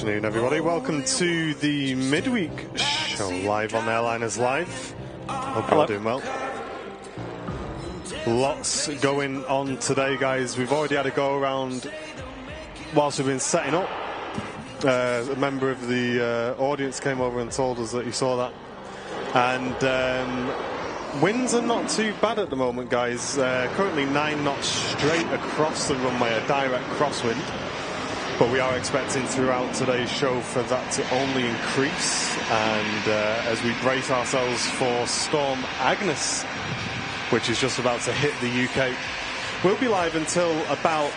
afternoon, everybody. Welcome to the midweek show live on Airliners Live. Hope you're all doing well. Lots going on today, guys. We've already had a go around whilst we've been setting up. Uh, a member of the uh, audience came over and told us that he saw that. And um, winds are not too bad at the moment, guys. Uh, currently nine knots straight across the runway, a direct crosswind. But we are expecting throughout today's show for that to only increase. And uh, as we brace ourselves for Storm Agnes, which is just about to hit the UK, we'll be live until about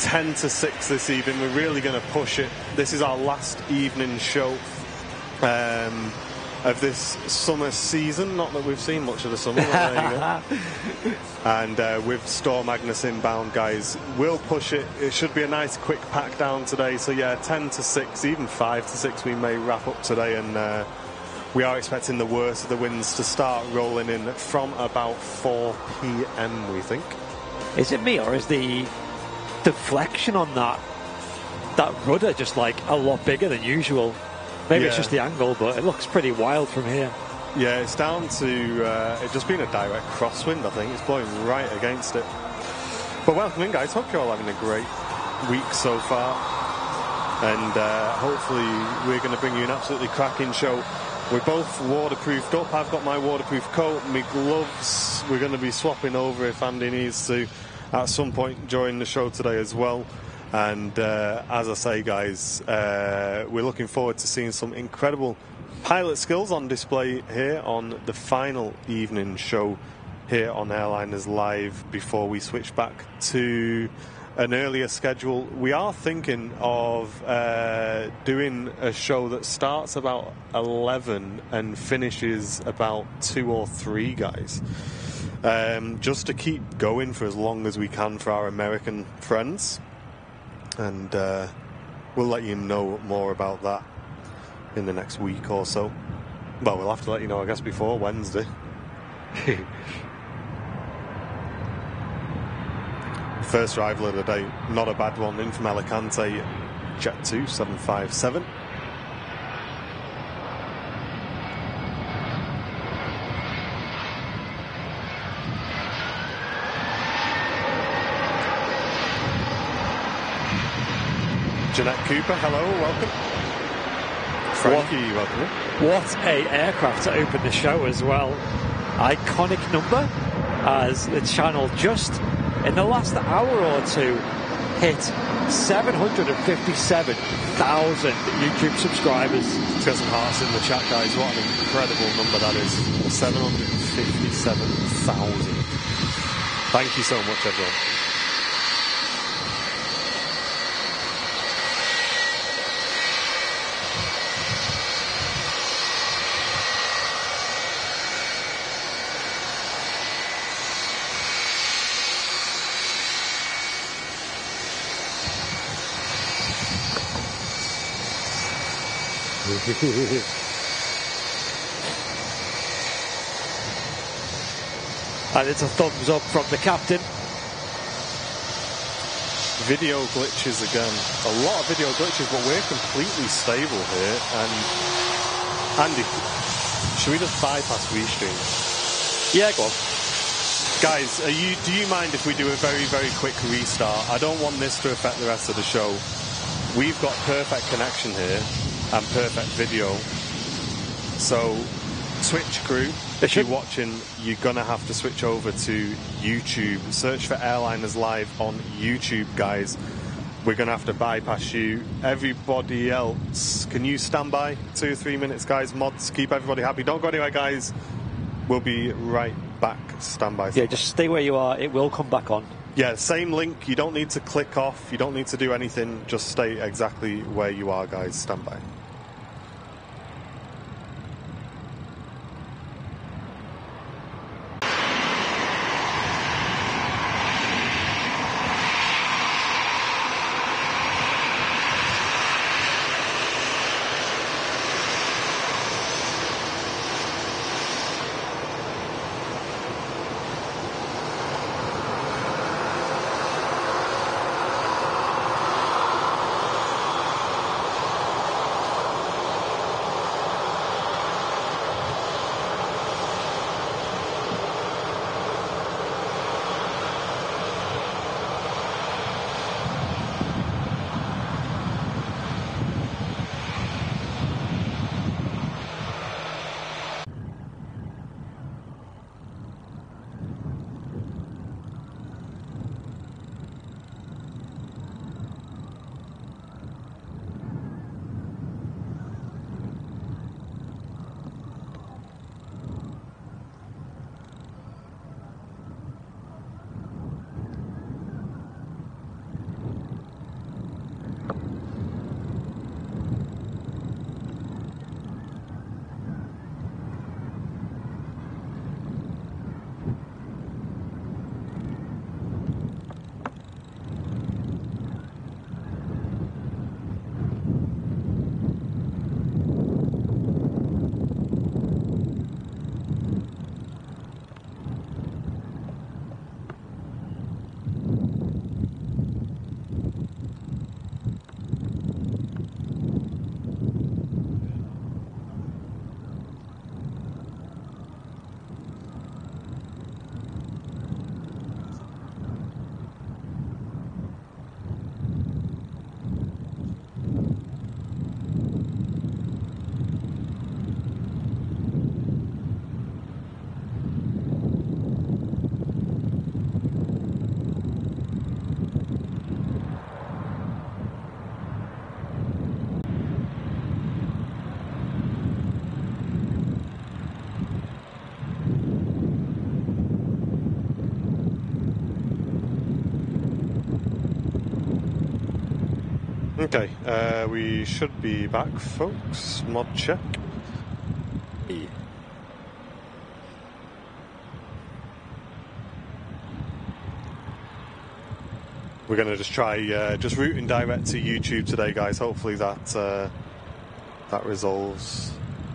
10 to 6 this evening. We're really going to push it. This is our last evening show um, of this summer season. Not that we've seen much of the summer. but there you go. And uh, with Storm Agnes inbound, guys, we'll push it. It should be a nice quick pack down today. So, yeah, 10 to 6, even 5 to 6, we may wrap up today. And uh, we are expecting the worst of the winds to start rolling in from about 4 p.m., we think. Is it me or is the deflection on that that rudder just like a lot bigger than usual? Maybe it's just the angle, but it looks pretty wild from here. Yeah, it's down to uh, it just being a direct crosswind, I think. It's blowing right against it. But welcome in, guys. Hope you're all having a great week so far. And uh, hopefully, we're going to bring you an absolutely cracking show. We're both waterproofed up. I've got my waterproof coat, my gloves. We're going to be swapping over if Andy needs to at some point during the show today as well. And uh, as I say, guys, uh, we're looking forward to seeing some incredible pilot skills on display here on the final evening show here on Airliners Live before we switch back to an earlier schedule. We are thinking of uh, doing a show that starts about 11 and finishes about 2 or 3, guys. Um, just to keep going for as long as we can for our American friends. And uh, we'll let you know more about that in the next week or so. Well, we'll have to let you know, I guess, before Wednesday. First arrival of the day, not a bad one in from Alicante, Jet 2 Cooper, hello, welcome. Frankie, welcome. What a aircraft to open the show as well. Iconic number as the channel just in the last hour or two hit 757,000 YouTube subscribers. Let's some hearts in the chat, guys. What an incredible number that is. 757,000. Thank you so much, everyone. and it's a thumbs up from the captain. Video glitches again. A lot of video glitches, but we're completely stable here. And Andy, should we just bypass restream? Yeah, go on. Guys, are you, do you mind if we do a very, very quick restart? I don't want this to affect the rest of the show. We've got perfect connection here and perfect video. So, Twitch crew, if you're watching, you're gonna have to switch over to YouTube. Search for Airliners Live on YouTube, guys. We're gonna have to bypass you. Everybody else, can you stand by two or three minutes, guys? Mods, keep everybody happy. Don't go anywhere, guys. We'll be right back. Stand by. Yeah, just stay where you are. It will come back on. Yeah, same link. You don't need to click off. You don't need to do anything. Just stay exactly where you are, guys. Stand by. Okay, uh, we should be back, folks. Mod check. We're going to just try uh, just routing direct to YouTube today, guys. Hopefully that uh, that resolves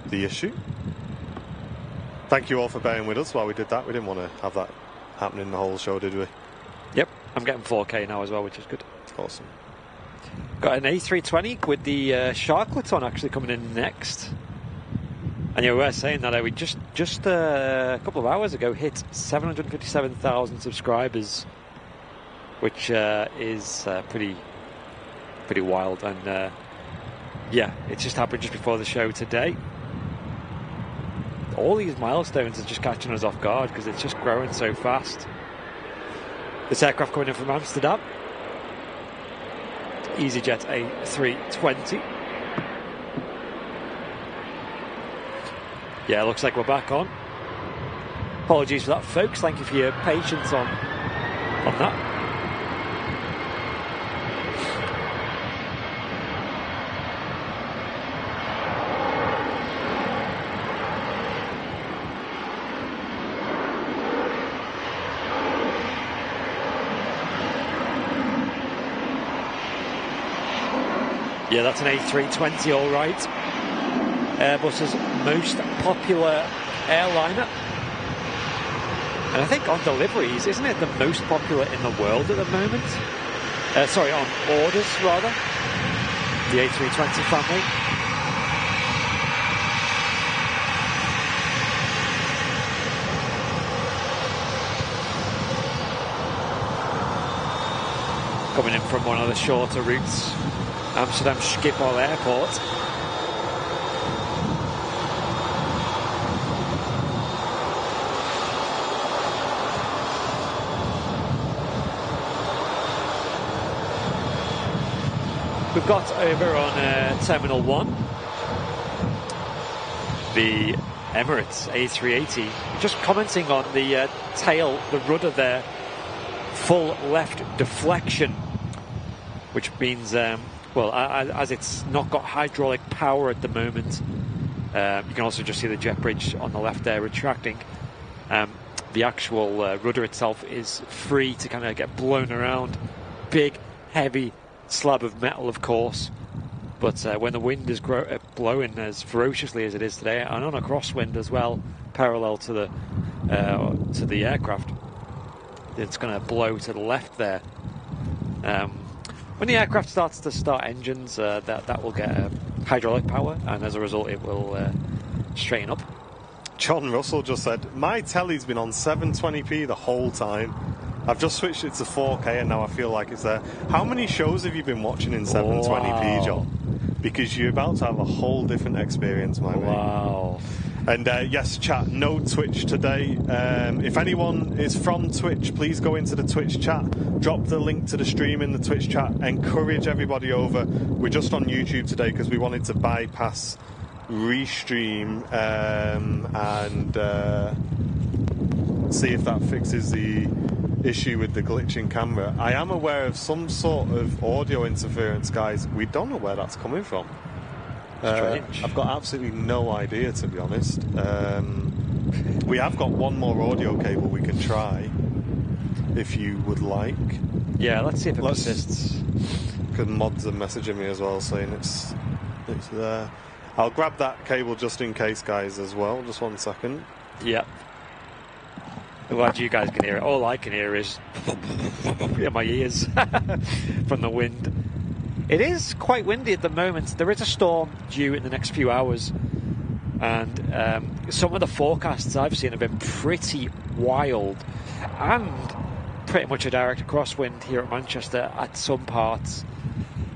the issue. Thank you all for bearing with us while we did that. We didn't want to have that happening the whole show, did we? Yep, I'm getting 4K now as well, which is good. Awesome. Got an A320 with the uh, on actually coming in next. And you were saying that uh, we just just uh, a couple of hours ago hit 757,000 subscribers, which uh, is uh, pretty pretty wild. And uh, yeah, it just happened just before the show today. All these milestones are just catching us off guard because it's just growing so fast. This aircraft coming in from Amsterdam. EasyJet A320. Yeah, looks like we're back on. Apologies for that, folks. Thank you for your patience on on that. That's an A320, all right. Airbus's most popular airliner. And I think on deliveries, isn't it the most popular in the world at the moment? Uh, sorry, on orders rather. The A320 family. Coming in from one of the shorter routes, Amsterdam Schiphol Airport. We've got over on uh, Terminal 1 the Emirates A380. Just commenting on the uh, tail, the rudder there, full left deflection, which means, um, well, as it's not got hydraulic power at the moment, um, you can also just see the jet bridge on the left there retracting. Um, the actual uh, rudder itself is free to kind of get blown around. Big, heavy slab of metal, of course. But uh, when the wind is uh, blowing as ferociously as it is today, and on a crosswind as well, parallel to the uh, to the aircraft, it's going to blow to the left there. Um, when the aircraft starts to start engines, uh, that that will get uh, hydraulic power, and as a result, it will uh, straighten up. John Russell just said, "My telly's been on 720p the whole time." I've just switched it to 4K and now I feel like it's there. How many shows have you been watching in 720p, Wow. John? Because you're about to have a whole different experience, my mate. Wow. And uh, yes, chat, no Twitch today. Um, if anyone is from Twitch, please go into the Twitch chat, drop the link to the stream in the Twitch chat, encourage everybody over. We're just on YouTube today because we wanted to bypass restream um, and uh, see if that fixes the issue with the glitching camera. I am aware of some sort of audio interference, guys. We don't know where that's coming from. Uh. I've got absolutely no idea, to be honest. Um, we have got one more audio cable we can try, if you would like. Yeah, let's see if it Let's- persists. Because mods are messaging me as well, saying it's it's there. I'll grab that cable just in case, guys, as well. Just one second. Yep. I'm glad you guys can hear it. All I can hear is in my ears from the wind. It is quite windy at the moment. There is a storm due in the next few hours, and um, some of the forecasts I've seen have been pretty wild, and pretty much a direct crosswind here at Manchester at some parts.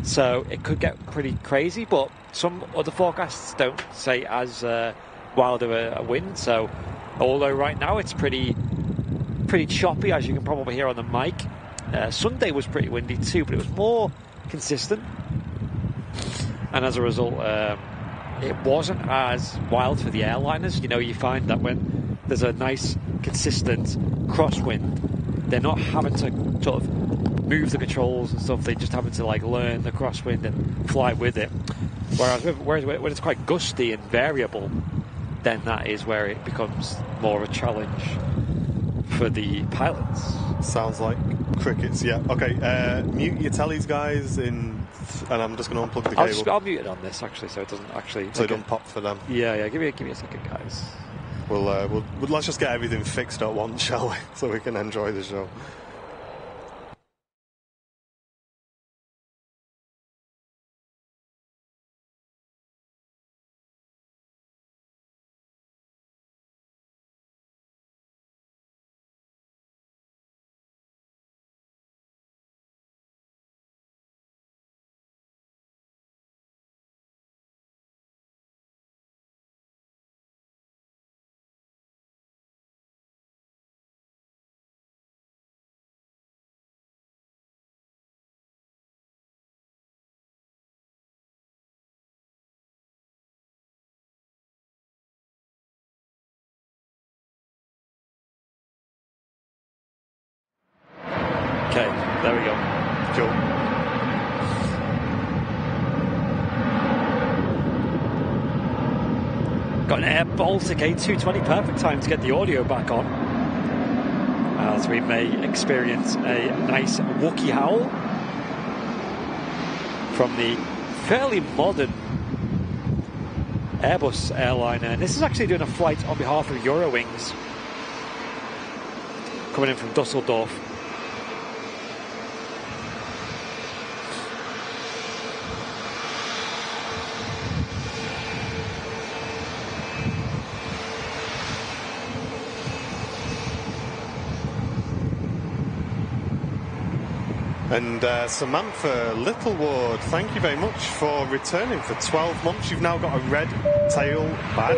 So it could get pretty crazy, but some other forecasts don't say as uh, wild of a, a wind. So although right now it's pretty pretty choppy, as you can probably hear on the mic. Uh, Sunday was pretty windy too, but it was more consistent, and as a result, um, it wasn't as wild for the airliners. You know, you find that when there's a nice, consistent crosswind, they're not having to sort of move the controls and stuff. They're just having to like learn the crosswind and fly with it. Whereas, whereas when it's quite gusty and variable, then that is where it becomes more of a challenge for the pilots. Sounds like crickets. Yeah. Okay. Uh, mute your tellies, guys. In, and I'm just going to unplug the I'll, cable just, I'll mute it on this actually, so it doesn't actually. so it don't pop for them. Yeah, yeah. Give me, give me a second, guys. We'll, uh, we'll, let's just get everything fixed at once, shall we? So we can enjoy the show. Air Baltic A220, perfect time to get the audio back on. As we may experience a nice Wookiee howl from the fairly modern Airbus airliner, and this is actually doing a flight on behalf of Eurowings, coming in from Dusseldorf. And uh, Samantha Littlewood, thank you very much for returning for 12 months. You've now got a red tail badge.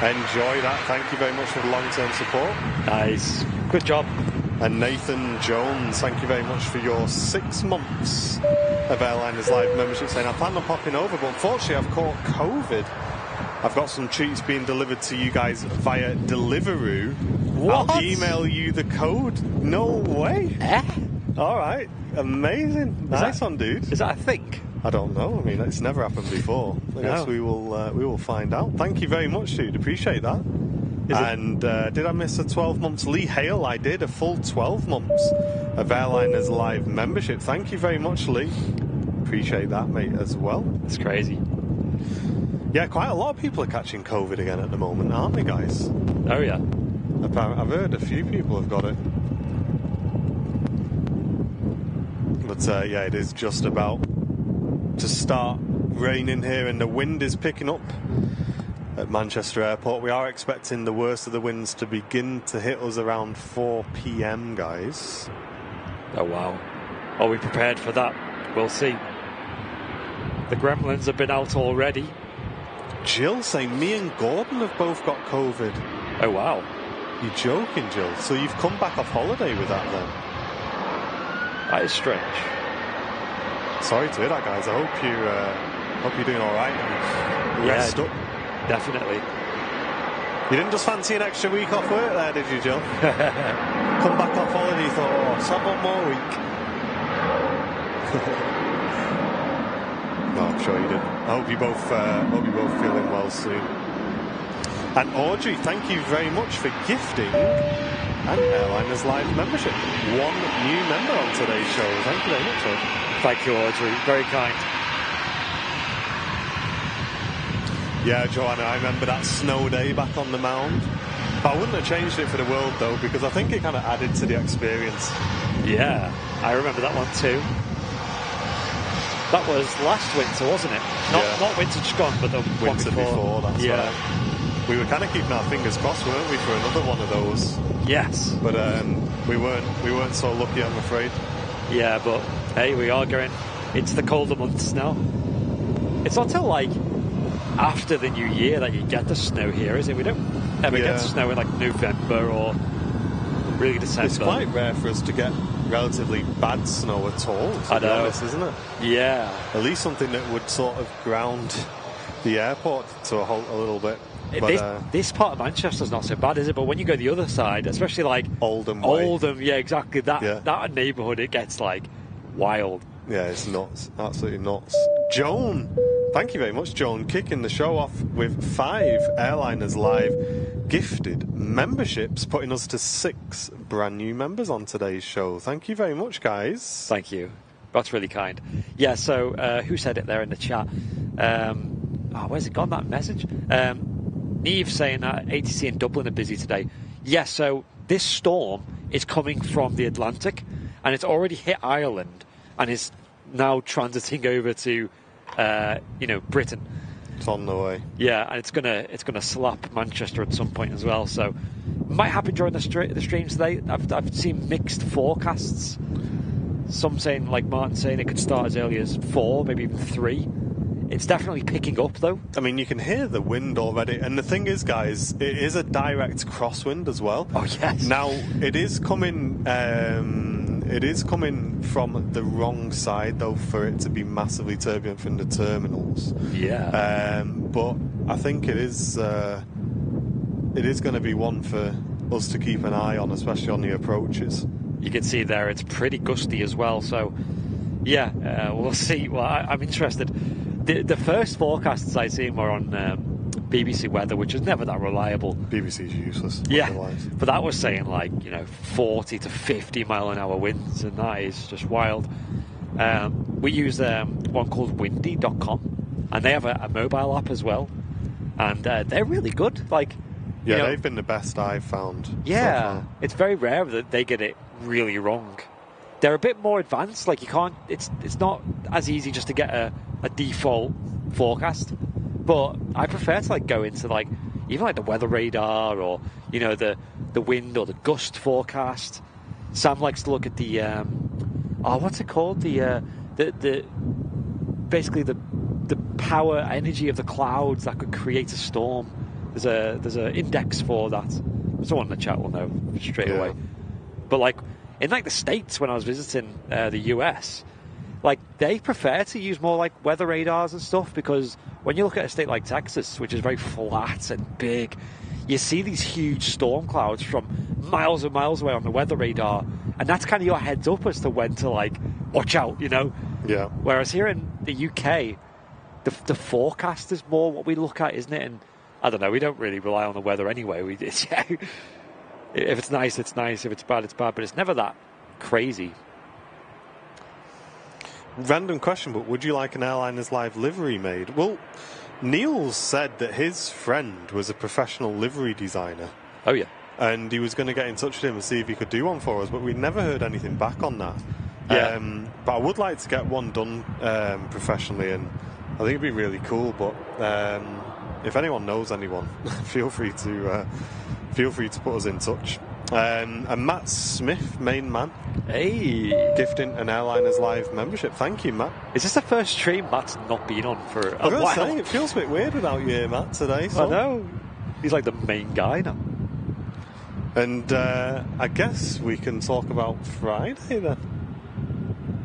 Enjoy that. Thank you very much for the long term support. Nice, good job. And Nathan Jones, thank you very much for your six months of Airliners Live membership. Saying I plan on popping over, but unfortunately I've caught COVID. I've got some treats being delivered to you guys via Deliveroo. What? I'll email you the code. No way. Eh? All right, amazing. Nice that- one, dude. Is that a think? I don't know. I mean, it's never happened before. I guess we will uh, we will find out. Thank you very much, dude. Appreciate that. Is and uh, did I miss a 12 months? Lee Hale, I did a full 12 months of Airliners Live membership. Thank you very much, Lee. Appreciate that, mate, as well. It's crazy. Yeah, quite a lot of people are catching COVID again at the moment, aren't they, guys? Oh yeah. I've heard a few people have got it. But uh, yeah, it is just about to start raining here, and the wind is picking up at Manchester Airport. We are expecting the worst of the winds to begin to hit us around 4 p.m., guys. Oh wow. Are we prepared for that? We'll see. The gremlins have been out already. Jill saying me and Gordon have both got COVID. Oh wow. You're joking, Jill? So you've come back off holiday with that then? That is strange. Sorry to hear that, guys. I hope you uh, hope you're doing all right and Yeah. rest up. Definitely. You didn't just fancy an extra week off work there, did you, Jill? Come back off holiday, you thought, oh, one more week. no, I'm sure you did. I hope you both uh, hope you both feeling well soon. And Audrey, thank you very much for gifting an Airliners Live membership. One new member on today's show. Thank you very much, Audrey. Thank you, Audrey. Very kind. Yeah, Joanna, I remember that snow day back on the mound. But I wouldn't have changed it for the world though, because I think it kind of added to the experience. Yeah, I remember that one too. That was last winter, wasn't it? Not Yeah. not winter just gone, but the Winter before, that's yeah. right. We were kind of keeping our fingers crossed, weren't we, for another one of those? Yes. But um, we weren't. We weren't so lucky, I'm afraid. Yeah, but hey, we are going into the colder months now. It's not till like after the new year that you get the snow here, is it? We don't ever Yeah. get snow in like November or really December. It's quite rare for us to get relatively bad snow at all. To I be know. honest, isn't it? Yeah. At least something that would sort of ground the airport to a halt a little bit. But this, uh, this part of Manchester's not so bad, is it? But when you go the other side, especially like Oldham way. Oldham, yeah, exactly that Yeah. that neighbourhood, it gets like wild. Yeah, it's nuts. Absolutely nuts. Joan, thank you very much, Joan. Kicking the show off with five Airliners Live gifted memberships, putting us to six brand new members on today's show. Thank you very much, guys. Thank you. That's really kind. Yeah, so uh, who said it there in the chat? Um, oh, where's it gone, that message? Um, Neve saying that ATC in Dublin are busy today. Yes, so this storm is coming from the Atlantic and it's already hit Ireland and is now transiting over to, uh, you know, Britain. It's on the way. Yeah, and it's gonna it's gonna slap Manchester at some point as well. So might happen during the, stre- the stream today. I've, I've seen mixed forecasts. Some saying, like Martin saying, it could start as early as four, maybe even three. It's definitely picking up though. I mean, you can hear the wind already. And the thing is, guys, it is a direct crosswind as well. Oh yes. Now it is coming. Um, it is coming from the wrong side, though, for it to be massively turbulent from the terminals. Yeah. Um, but I think it is. Uh, it is going to be one for us to keep an eye on, especially on the approaches. you can see there it's pretty gusty as well. So yeah, uh, we'll see. Well, I, I'm interested. The, the first forecasts I seen were on um, BBC Weather, which is never that reliable. BBC's useless. Yeah, otherwise. but that was saying like you know 40 to 50 mile an hour winds, and that is just wild. Um, we use um, one called Windy.com, and they have a, a mobile app as well, and uh, they're really good. Like, you Yeah, know, they've been the best I've found. so yeah, far. it's very rare that they get it really wrong. They're a bit more advanced. Like you can't. It's it's not as easy just to get a, a default forecast. But I prefer to like go into like even like the weather radar or you know the the wind or the gust forecast. Sam likes to look at the um, oh what's it called the uh, the the basically the the power energy of the clouds that could create a storm. There's a there's an index for that. Someone in the chat will know straight Yeah. away. But like in like the states when I was visiting uh, the US, like they prefer to use more like weather radars and stuff because when you look at a state like Texas, which is very flat and big, you see these huge storm clouds from miles and miles away on the weather radar, and that's kind of your heads up as to when to like watch out, you know. Yeah. Whereas here in the UK, the, the forecast is more what we look at, isn't it? And I don't know, we don't really rely on the weather anyway. We yeah, if it's nice, it's nice. If it's bad, it's bad. But it's never that crazy. Random question, but would you like an Airliners Live livery made? Well, Neil said that his friend was a professional livery designer. Oh yeah, and he was going to get in touch with him and see if he could do one for us, but we'd never heard anything back on that. Yeah. Um, but I would like to get one done um, professionally, and I think it'd be really cool. But um, if anyone knows anyone, feel free to uh, feel free to put us in touch. Um, and Matt Smith, main man, hey, gifting an Airliners Live membership. Thank you, Matt. is this the first stream Matt's not been on for a I while? to say, it feels a bit weird without you here, Matt, today. I know. He's like the main guy now. And uh, I guess we can talk about Friday then.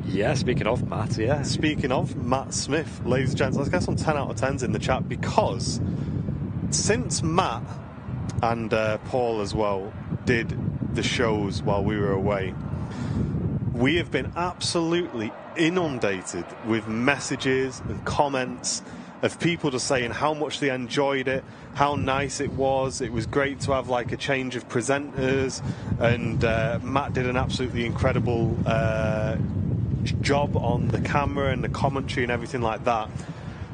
Yeah, speaking of Matt, yeah. Speaking of Matt Smith, ladies and gents, let's get some 10 out of 10s in the chat because since Matt and uh, Paul as well did the shows while we were away, we have been absolutely inundated with messages and comments of people just saying how much they enjoyed it, how nice it was. It was great to have like a change of presenters, and uh, Matt did an absolutely incredible uh, job on the camera and the commentary and everything like that.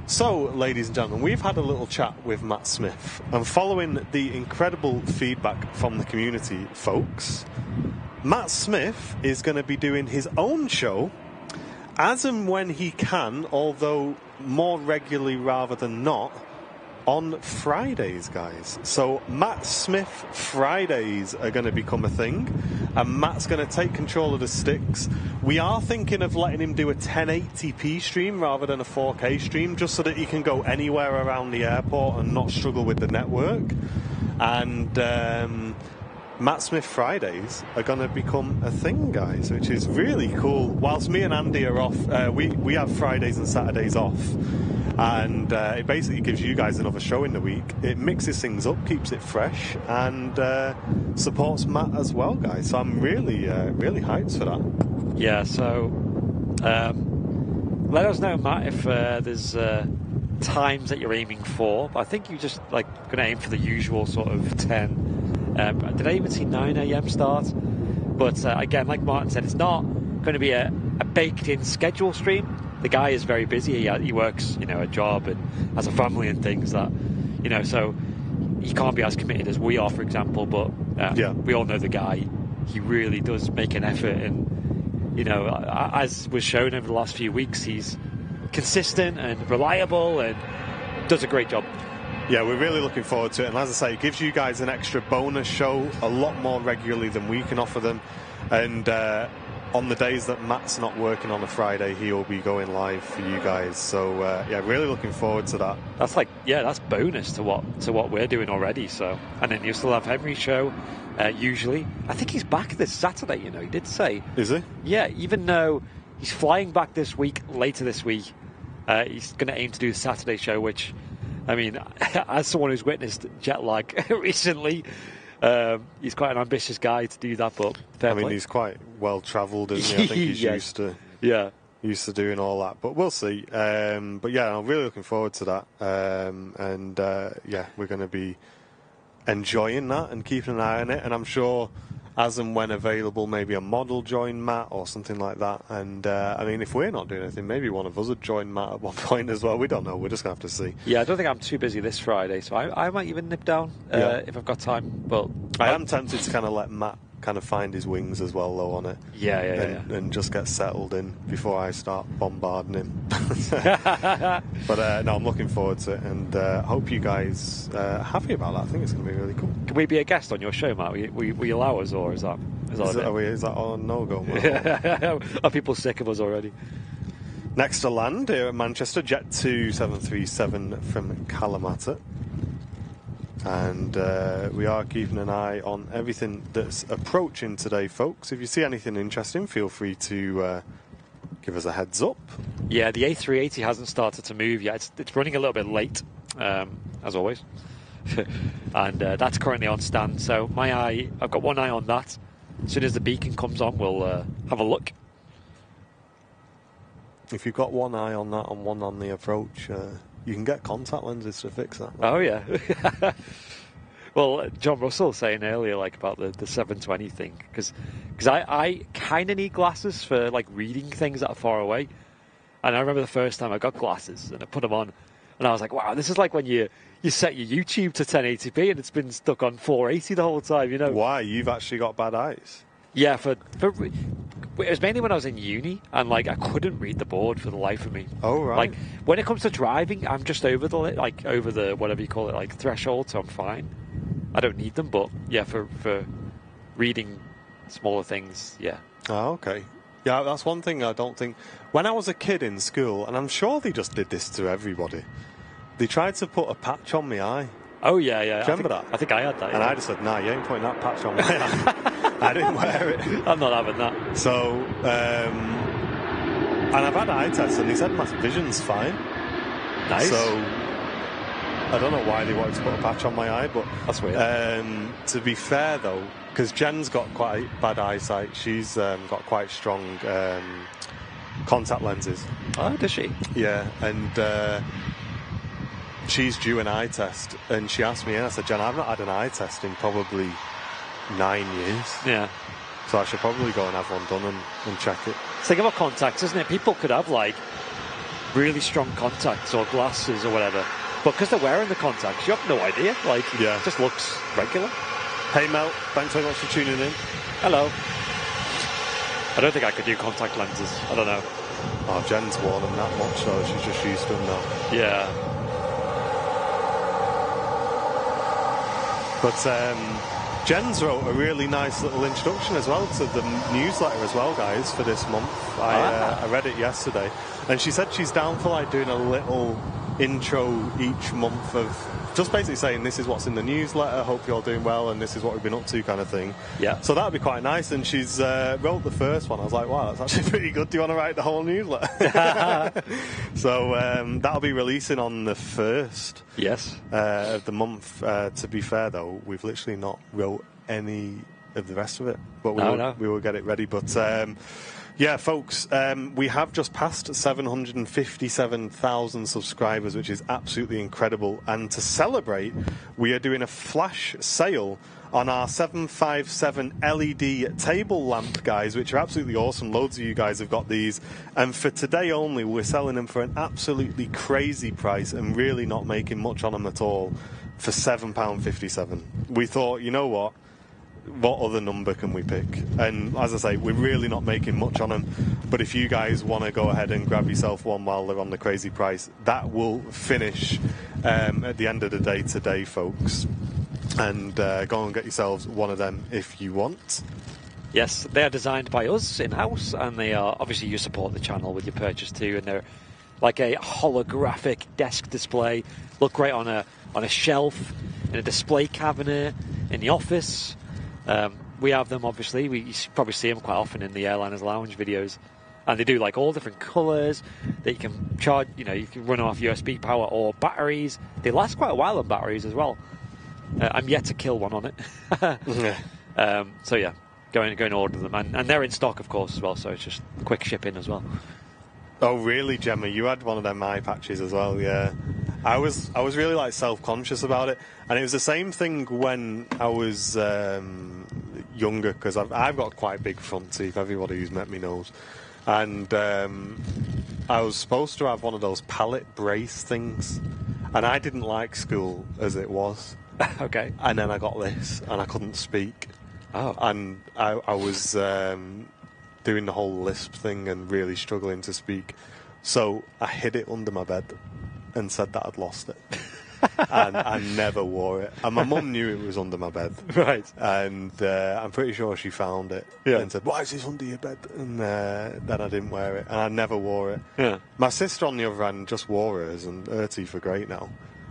So, ladies and gentlemen, we've had a little chat with Matt Smith, and following the incredible feedback from the community, folks, Matt Smith is going to be doing his own show as and when he can, although more regularly rather than not, on Fridays, guys. So Matt Smith Fridays are going to become a thing, and Matt's going to take control of the sticks. We are thinking of letting him do a 1080p stream rather than a 4K stream, just so that he can go anywhere around the airport and not struggle with the network. And um, Matt Smith Fridays are going to become a thing, guys, which is really cool. Whilst me and Andy are off, uh, we we have Fridays and Saturdays off, and uh, it basically gives you guys another show in the week. It mixes things up, keeps it fresh, and uh, supports Matt as well, guys. So I'm really uh, really hyped for that. Yeah, so um, let us know, Matt, if uh, there's uh, times that you're aiming for. I think you're just like going to aim for the usual sort of 10. Um, did I even see 9 a.m. start? But uh, again, like Martin said, it's not going to be a, a baked-in schedule stream. The guy is very busy. He, he works, you know, a job and has a family and things that, you know, so he can't be as committed as we are, for example. But uh, Yeah. we all know the guy. He really does make an effort, and you know, as was shown over the last few weeks, he's consistent and reliable and does a great job. Yeah, we're really looking forward to it. And as I say, it gives you guys an extra bonus show a lot more regularly than we can offer them. And uh, on the days that Matt's not working on a Friday, he will be going live for you guys. So uh, yeah, really looking forward to that. That's like, yeah, that's bonus to what to what we're doing already. So, and then you still have Henry's show. Uh, usually, I think he's back this Saturday. You know, he did say, Is he? yeah, even though he's flying back this week, later this week, uh, he's going to aim to do the Saturday show. Which, I mean, as someone who's witnessed jet lag recently, um, he's quite an ambitious guy to do that. But I mean, play. he's quite well travelled, isn't he? I think he's Yes. used to yeah. used to doing all that. But we'll see. Um, but yeah, I'm really looking forward to that. Um, and uh, yeah, we're going to be enjoying that and keeping an eye on it. And I'm sure as and when available, maybe a model join Matt or something like that. And uh, I mean, if we're not doing anything, maybe one of us would join Matt at one point as well. We don't know. We're just gonna have to see. Yeah, I don't think I'm too busy this Friday, so I, I might even nip down uh, Yeah. if I've got time. But I am tempted to kind of let Matt kind of find his wings as well, though, on it. Yeah, yeah, and, yeah. and just get settled in before I start bombarding him. but uh, no, I'm looking forward to it, and uh, hope you guys uh, are happy about that. I think it's going to be really cool. Can we be a guest on your show, Matt? Will you, will you, will you allow us, or is that is that Is, a it, are we, is that on no go? Are people sick of us already? Next to land here at Manchester, Jet 2737 from Kalamata. And uh, we are keeping an eye on everything that's approaching today, folks. If you see anything interesting, feel free to uh, give us a heads up. Yeah, the A380 hasn't started to move yet. It's, it's running a little bit late, um, as always. and uh, that's currently on stand. So my eye, I've got one eye on that. As soon as the beacon comes on, we'll uh, have a look. If you've got one eye on that and one on the approach, uh, you can get contact lenses to fix that. Oh yeah. well, uh, John Russell was saying earlier, like about the, the 720 thing, because I, I kind of need glasses for like reading things that are far away. And I remember the first time I got glasses and I put them on, and I was like, wow, this is like when you you set your YouTube to 1080p and it's been stuck on 480 the whole time, you know? Why? You've actually got bad eyes. Yeah, for for it was mainly when I was in uni and like I couldn't read the board for the life of me. Oh, right. Like when it comes to driving, I'm just over the like over the whatever you call it like threshold, so I'm fine. I don't need them, but yeah, for for reading smaller things, yeah. Oh, okay. Yeah, that's one thing I don't think. When I was a kid in school, and I'm sure they just did this to everybody, they tried to put a patch on my eye. Oh yeah, yeah. I remember think, that? I think I had that. And yeah. I just said, nah, you ain't putting that patch on my. I didn't wear it. I'm not having that. So, um, and I've had eye tests, and they said my vision's fine. Nice. So, I don't know why they wanted to put a patch on my eye, but That's weird. Um, to be fair, though, because Jen's got quite bad eyesight, she's um, got quite strong um, contact lenses. oh, does she? Yeah, and uh, she's due an eye test, and she asked me, and I said, Jen, I've not had an eye test in probably nine years, Yeah. so I should probably go and have one done and, and check it. Think about contacts, isn't it? People could have like really strong contacts or glasses or whatever, but because they're wearing the contacts, you have no idea. Like, Yeah. it just looks regular. Hey Mel, thanks very much for tuning in. Hello. I don't think I could do contact lenses. I don't know. Oh, Jen's worn them that much, so she's just used to them now. Yeah. But um, Jen's wrote a really nice little introduction as well to the newsletter as well, guys, for this month. I, uh, Ah. I read it yesterday, and she said she's down for like doing a little intro each month of just basically saying this is what's in the newsletter. Hope you're doing well, and this is what we've been up to, kind of thing. Yeah. So that'd be quite nice. And she's uh, wrote the first one. I was like, wow, that's actually pretty good. Do you want to write the whole newsletter? so um, that'll be releasing on the first Yes. uh, of the month. Uh, to be fair, though, we've literally not wrote any of the rest of it, but we, No, will, no. we will get it ready. But um, yeah, folks, um, we have just passed 757,000 subscribers, which is absolutely incredible. And to celebrate, we are doing a flash sale. On our 757 LED table lamp, guys, which are absolutely awesome. Loads of you guys have got these. And for today only, we're selling them for an absolutely crazy price and really not making much on them at all for £7.57. We thought, you know what? What other number can we pick? And as I say, we're really not making much on them. But if you guys want to go ahead and grab yourself one while they're on the crazy price, that will finish um, at the end of the day today, folks. And uh, go and get yourselves one of them if you want. Yes, they are designed by us in house, and they are obviously you support the channel with your purchase too, and they're like a holographic desk display. Look great on a on a shelf, in a display cabinet, in the office. Um, we have them obviously. We you probably see them quite often in the airliners lounge videos, and they do like all different colours that you can charge. You know, you can run off USB power or batteries. They last quite a while on batteries as well. Uh, I'm yet to kill one on it. Um, so yeah, go and go and order them, and, and they're in stock, of course, as well. So it's just quick shipping as well. Oh, really, Gemma? You had one of them eye patches as well, yeah. I was, I was really like self-conscious about it, and it was the same thing when I was um, younger because I've, I've got quite big front teeth. Everybody who's met me knows. And um, I was supposed to have one of those palate brace things, and I didn't like school as it was. okay. And then I got this, and I couldn't speak. Oh. And I, I was um, doing the whole lisp thing and really struggling to speak. So I hid it under my bed and said that I'd lost it. and I never wore it. And my mum knew it was under my bed. Right. And uh, I'm pretty sure she found it Yeah. and said, Why is this under your bed? And uh, then I didn't wear it. And I never wore it. Yeah. My sister, on the other hand, just wore hers, and her teeth are great now.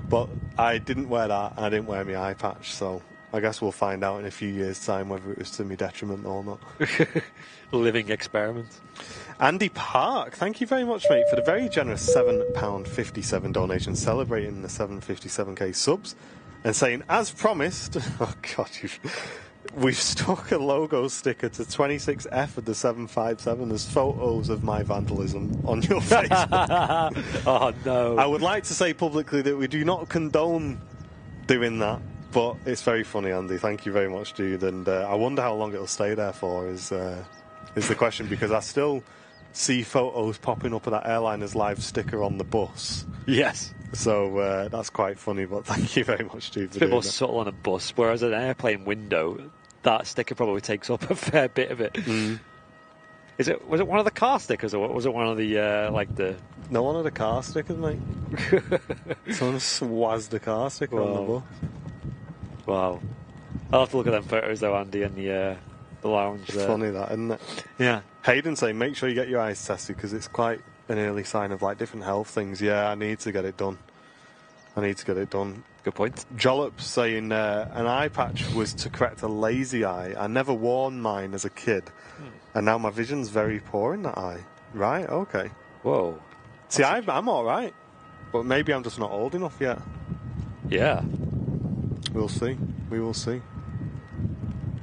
But I didn't wear that, and I didn't wear my eye patch, so I guess we'll find out in a few years' time whether it was to my detriment or not. Living experiment. Andy Park, thank you very much, mate, for the very generous £7.57 donation celebrating the 757k subs and saying, as promised, oh god, you've, we've stuck a logo sticker to 26F of the 757 as photos of my vandalism on your Facebook. Oh no. I would like to say publicly that we do not condone doing that, but it's very funny, Andy. Thank you very much, dude. And uh, I wonder how long it'll stay there for. Is uh, is the question because I still see photos popping up of that Airliners Live sticker on the bus. yes. So uh, that's quite funny. But thank you very much, dude. It's For a bit more that. subtle on a bus, whereas an airplane window, that sticker probably takes up a fair bit of it. Mm. Is it? Was it one of the car stickers, or was it one of the uh, like the? No one of the car stickers, mate. Someone swazzed a car sticker on the Wow. bus. Wow. I'll have to look at them photos though, Andy, in the uh, the lounge there. Funny that, isn't it? Yeah. Hayden saying, make sure you get your eyes tested because it's quite an early sign of like different health things. Yeah, I need to get it done. I need to get it done. Good point. Jollop saying uh, an eye patch was to correct a lazy eye. I never worn mine as a kid, and now my vision's very poor in that eye. Right? Okay. Whoa. See, I, I'm all right, but maybe I'm just not old enough yet. Yeah. We'll see. We will see.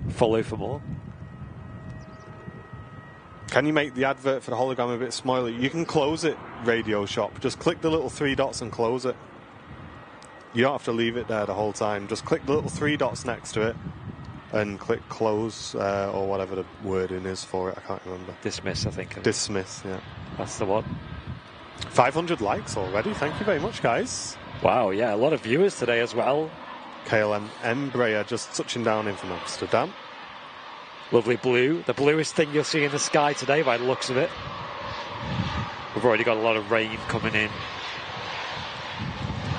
Follow for more. Can you make the advert for the hologram a bit smaller? You can close it, Radio Shop. Just click the little three dots and close it. You don't have to leave it there the whole time. Just click the little three dots next to it and click close uh, or whatever the wording is for it. I can't remember. Dismiss, I think. Dismiss, yeah. That's the one. 500 likes already. Thank you very much, guys. Wow. Yeah, a lot of viewers today as well. KLM Embraer just touching down in from Amsterdam. Lovely blue. The bluest thing you'll see in the sky today by the looks of it. We've already got a lot of rain coming in.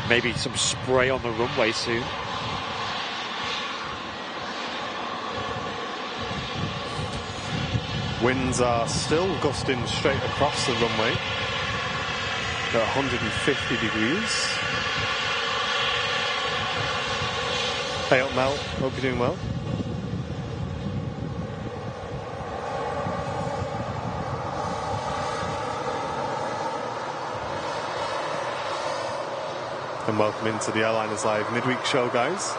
Maybe some spray on the runway soon. Winds are still gusting straight across the runway at 150 degrees. Hey up, Mel. Hope you're doing well. And welcome into the Airliners Live midweek show, guys,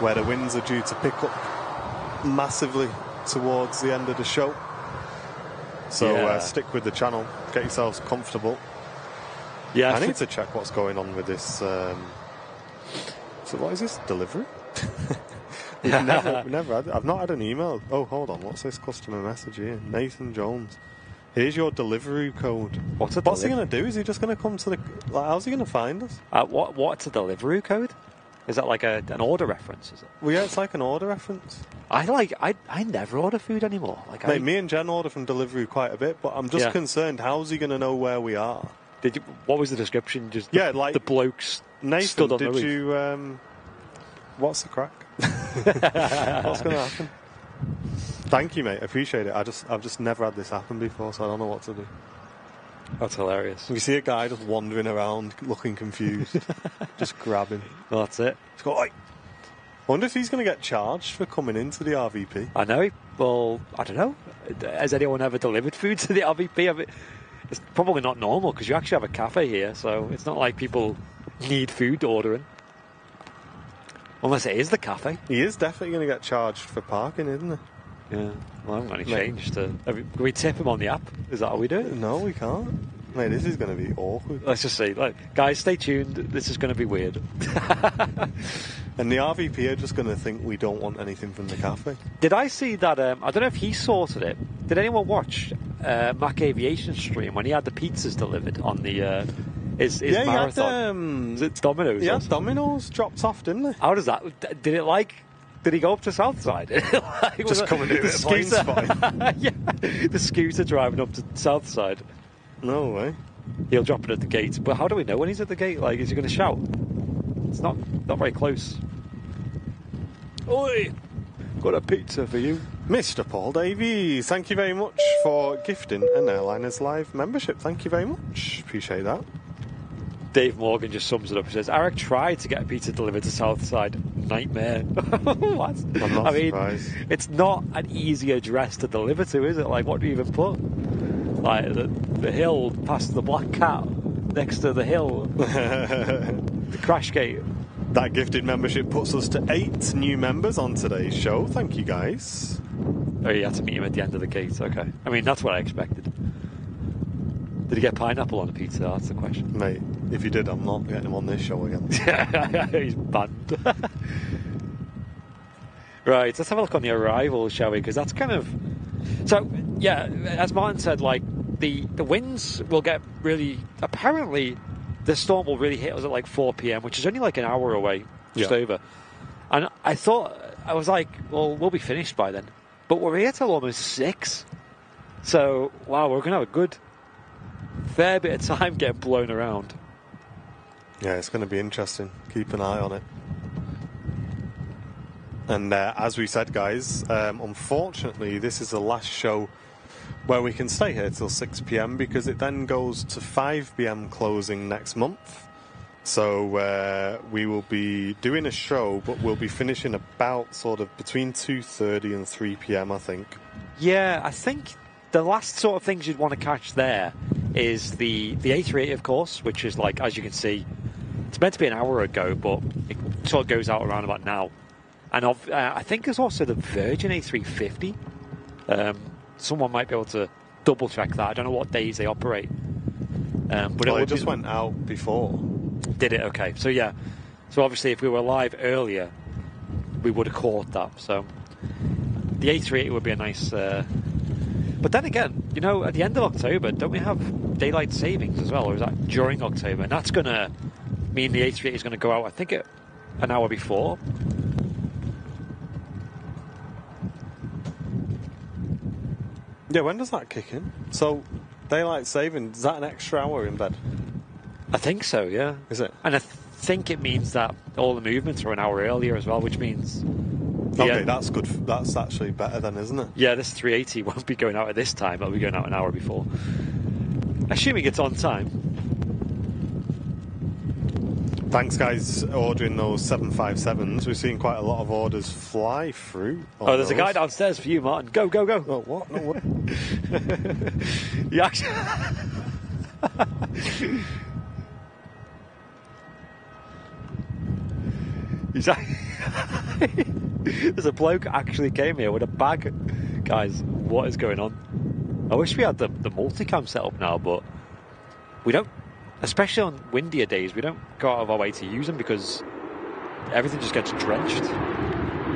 where the winds are due to pick up massively towards the end of the show. So Yeah. uh, stick with the channel, get yourselves comfortable. Yeah, I for- need to check what's going on with this. Um, so what is this delivery? we've never, never had, I've not had an email. Oh, hold on. What's this customer message here? Nathan Jones. Here's your delivery code. What's a What's he going to do? Is he just going to come to the? Like, how's he going to find us? Uh, what what's a delivery code? Is that like a, an order reference? Is it? Well, yeah, it's like an order reference. I like I I never order food anymore. Like I Mate, me and Jen order from delivery quite a bit, but I'm just Yeah. concerned. How's he going to know where we are? did you, what was the description? Just Yeah, the, like- the blokes Nathan, did you? Um, what's the crack? what's going to happen? Thank you, mate. I Appreciate it. I just, I've just never had this happen before, so I don't know what to do. That's hilarious. You see a guy just wandering around, looking confused, just grabbing. Well, that's it. Just go, Oi! I wonder if he's going to get charged for coming into the RVP. I know. Well, I don't know. Has anyone ever delivered food to the RVP? I mean, it's probably not normal because you actually have a cafe here, so it's not like people need food ordering. Unless it is the cafe. He is definitely going to get charged for parking, isn't he? Yeah. Well, I haven't got any Mate. change to. have we- Can we tip him on the app? Is that how we do it? No, we can't. Mate, this is going to be awkward. Let's just see. like, guys, stay tuned. This is going to be weird. And the RVP are just going to think we don't want anything from the cafe. Did I see that? Um, I don't know if he sorted it. Did anyone watch uh, Mac Aviation stream when he had the pizzas delivered on the uh, his, his yeah, he had, marathon? um, Is it Domino's? he or had something? Domino's dropped off, didn't they? How does that? Did it like? Did he go up to Southside? like, Just and do the scooter. yeah, the scooter driving up to Southside. No way. He'll drop it at the gate. But how do we know when he's at the gate? Like, is he going to shout? It's not not very close. Oi! Got a pizza for you. Mr. Paul Davies, thank you very much for gifting an Airliners Live membership. Thank you very much. Appreciate that. Dave Morgan just sums it up. He says, Eric tried to get a pizza delivered to Southside. Nightmare. what? I'm not I mean, surprised. it's not an easy address to deliver to, is it? Like, what do you even put? Like, the, the hill past the Black Cat, next to the hill, the crash gate. That gifted membership puts us to eight new members on today's show. Thank you, guys. Oh, you had to meet him at the end of the gate. Okay. I mean, that's what I expected. Did he get pineapple on the pizza? That's the question. Mate, if you did, I'm not getting him on this show again. He's banned. right, let's have a look on the arrival, shall we? Because that's kind of. So, yeah, as Martin said, like, the, the winds will get really. Apparently, the storm will really hit us at like 4 p.m., which is only like an hour away, just Yeah. over. And I thought, I was like, well, we'll be finished by then. But we're here till almost 6. So, wow, we're going to have a good fair bit of time getting blown around. Yeah, it's going to be interesting. Keep an eye on it. And uh, as we said, guys, um, unfortunately, this is the last show where we can stay here till 6 pm because it then goes to 5 pm closing next month. So uh, we will be doing a show, but we'll be finishing about sort of between 2:30 and 3 pm, I think. Yeah, I think the last sort of things you'd want to catch there is the the A380, of course, which is like as you can see, it's meant to be an hour ago, but it sort of goes out around about now. And of, uh, I think there's also the Virgin A350. Um, someone might be able to double check that. I don't know what days they operate. Um, but Well, it it just be- went out before. Did it? Okay. So yeah. So obviously, if we were live earlier, we would have caught that. So the A380 would be a nice. Uh... But then again, you know, at the end of October, don't we have daylight savings as well, or is that during October? And that's going to mean the A380 is going to go out. I think it, an hour before. Yeah, when does that kick in? So, daylight saving, is that an extra hour in bed? I think so. Yeah. Is it? And I think it means that all the movements are an hour earlier as well, which means. Okay, Yeah. that's good. That's actually better then, isn't it? Yeah, this 380 won't be going out at this time. It'll be going out an hour before. Assuming it's on time. Thanks, guys, ordering those 757s. We've seen quite a lot of orders fly through. Oh, there's a guy downstairs for you, Martin. Go, go, go. Oh, what? No, what? You actually. He's a- There's a bloke actually came here with a bag. Guys, what is going on? I wish we had the, the multicam set up now, but we don't, especially on windier days, we don't go out of our way to use them because everything just gets drenched.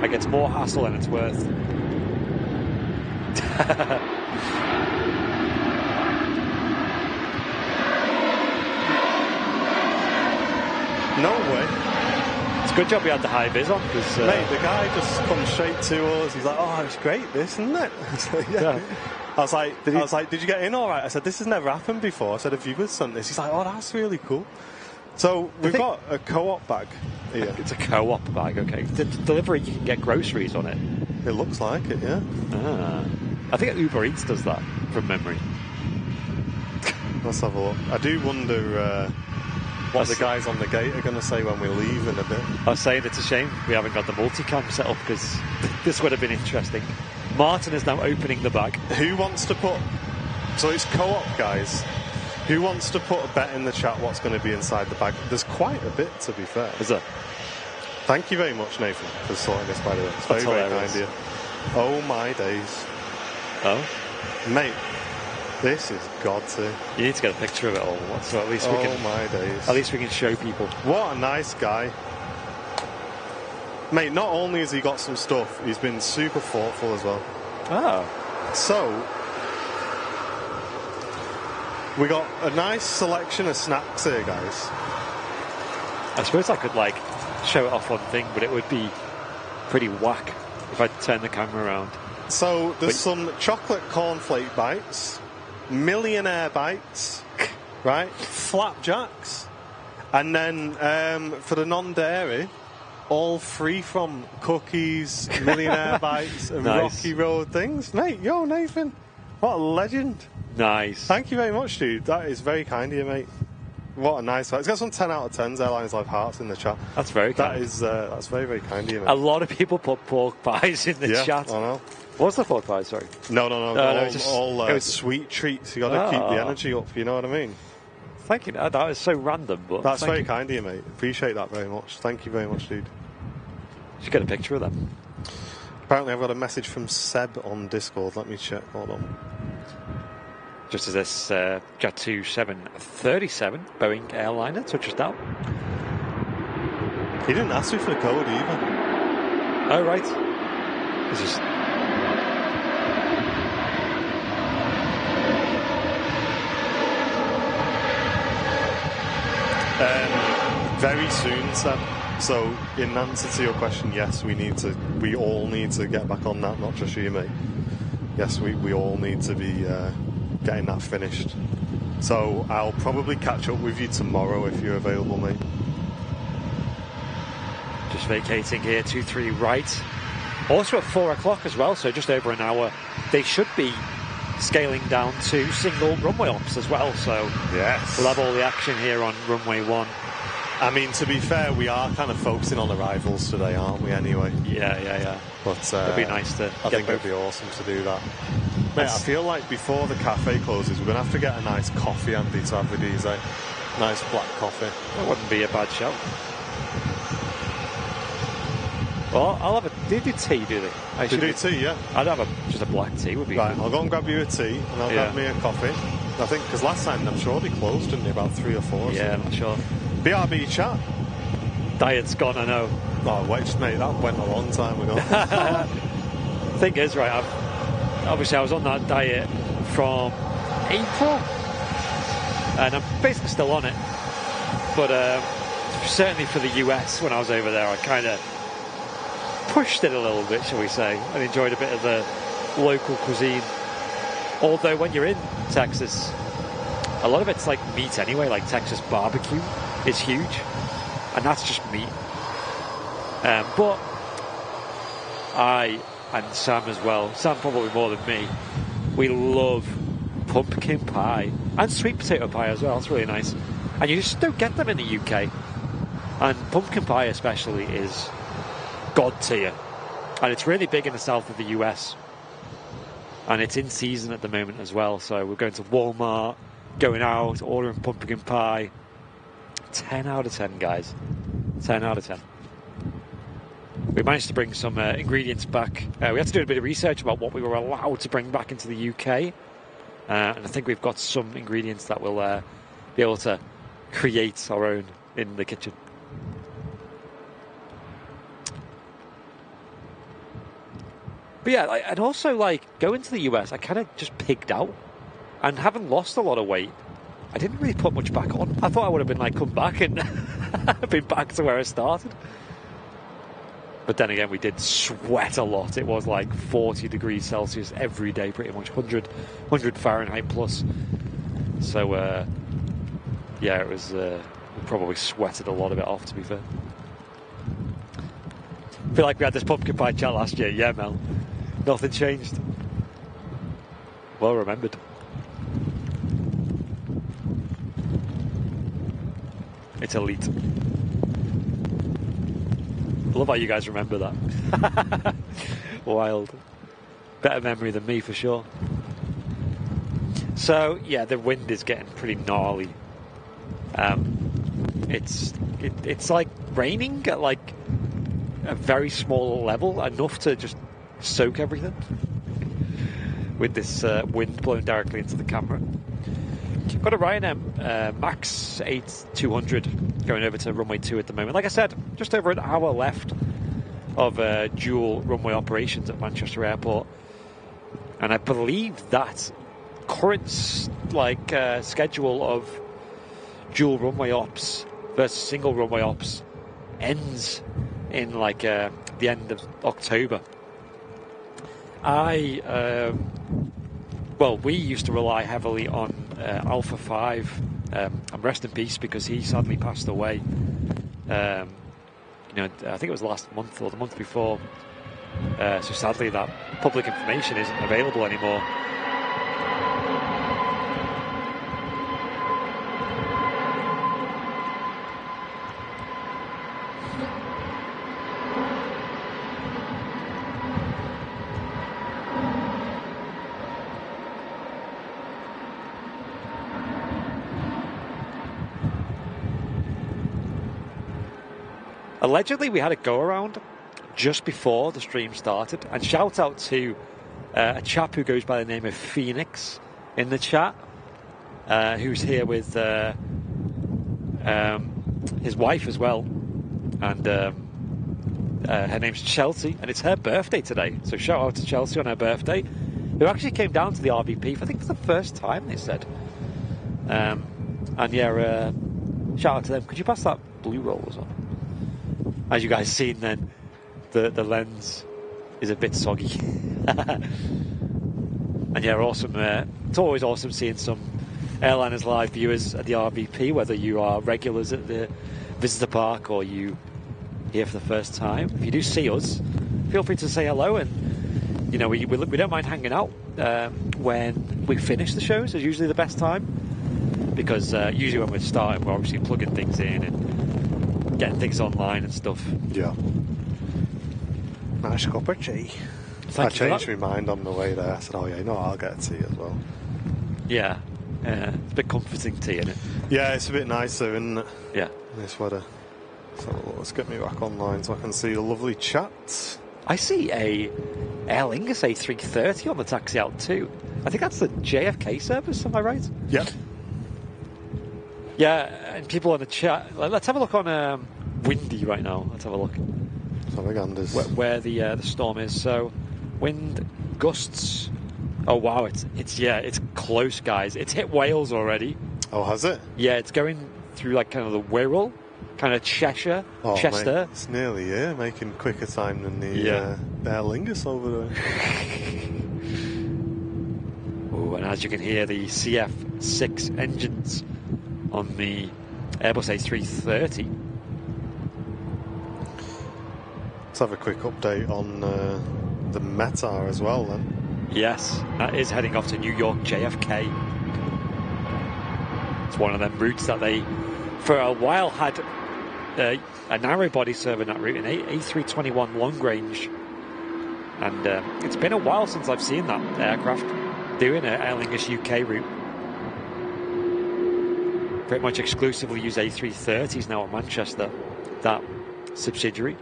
Like, it's more hassle than it's worth. no way. It's a good job we had the high vis on because. Uh, Mate, the guy just comes straight to us. He's like, "Oh, it's great, this, isn't it?" I was like, yeah. Yeah. I was like, Did I was like, "Did you get in all right?" I said, "This has never happened before." I said, "Have you ever done this?" He's like, "Oh, that's really cool." So we've got a co-op bag here. It's a co-op bag, okay. The the delivery, you can get groceries on it. It looks like it, yeah. Ah. I think Uber Eats does that from memory. Let's have a look. I do wonder uh, what the guys on the gate are going to say when we leave in a bit. I was saying it's a shame we haven't got the multicam set up because this would have been interesting. Martin is now opening the bag. Who wants to put? So it's co-op, guys. Who wants to put a bet in the chat? What's going to be inside the bag? There's quite a bit, to be fair. Is it? Thank you very much, Nathan, for sorting this. By the way, it's very, very kind of you. Oh my days, Oh, mate! This is to. You need to get a picture of it all, so at least we Oh can my days. at least we can show people. What a nice guy. Mate, not only has he got some stuff, he's been super thoughtful as well. Oh, So, we got a nice selection of snacks here, guys. I suppose I could like show it off on thing, but it would be pretty whack if I turn the camera around. So, there's Wait. some chocolate cornflake bites, millionaire bites, right? Flapjacks. And then um, for the non dairy, all free from cookies, millionaire bites, and Nice. Rocky Road things. Mate, yo, Nathan, what a legend. Nice. Thank you very much, dude. That is very kind of you, mate. What a nice It's got some 10 out of 10s, Airliners Live Hearts in the chat. That's very kind. is, uh, that's very, very kind of you, mate. A lot of people put pork pies in the yeah, chat. I know. What's the fourth pie? Sorry. No, no, no. No, all no, it's just- all uh, it was- sweet treats. you got to keep the Ah. energy up, you know what I mean? Thank you. That was so random, but That's very you. kind of you, mate. Appreciate that very much. Thank you very much, dude. Should get a picture of them. Apparently, I've got a message from Seb on Discord. Let me check. Hold on. Just as this uh, Jet2 737 Boeing airliner touches down. He didn't ask me for the code either. Oh right. This is Um, very soon, Seb. So, in answer to your question, yes, we need to. We all need to get back on that. Not just you, mate. Yes, we, we all need to be uh, getting that finished. So I'll probably catch up with you tomorrow if you're available, mate. just vacating here, 2 3 right. Also at 4 o'clock as well, so just over an hour. They should be scaling down to single runway ops as well, so Yes. we'll have all the action here on runway 1. I mean, to be fair, we are kind of focusing on the rivals today, aren't we? Anyway, Yeah, yeah, yeah. but uh, It'd be nice to I get think both. it'd be awesome to do that. Mate, I feel like before the cafe closes, we're gonna have to get a nice coffee, Andy, to have with these. Eh? Nice black coffee. That wouldn't be a bad shout. Well, I'll have a. They do tea, do they? I should do be- tea, yeah. I'd have a, just a black tea would be Right, good. I'll go and grab you a tea, and I'll Yeah. grab me a coffee. I think because last time I'm sure they closed, didn't they? About three or four. or Yeah, I'm not sure. something. BRB chat. Diet's gone, I know. Oh wait, mate, that went a long time ago. Thing is, right, I've, obviously I was on that diet from April, and I'm basically still on it. But um, certainly for the US, when I was over there, I kind of pushed it a little bit, shall we say, and enjoyed a bit of the local cuisine. Although when you're in Texas, a lot of it's like meat anyway, like Texas barbecue is huge, and that's just meat. Um, but I and Sam as well, Sam probably more than me, we love pumpkin pie and sweet potato pie as well. It's really nice, and you just don't get them in the UK. And pumpkin pie especially is god tier, and it's really big in the south of the US. And it's in season at the moment as well. So we're going to Walmart, going out, ordering pumpkin pie. 10 out of 10, guys. 10 out of 10. We managed to bring some uh, ingredients back. Uh, we had to do a bit of research about what we were allowed to bring back into the UK. Uh, and I think we've got some ingredients that we'll uh, be able to create our own in the kitchen. But yeah, like, and also like going to the US, I kind of just pigged out, and having lost a lot of weight, I didn't really put much back on. I thought I would have been like come back and been back to where I started. But then again, we did sweat a lot. It was like 40 degrees Celsius every day, pretty much 100, 100 Fahrenheit plus. So uh, yeah, it was. Uh, probably sweated a lot of it off, to be fair. I feel like we had this pumpkin pie chat last year. Yeah, Mel. Nothing changed. Well remembered. It's elite. I love how you guys remember that. Wild. Better memory than me for sure. So yeah, the wind is getting pretty gnarly. Um, it's it, it's like raining at like a very small level, enough to just soak everything. with this uh, wind blowing directly into the camera. Got a Ryan uh, Max 8200 going over to runway 2 at the moment. Like I said, just over an hour left of uh, dual runway operations at Manchester Airport. And I believe that current like uh, schedule of dual runway ops versus single runway ops ends in like uh, the end of October. I um, well, we used to rely heavily on uh, Alpha Five, um, and rest in peace because he sadly passed away. Um, you know, I think it was last month or the month before. Uh, so sadly, that public information isn't available anymore. Allegedly, we had a go around just before the stream started, and shout out to uh, a chap who goes by the name of Phoenix in the chat, uh, who's here with uh, um, his wife as well, and um, uh, her name's Chelsea, and it's her birthday today. So shout out to Chelsea on her birthday, who actually came down to the RVP, for, I think for the first time. They said, um, and yeah, uh, shout out to them. Could you pass that blue roll rolls on? As you guys seen, then the the lens is a bit soggy. and yeah, awesome. Uh, it's always awesome seeing some airliners live viewers at the RVP, whether you are regulars at the visitor park or you here for the first time. If you do see us, feel free to say hello, and you know we we, we don't mind hanging out um, when we finish the shows. is usually the best time because uh, usually when we're starting, we're obviously plugging things in and getting things online and stuff. Yeah. Nice cup of tea. Thank I changed my mind on the way there. I said, "Oh yeah, you no, I'll get a tea as well." Yeah, uh, it's a bit comforting tea, isn't it? Yeah, it's a bit nicer, isn't it? Yeah. This weather. So let's get me back online so I can see the lovely chat. I see a Aer Lingus A330 on the taxi out too. I think that's the JFK service, am I right? Yep. Yeah, and people in the chat. let- Let's have a look on um, Windy right now. Let's have a look where, where the uh, the storm is. So, wind gusts. Oh wow, it's it's yeah, it's close, guys. It's hit Wales already. Oh, has it? Yeah, it's going through like kind of the Wirral, kind of Cheshire, Oh, Chester. mate, it's nearly here, making quicker time than the Yeah. uh, Aer Lingus over there. Ooh, and as you can hear, the CF6 engines on the Airbus A330. Let's have a quick update on uh, the Metar as well then. Yes, that is heading off to New York JFK. It's one of them routes that they, for a while, had uh, a narrow body serving that route, an A- A321 long range. And uh, it's been a while since I've seen that aircraft doing an Aer Lingus UK route. Pretty much exclusively use A330s now at Manchester, that subsidiary.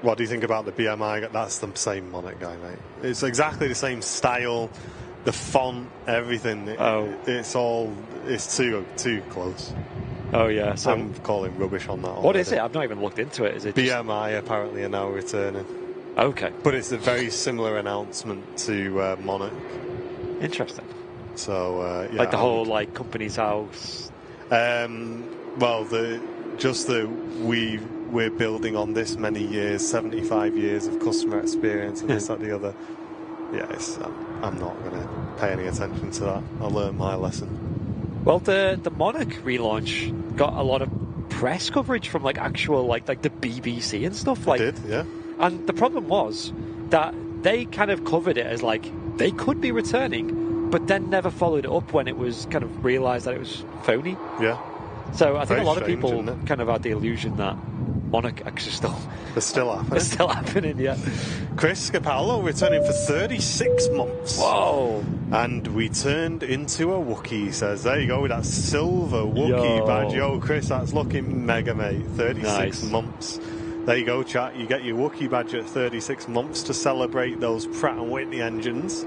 What do you think about the BMI? That's the same Monarch guy, mate. It's exactly the same style, the font, everything. It- Oh. It's all, it's too too close. Oh yeah, so I'm calling rubbish on that. what is it? I've not even looked into it. Is it just- BMI apparently are now returning. okay? But it's a very similar announcement to uh, Monarch. Interesting. So, uh, yeah. like the whole like Companies House. Um, well, the just the we we're building on this many years, seventy five years of customer experience, and this that the other. Yeah, I'm, I'm not going to pay any attention to that. I learned my lesson. Well, the the Monarch relaunch got a lot of press coverage from like actual like like the BBC and stuff. Like, Did yeah? and the problem was that they kind of covered it as like they could be returning, but then never followed it up when it was kind of realised that it was phony. Yeah, So I think Very a lot of people kind of had the illusion that Monarch actually still they're still happening. is still happening. Yeah. Chris Scapallo returning for thirty six months. Whoa. And we turned into a Wookiee, he says. There you go, with that silver Wookiee Yo. badge. Yo, Chris, that's looking mega, mate. 36 Nice. months. There you go, chat. You get your Wookiee badge at 36 months to celebrate those Pratt & Whitney engines.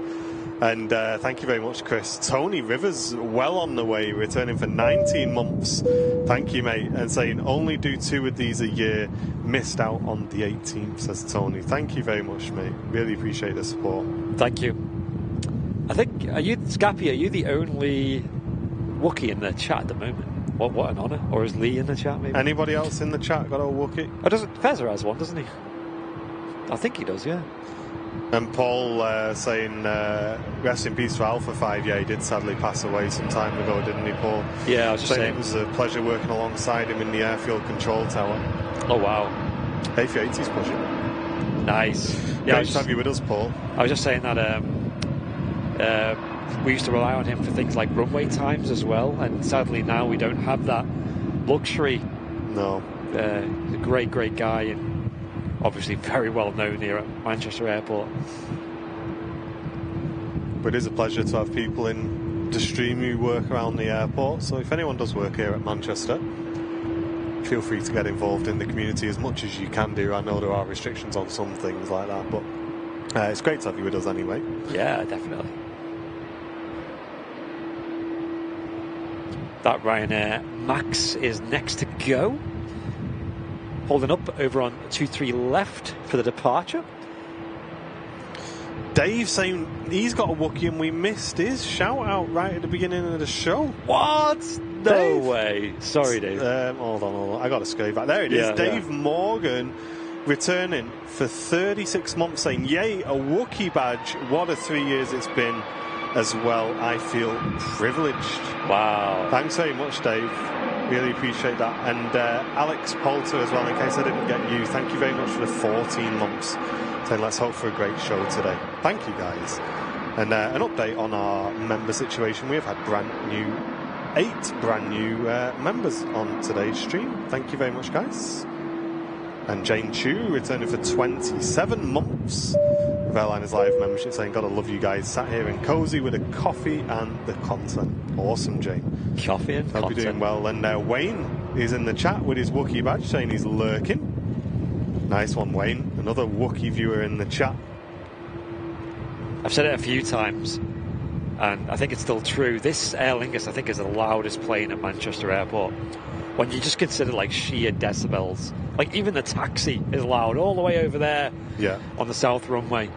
And uh, thank you very much, Chris. Tony Rivers, well on the way, returning for 19 months. Thank you, mate. And saying only do two of these a year. Missed out on the 18th, says Tony. Thank you very much, mate. Really appreciate the support. Thank you. I think, are you, Scappy, are you the only Wookiee in the chat at the moment? What, what an honour. Or is Lee in the chat, maybe? Anybody else in the chat got a Wookiee? oh, doesn't, Fezzer has one, doesn't he? I think he does, yeah. And Paul uh, saying, uh, rest in peace to Alpha 5. Yeah, he did sadly pass away some time ago, didn't he, Paul? Yeah, I was just saying saying. it was a pleasure working alongside him in the airfield control tower. Oh, wow. A380's pushing. Nice. Yeah, I Great to have you with us, Paul. I was just saying that um, uh, we used to rely on him for things like runway times as well, and sadly now we don't have that luxury. No. Uh, he's a great, great guy, and obviously very well known here at Manchester Airport. But it is a pleasure to have people in the stream who work around the airport. So if anyone does work here at Manchester, feel free to get involved in the community as much as you can do. I know there are restrictions on some things like that, but uh, it's great to have you with us anyway. Yeah, definitely. That Ryanair Max is next to go. Holding up over on 2 3 left for the departure. Dave saying he's got a Wookiee and we missed his shout out right at the beginning of the show. What? No Dave? way. Sorry, Dave. Um, hold on, hold on. I got to scurry back. There it is. Yeah, Dave yeah. Morgan returning for 36 months saying, Yay, a Wookiee badge. What a three years it's been as well. I feel privileged. wow. Thanks very much, Dave. Really appreciate that. And uh, Alex Poulter as well, in case I didn't get you, thank you very much for the 14 months. So let's hope for a great show today. Thank you, guys. And uh, an update on our member situation. We have had brand new, eight brand new uh, members on today's stream. Thank you very much, guys. And Jane Chu returning for 27 months of Airliners Live membership, saying, Gotta love you guys. Sat here in cozy with a coffee and the content. Awesome, Jane. Coffee and Hope content. you're doing well. And uh, Wayne is in the chat with his Wookiee badge saying he's lurking. Nice one, Wayne. Another Wookiee viewer in the chat. I've said it a few times, and I think it's still true. This Aer Lingus, I think, is the loudest plane at Manchester Airport. When you just consider like sheer decibels, like even the taxi is loud all the way over there Yeah. on the south runway.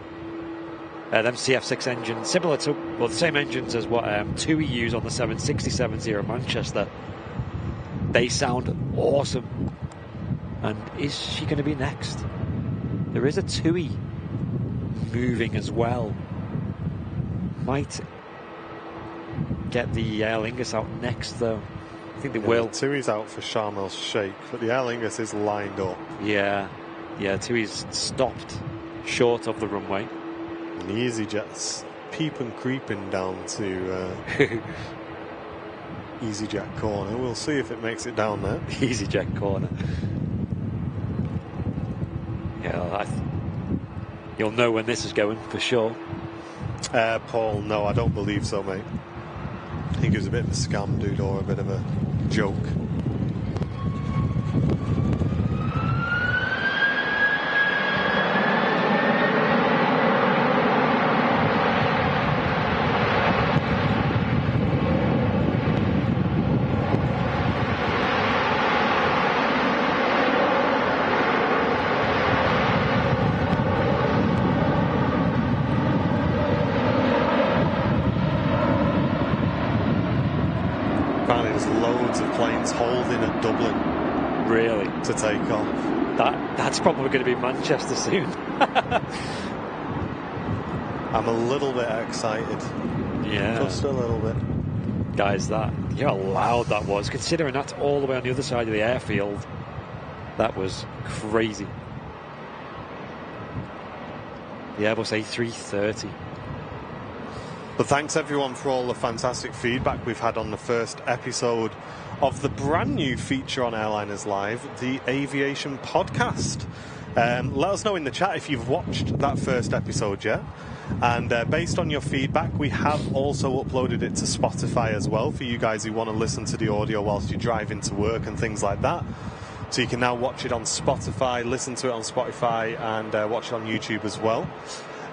Uh, them CF6 engines, similar to well, the same engines as what um, TUI use on the 767 here at Manchester. They sound awesome. And is she going to be next? There is a TUI moving as well. Might get the Aer Lingus out next, though. I think they will. Tui's out for Sharm el Sheikh, but the Aer Lingus is lined up. Yeah, yeah. TUI's stopped short of the runway. And the EasyJet's peeping creeping down to uh, EasyJet corner. We'll see if it makes it down there. EasyJet corner. Yeah, I th- you'll know when this is going for sure. Uh, Paul, no, I don't believe so, mate. I think it was a bit of a scam, dude, or a bit of a joke. Apparently, there's loads of planes holding at Dublin Really, to take off. That's going to be Manchester soon. I'm a little bit excited, yeah, just a little bit. guys, that you know how loud that was. Considering that's all the way on the other side of the airfield, that was crazy. The Airbus A330. But thanks everyone for all the fantastic feedback we've had on the first episode of the brand new feature on Airliners Live, the Aviation Podcast. Um, let us know in the chat if you've watched that first episode yet. And uh, based on your feedback, we have also uploaded it to Spotify as well for you guys who want to listen to the audio whilst you drive into work and things like that. So you can now watch it on Spotify, listen to it on Spotify, and uh, watch it on YouTube as well.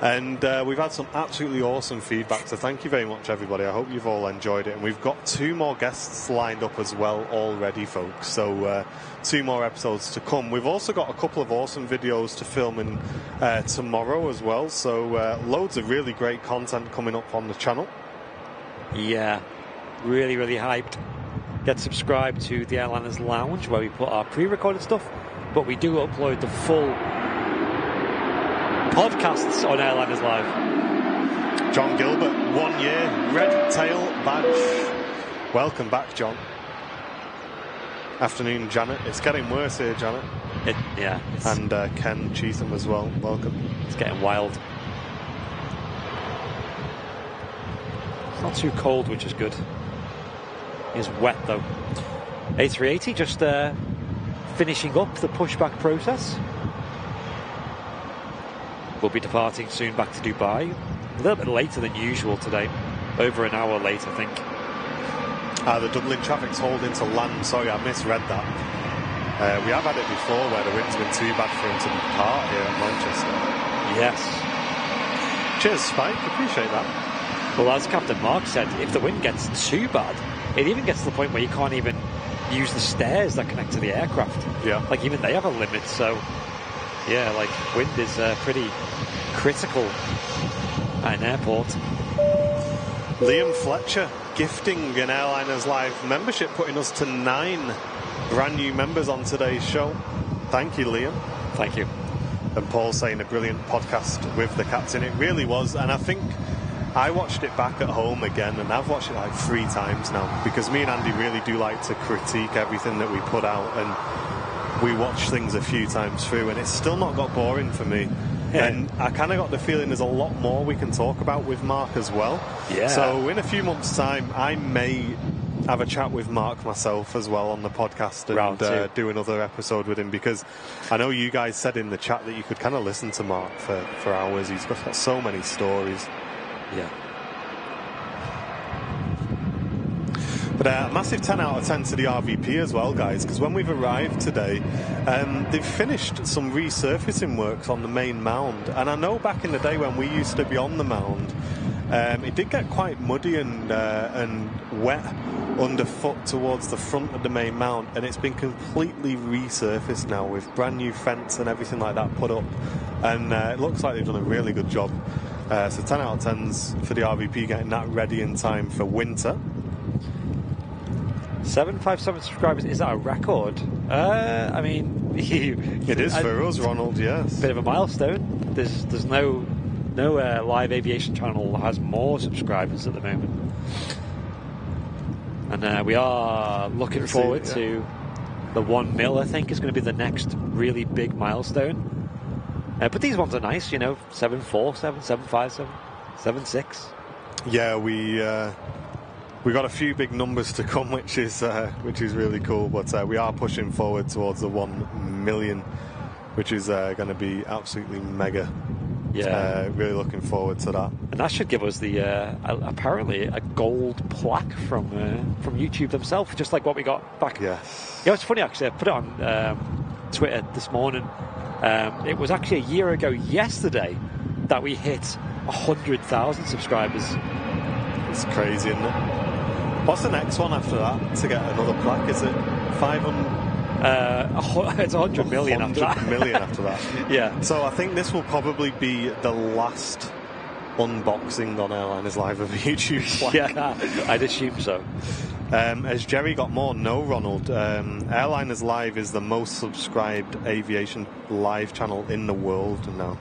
And uh, we've had some absolutely awesome feedback, so thank you very much, everybody. I hope you've all enjoyed it. And we've got two more guests lined up as well already, folks. So, uh, two more episodes to come. We've also got a couple of awesome videos to film in uh, tomorrow as well. So, uh, loads of really great content coming up on the channel. Yeah, really, really hyped. Get subscribed to the Airliners Lounge where we put our pre-recorded stuff, but we do upload the full podcasts on Airliners Live. John Gilbert, one year, red tail badge. Welcome back, John. Afternoon, Janet. It's getting worse here, Janet. It, yeah, And uh, Ken Cheatham as well. Welcome. it's getting wild. It's not too cold, which is good. It's wet though. A380 just uh, finishing up the pushback process. We'll be departing soon back to Dubai. A little bit later than usual today. Over an hour late, I think. Uh, the Dublin traffic's holding to land. Sorry, I misread that. Uh, we have had it before where the wind's been too bad for him to depart here at Manchester. Yes. Cheers, Spike. Appreciate that. Well, as Captain Mark said, if the wind gets too bad, it even gets to the point where you can't even use the stairs that connect to the aircraft. Yeah. Like even they have a limit, so yeah, like wind is uh, pretty critical at an airport. Liam Fletcher gifting an Airliners Live membership, putting us to nine brand new members on today's show. Thank you, Liam. Thank you. and Paul saying a brilliant podcast with the captain. It really was, and I think I watched it back at home again, and I've watched it like three times now because me and Andy really do like to critique everything that we put out, and we watch things a few times through, and it's still not got boring for me. Yeah. And I kind of got the feeling there's a lot more we can talk about with Mark as well. Yeah. So in a few months' time, I may have a chat with Mark myself as well on the podcast and uh, do another episode with him because I know you guys said in the chat that you could kind of listen to Mark for, for hours. He's got so many stories. Yeah. But uh, massive 10 out of 10 to the RVP as well, guys, because when we've arrived today, um, they've finished some resurfacing works on the main mound. And I know back in the day when we used to be on the mound, um, it did get quite muddy and, uh, and wet underfoot towards the front of the main mound, and it's been completely resurfaced now with brand new fence and everything like that put up. And uh, it looks like they've done a really good job. Uh, so 10 out of 10s for the RVP getting that ready in time for winter. 757 subscribers, is that a record? Uh, I mean, you, It is I- for us, Ronald, yes. bit of a milestone. There's there's no no uh, live aviation channel has more subscribers at the moment, and uh, we are looking Let's see, forward yeah. to the one mil. I think is going to be the next really big milestone. Uh, but these ones are nice, you know, seven four seven, seven five seven, seven six. Yeah, we uh, we got a few big numbers to come, which is uh, which is really cool. But uh, we are pushing forward towards the one million, which is uh, going to be absolutely mega. Yeah. Uh, really looking forward to that. And that should give us the uh, apparently a gold plaque from uh, from YouTube themselves, just like what we got back. Yes. Yeah, it's funny actually. I put it on um, Twitter this morning. Um, it was actually a year ago yesterday that we hit hundred thousand subscribers. It's crazy, isn't it? What's the next one after that to get another plaque? Is it 500 Uh, a it's hundred million after that. 100 million after that? yeah. So I think this will probably be the last unboxing on Airliners Live of a YouTube plaque. Yeah, I'd assume so. Um, has Jerry got more? No, Ronald. Um, Airliners Live is the most subscribed aviation live channel in the world now.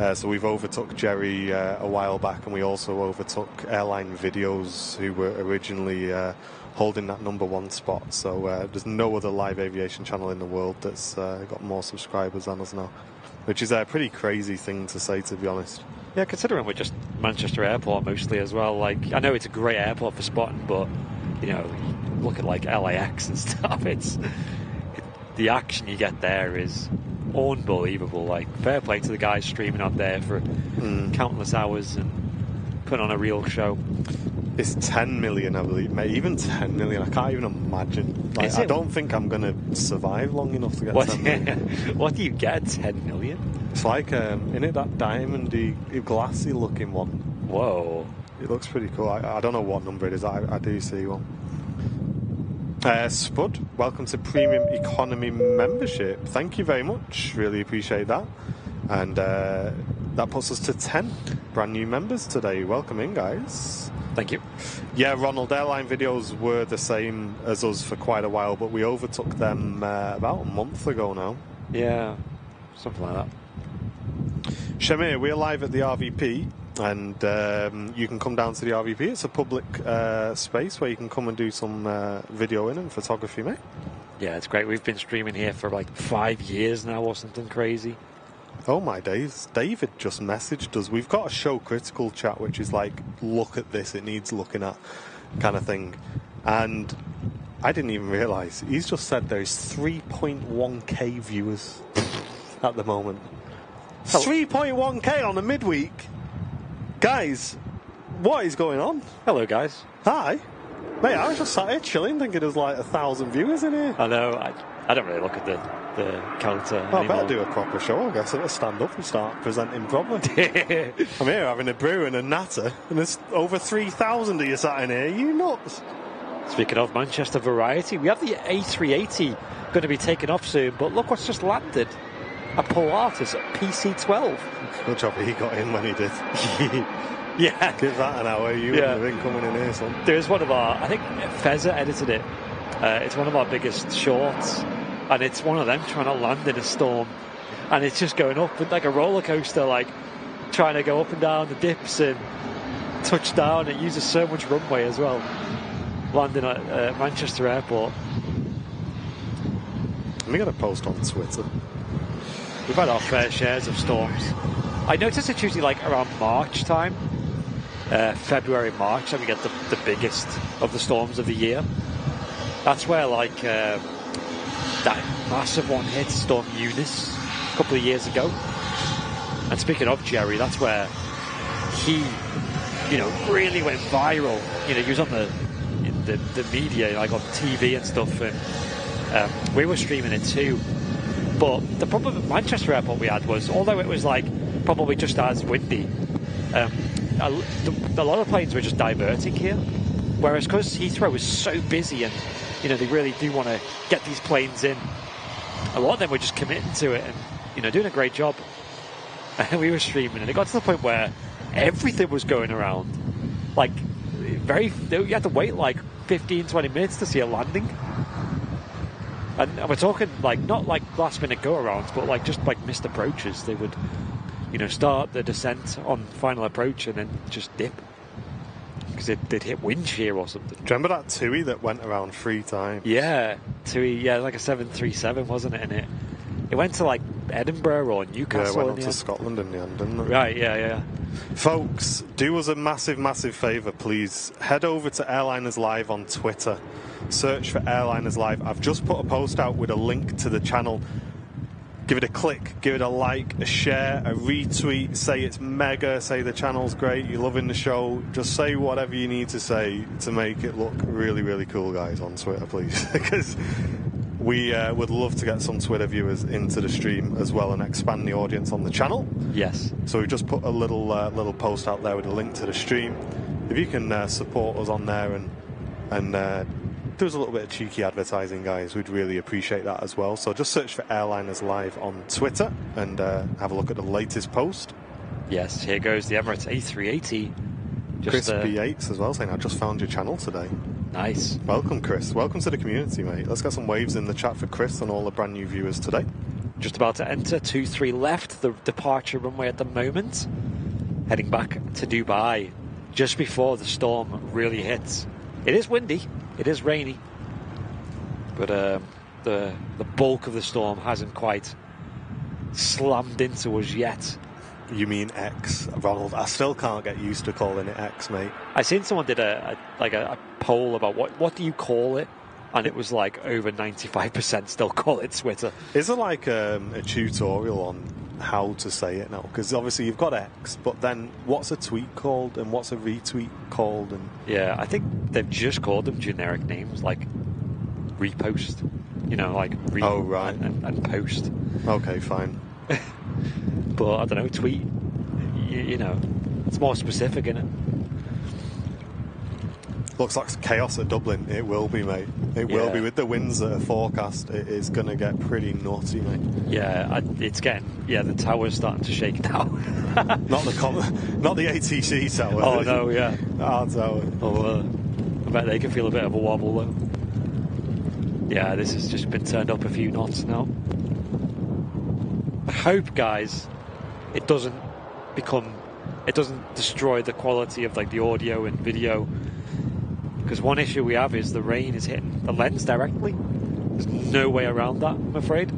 Uh, so we've overtook Jerry uh, a while back, and we also overtook Airline Videos, who were originally uh, holding that number one spot. So uh, there's no other live aviation channel in the world that's uh, got more subscribers than us now, which is a pretty crazy thing to say, to be honest. Yeah, considering we're just Manchester Airport mostly as well. Like I know it's a great airport for spotting, but you know, look at like LAX and stuff. It's it, the action you get there is unbelievable. Like fair play to the guys streaming on there for countless hours and putting on a real show. It's 10 million, I believe. Mate, even 10 million, I can't even imagine. Like, I don't think I'm going to survive long enough to get What, 10 million. what do you get? 10 million? It's like, um, in it, that diamondy, glassy looking one. Whoa. It looks pretty cool. I, I don't know what number it is. I, I do see one. Uh, Spud, welcome to Premium Economy membership. Thank you very much. Really appreciate that. And uh, that puts us to 10 brand new members today. Welcome in, guys. Thank you. Yeah, Ronald, airline videos were the same as us for quite a while, but we overtook them uh, about a month ago now. Yeah, something like that. Shamir, we're live at the RVP, and um, you can come down to the RVP. It's a public uh, space where you can come and do some uh, videoing and photography, mate. Yeah, it's great. We've been streaming here for like five years now or something crazy. Oh my days. David just messaged us. We've got a show critical chat, which is like, look at this, it needs looking at kind of thing. And I didn't even realise. He's just said there's 3.1k viewers at the moment. 3.1k on a midweek? Guys, what is going on? Hello, guys. Hi. Mate, I was just sat here chilling thinking there's like a thousand viewers in here. I know. I, I don't really look at the the counter Oh, I better do a proper show, I guess. I better stand up and start presenting properly. I'm here having a brew and a natter, and there's over 3,000 of you sat in here. You nuts? Speaking of Manchester variety, we have the A380 going to be taken off soon, but look what's just landed. A Pilatus PC12. Good job he got in when he did. yeah. Give that an hour, you Yeah. wouldn't have been coming in here, son. There's one of our, I think Fezza edited it. Uh, it's one of our biggest shorts, and it's one of them trying to land in a storm, and it's just going up with like a roller coaster, like trying to go up and down the dips and touch down. It uses so much runway as well. Landing at uh, Manchester Airport. Let me get a post on Twitter. We've had our fair shares of storms. I notice it's usually like around March time, uh, February, March, that we get the, the biggest of the storms of the year. That's where like um, that massive one hit Storm Eunice a couple of years ago. And speaking of Jerry, that's where he, you know, really went viral. You know, he was on the the, the media, like on TV and stuff, and um, we were streaming it too. But the problem at Manchester Airport we had was, although it was like probably just as windy, um, a, the, a lot of planes were just diverting here. Whereas because Heathrow is so busy and you know they really do want to get these planes in, a lot of them were just committing to it and you know doing a great job. And we were streaming, and it got to the point where everything was going around. Like very, you had to wait like 15, 20 minutes to see a landing. And we're talking like not like last minute go arounds, but like just like missed approaches. They would, you know, start the descent on final approach and then just dip because they'd, they'd hit wind shear or something. Do you remember that TUI that went around three times? Yeah, to yeah, like a seven three seven, wasn't it? And it it went to like Edinburgh or Yeah, Newcastle. went up to end. Scotland in the end, didn't it? Right, yeah, yeah. Folks, do us a massive, massive favour, please. Head over to Airliners Live on Twitter. Search for Airliners Live. I've just put a post out with a link to the channel. Give it a click, give it a like, a share, a retweet. Say it's mega, say the channel's great, you're loving the show. Just say whatever you need to say to make it look really, really cool, guys, on Twitter, please. because we uh, would love to get some Twitter viewers into the stream as well and expand the audience on the channel. Yes. So we've just put a little uh, little post out there with a link to the stream. If you can uh, support us on there and and uh, do us a little bit of cheeky advertising, guys, we'd really appreciate that as well. So just search for Airliners Live on Twitter and uh, have a look at the latest post. Yes, here goes the Emirates A380. Chris Just uh, B8s as well saying, I just found your channel today. Nice. Welcome, Chris. Welcome to the community, mate. Let's get some waves in the chat for Chris and all the brand new viewers today. Just about to enter 2 3 left, the departure runway at the moment. Heading back to Dubai just before the storm really hits. It is windy, it is rainy, but um, the, the bulk of the storm hasn't quite slammed into us yet. You mean X, Ronald? I still can't get used to calling it X, mate. I seen someone did a, a like a, a poll about what what do you call it, and it was like over ninety five percent still call it Twitter. Is there like um, a tutorial on how to say it now because obviously you've got X, but then what's a tweet called and what's a retweet called and Yeah, I think they've just called them generic names like repost. You know, like re- Oh, right. and, and, and post. okay, fine. But I don't know, tweet. You, you know, it's more specific in it. Looks like chaos at Dublin. It will be, mate. It will Yeah. be with the winds that are forecast. It is going to get pretty naughty, mate. Yeah, I, it's getting. Yeah, the tower's starting to shake now. Not the com- not the ATC tower. oh no, yeah. Our tower. Oh, uh, I bet they can feel a bit of a wobble though. Yeah, this has just been turned up a few knots now. I hope, guys, it doesn't become, it doesn't destroy the quality of like the audio and video. Because one issue we have is the rain is hitting the lens directly. There's no way around that, I'm afraid.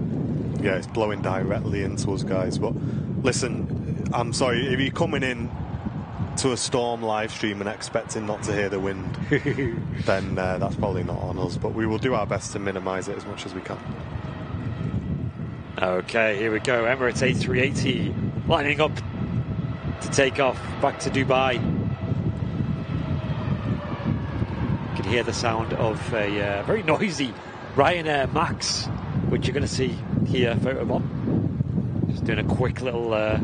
Yeah, it's blowing directly into us, guys. But listen, I'm sorry if you're coming in to a storm live stream and expecting not to hear the wind, then uh, that's probably not on us. But we will do our best to minimise it as much as we can. Okay, here we go. Emirates A380 lining up to take off back to Dubai. Can hear the sound of a uh, very noisy Ryanair Max, which you're going to see here, photo bomb. Just doing a quick little uh,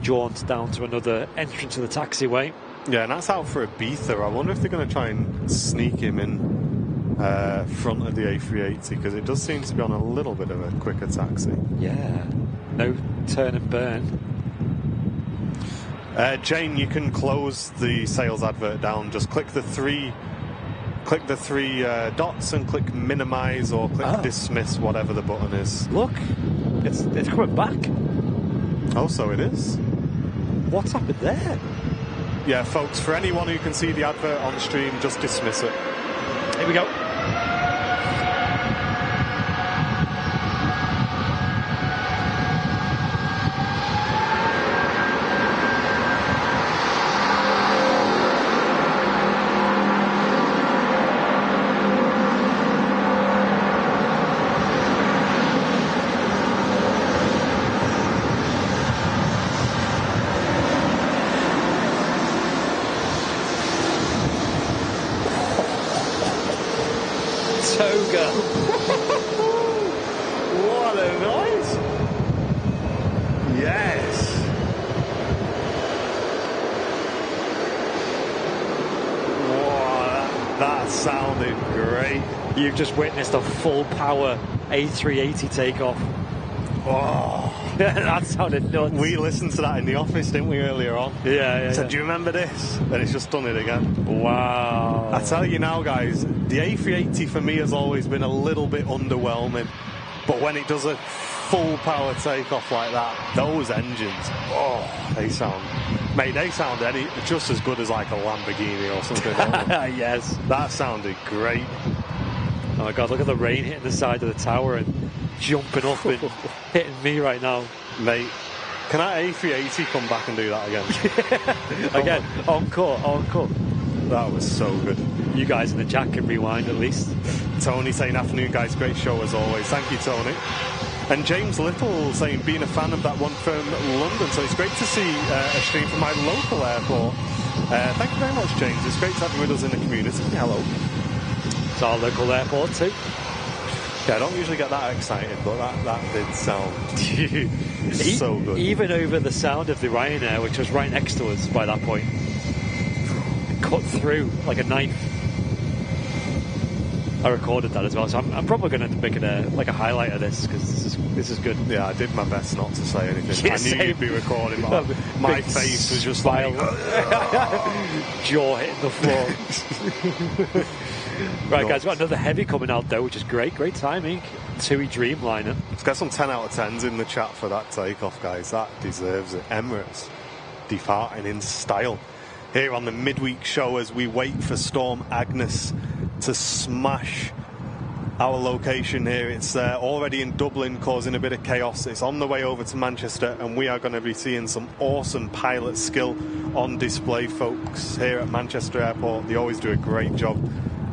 jaunt down to another entrance of the taxiway. Yeah, and that's out for Ibiza. I wonder if they're going to try and sneak him in uh, front of the A380 because it does seem to be on a little bit of a quicker taxi. Yeah, no turn and burn. Uh, Jane, you can close the sales advert down. Just click the three, click the three uh, dots and click minimize or click Ah. dismiss, whatever the button is. Look, it's it's coming back. Oh, so it is. What's happened there? Yeah, folks. For anyone who can see the advert on stream, just dismiss it. Here we go. Toga. What a noise! Yes. Wow, that, that sounded You've just witnessed a full power A380 takeoff. Oh, that sounded nuts. we listened to that in the office, didn't we, earlier on? yeah, yeah. Said, yeah. do you remember this? And it's just done it again. Wow. I tell you now, guys, the A380 for me has always been a little bit underwhelming. But when it does a full power takeoff like that, those engines, oh, they sound, mate, they sound any just as good as like a Lamborghini or something. yes. that sounded great. Oh my god, look at the rain hitting the side of the tower and jumping up and hitting me right now. Mate, can that A380 come back and do that again? Again, encore, encore. that was so good. You guys in the chat can rewind at least. Tony saying, afternoon guys, great show as always. Thank you, Tony. And James Little saying, being a fan of that one from London, so it's great to see uh, a stream from my local airport. Uh, thank you very much, James. It's great to have you with us in the community. Hello. Our local airport too. Yeah, I don't usually get that excited, but that, that did sound so good. Even over the sound of the Ryanair, which was right next to us by that point. It cut through like a knife. I recorded that as well, so I'm, I'm probably going to make it a like a highlight of this because this is this is good. Yeah, I did my best not to say anything. Yeah, I knew same. you'd be recording, but my face was just smile. like, jaw hitting the floor. Right, guys, we've got another heavy coming out though, which is great. Great timing. TUI Dreamliner. Let's get some 10 out of 10s in the chat for that takeoff, guys. That deserves it. Emirates departing in style. Here on the midweek show as we wait for Storm Agnes to smash our location here. It's uh, already in Dublin, causing a bit of chaos. It's on the way over to Manchester, and we are going to be seeing some awesome pilot skill on display, folks, here at Manchester Airport. They always do a great job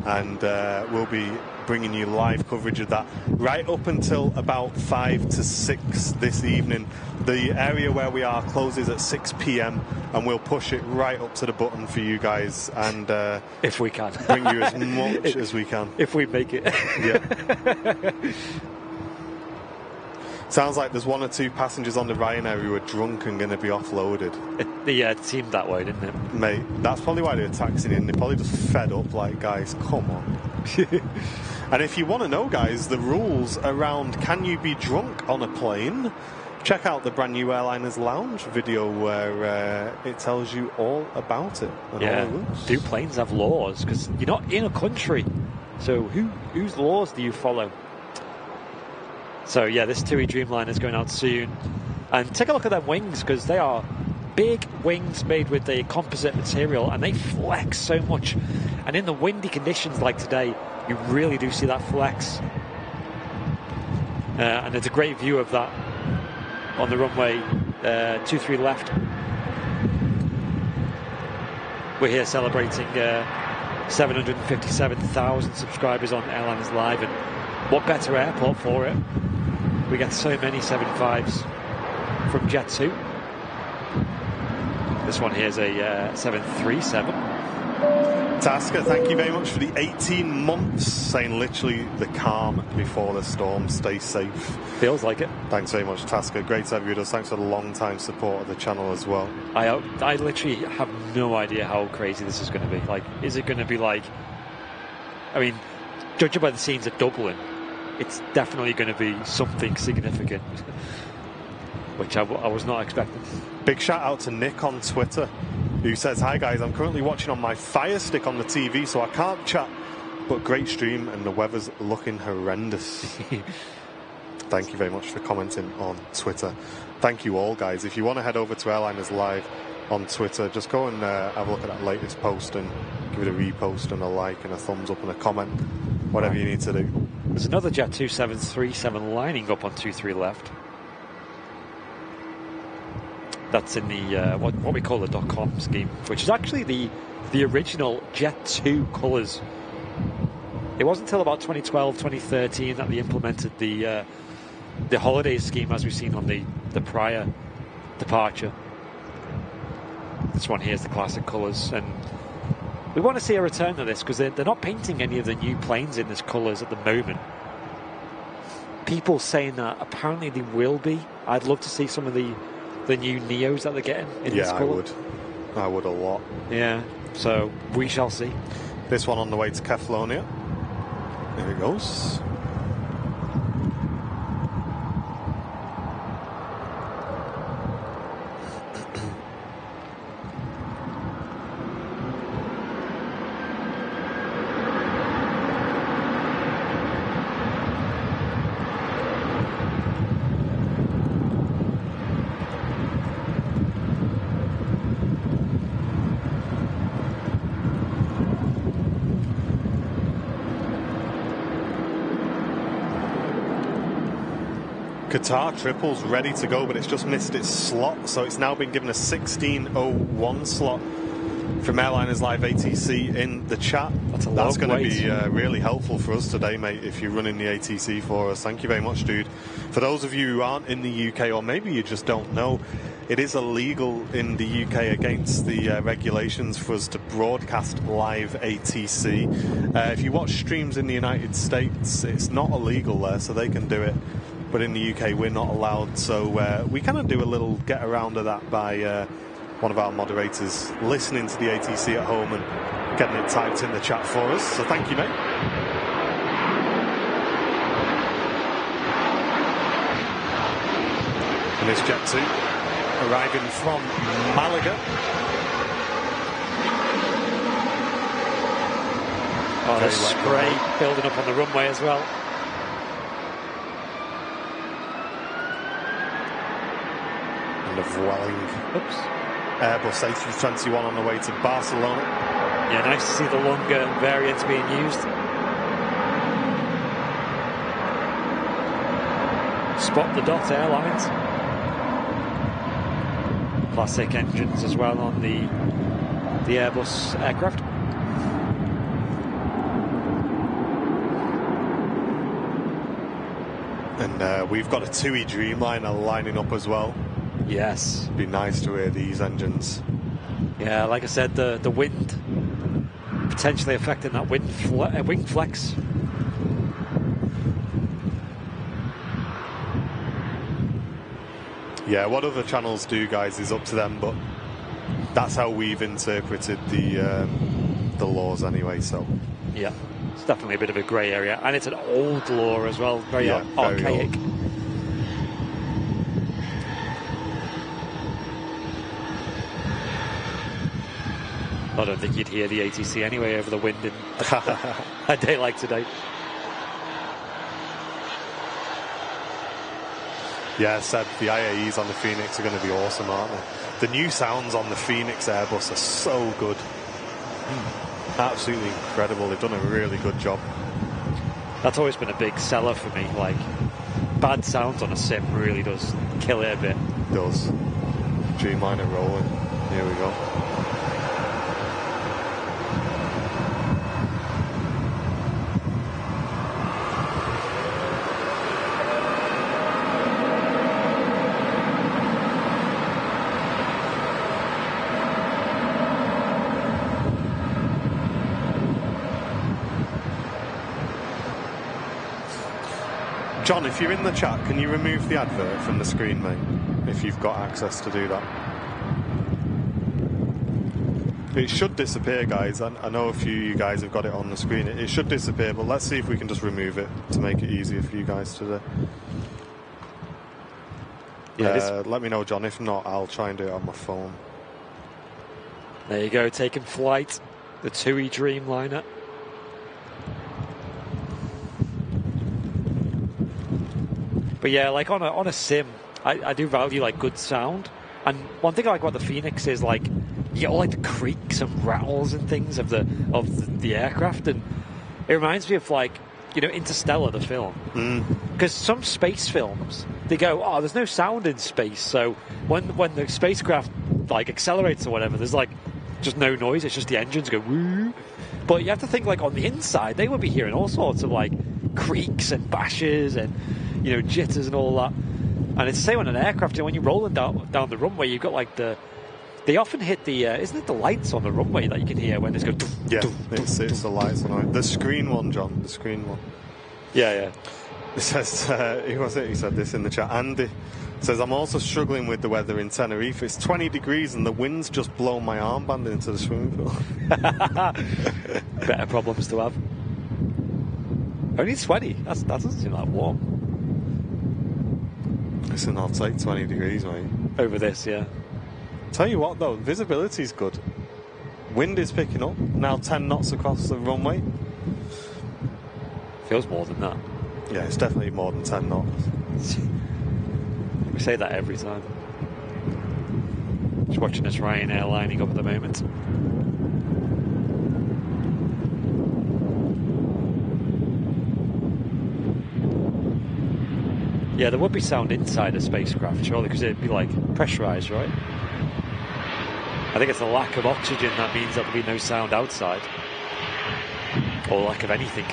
and uh, we'll be bringing you live coverage of that right up until about five to six this evening. The area where we are closes at 6 p.m. and we'll push it right up to the button for you guys and uh, If we can. bring you as much as we can. if we make it. Yeah. Sounds like there's one or two passengers on the Ryanair who are drunk and going to be offloaded. it yeah, it seemed that way, didn't it? Mate, that's probably why they're taxing in. They're probably just fed up, like, guys, come on. and if you want to know, guys, the rules around can you be drunk on a plane, check out the brand new Airliners Lounge video where uh, it tells you all about it and Yeah. Do planes have laws? Because you're not in a country. So who whose laws do you follow? So yeah, this TUI Dreamliner is going out soon. And take a look at their wings because they are big wings made with the composite material and they flex so much. And in the windy conditions like today, you really do see that flex. Uh, and it's a great view of that on the runway uh, 2 3 left. We're here celebrating uh, 757,000 subscribers on Airliners Live, and what better airport for it? We get so many 75s from Jet2. This one here is a uh, 737. Tasker, thank you very much for the 18 months, saying literally the calm before the storm. Stay safe. Feels like it. Thanks very much, Tasker. Great to have you with us. Thanks for the long time support of the channel as well. I I literally have no idea how crazy this is going to be. Like, is it going to be like? I mean, judging by the scenes at Dublin, it's definitely going to be something significant, which I, w- I was not expecting. Big shout out to Nick on Twitter, who says, Hi guys, I'm currently watching on my Fire Stick on the TV, so I can't chat, but great stream and the weather's looking horrendous. Thank you very much for commenting on Twitter. Thank you all, guys. If you want to head over to Airliners Live on Twitter, just go and uh, have a look at that latest post and give it a repost and a like and a thumbs up and a comment, whatever you need to do. There's another Jet2 737 lining up on 23 left. That's in the uh, what, what we call the dot com scheme, which is actually the the original Jet 2 colours. It wasn't until about 2012, 2013 that they implemented the uh, the holidays scheme as we've seen on the, the prior departure. This one here is the classic colours, and we want to see a return to this because they're, they're not painting any of the new planes in this colours at the moment. People saying that apparently they will be. I'd love to see some of the the new Neos that they're getting in this Yeah, I would. I would a lot. Yeah, so we shall see. This one on the way to Kefalonia. There it goes. Qatar triples ready to go, but it's just missed its slot, so it's now been given a 16:01 slot from Airliners Live ATC in the chat. That's That's going to be uh, really helpful for us today, mate. If you're running the ATC for us, thank you very much, dude. For those of you who aren't in the UK, or maybe you just don't know, it is illegal in the UK against the uh, regulations for us to broadcast live ATC. Uh, if you watch streams in the United States, it's not illegal there, so they can do it. But in the UK, we're not allowed. So uh, we kind of do a little get around of that by uh, one of our moderators listening to the ATC at home and getting it typed in the chat for us. So thank you, mate. And this Jet 2 arriving from Malaga. Oh, wet spray building up on the runway as well. of welling. Oops. Airbus A321 on the way to Barcelona. Yeah, nice to see the longer variants being used. Spot the dot airlines. Classic engines as well on the the Airbus aircraft. And uh, we've got a TUI Dreamliner lining up as well. Yes. It'd Be nice to hear these engines. Yeah, like I said, the the wind potentially affecting that wind fle- uh, wing flex. Yeah, what other channels do, guys, is up to them, but that's how we've interpreted the um, the laws anyway. So Yeah, it's definitely a bit of a grey area, and it's an old law as well, very Yeah, ar- very I don't think you'd hear the ATC anyway over the wind in a day like today. yeah, Seb, the IAEs on the Fenix are going to be awesome, aren't they? The new sounds on the Fenix Airbus are so good, hmm. absolutely incredible. They've done a really good job. That's always been a big seller for me. Like bad sounds on a sim really does kill it a bit. Does Dreamliner rolling? Here we go. John, if you're in the chat, can you remove the advert from the screen, mate? If you've got access to do that. It should disappear, guys. I, I know a few of you guys have got it on the screen. It, it should disappear, but let's see if we can just remove it to make it easier for you guys today. Yeah, uh, let me know, John. If not, I'll try and do it on my phone. there you go, taking flight. The TUI Dreamliner. But yeah, like on a on a sim, I, I do value like good sound. And one thing I like about the Fenix is like you get all like the creaks and rattles and things of the of the, the aircraft, and it reminds me of like you know Interstellar, the film. Mm. Because some space films, they go, oh, there's no sound in space, so when when the spacecraft like accelerates or whatever, there's like just no noise. It's just the engines go woo. But you have to think like on the inside, they would be hearing all sorts of like creaks and bashes and you know jitters and all that. And it's the same on an aircraft. You know, when you're rolling down down the runway, you've got like the they often hit the uh, isn't it the lights on the runway that you can hear when it's go. doof, Yeah, doof, it's, doof, it's the lights on it. The screen one, John. The screen one. Yeah, yeah. It says, uh, who was it? He said this in the chat. Andy says, I'm also struggling with the weather in Tenerife. It's 20 degrees and the wind's just blown my armband into the swimming pool. Better problems to have. Only 20. That's, that doesn't seem that warm. Listen, I'll take 20 degrees, mate. Over this, yeah. Tell you what, though, visibility's good. Wind is picking up. Now 10 knots across the runway. Feels more than that. Yeah, it's definitely more than 10 knots. We say that every time. Just watching this Ryanair lining up at the moment. Yeah, there would be sound inside a spacecraft, surely, because it'd be like pressurized, right? I think it's a lack of oxygen that means there'll be no sound outside. Or lack of anything.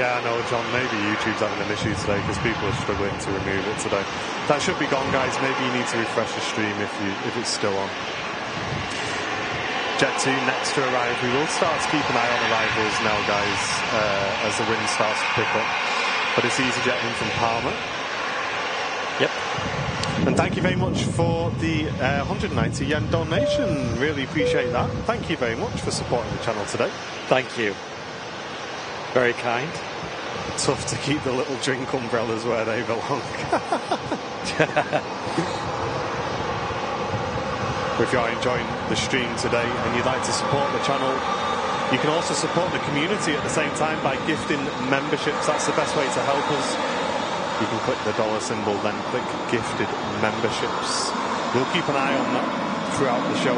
Yeah, I know, John. Maybe YouTube's having an issue today because people are struggling to remove it today. That should be gone, guys. Maybe you need to refresh the stream if you if it's still on. Jet 2 next to arrive. We will start to keep an eye on arrivals now, guys, uh, as the wind starts to pick up. But it's EasyJet in from Palma. Yep. And thank you very much for the uh, 190 yen donation. Really appreciate that. Thank you very much for supporting the channel today. Thank you. Very kind. Tough to keep the little drink umbrellas where they belong. if you are enjoying the stream today and you'd like to support the channel, you can also support the community at the same time by gifting memberships. That's the best way to help us. You can click the dollar symbol, then click gifted memberships. We'll keep an eye on that throughout the show,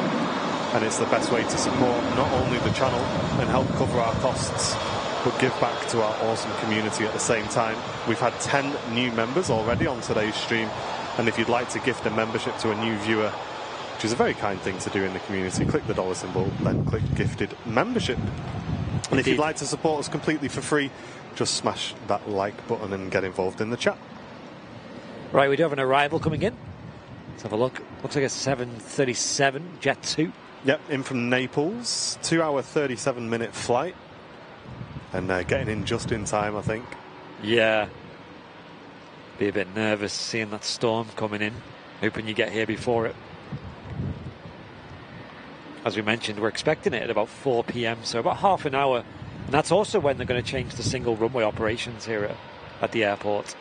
and it's the best way to support not only the channel and help cover our costs, but give back to our awesome community at the same time. We've had 10 new members already on today's stream, and if you'd like to gift a membership to a new viewer, which is a very kind thing to do in the community, click the dollar symbol, then click gifted membership. And if you'd like to support us completely for free, just smash that like button and get involved in the chat. Right, we do have an arrival coming in. Let's have a look. Looks like a 737 Jet 2. Yep, in from Naples, two hour 37 minute flight, and uh, getting in just in time, I think. Yeah. Be a bit nervous seeing that storm coming in. Hoping you get here before it. As we mentioned, we're expecting it at about 4 p.m., so about half an hour. And that's also when they're going to change the single runway operations here at, at the airport.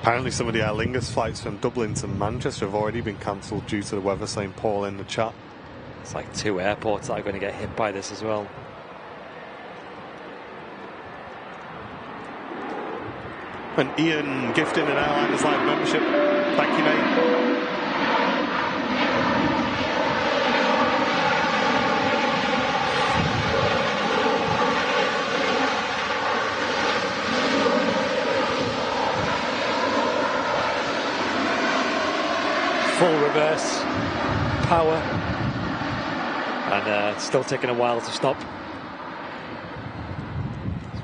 Apparently, some of the Aer Lingus flights from Dublin to Manchester have already been cancelled due to the weather, saying Paul in the chat. It's like two airports that are going to get hit by this as well. And Ian gifting an Airliners Live membership. Thank you, mate. Full reverse power. And uh, it's still taking a while to stop.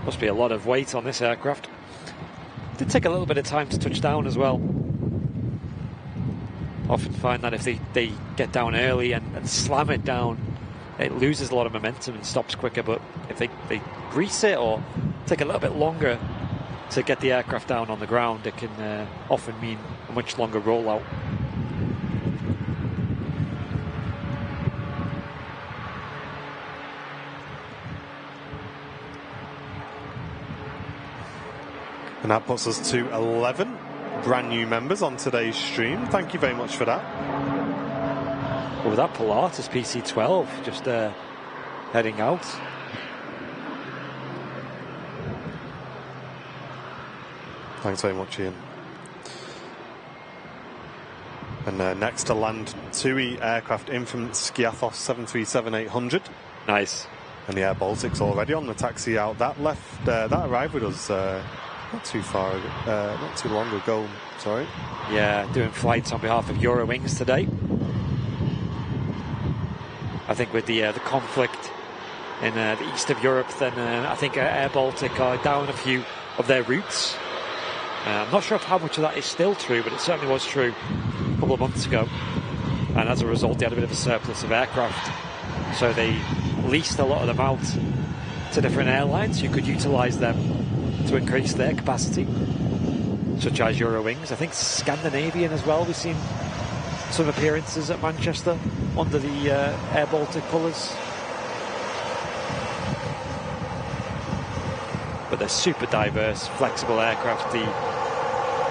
Must be a lot of weight on this aircraft. Did take a little bit of time to touch down as well. Often find that if they, they get down early and, and slam it down, it loses a lot of momentum and stops quicker. But if they, they grease it or take a little bit longer to get the aircraft down on the ground, it can uh, often mean a much longer rollout. And that puts us to 11 brand new members on today's stream. Thank you very much for that. Well, with that Pilatus PC12 just uh, heading out. Thanks very much, Ian. And uh, next to land TUI aircraft in from Skiathos 737-800. Nice. And the Air Baltic's already on the taxi out. That left, uh, that arrived with us uh, not too far, uh, not too long ago. Sorry. Yeah, doing flights on behalf of Eurowings today. I think with the uh, the conflict in uh, the east of Europe, then uh, I think uh, Air Baltic are down a few of their routes. Uh, I'm not sure how much of that is still true, but it certainly was true a couple of months ago. And as a result, they had a bit of a surplus of aircraft. So they leased a lot of them out to different airlines who could utilise them to increase their capacity, such as Eurowings. I think Scandinavian as well. We've seen some appearances at Manchester under the uh, Air Baltic colours. But they're super diverse, flexible aircraft, the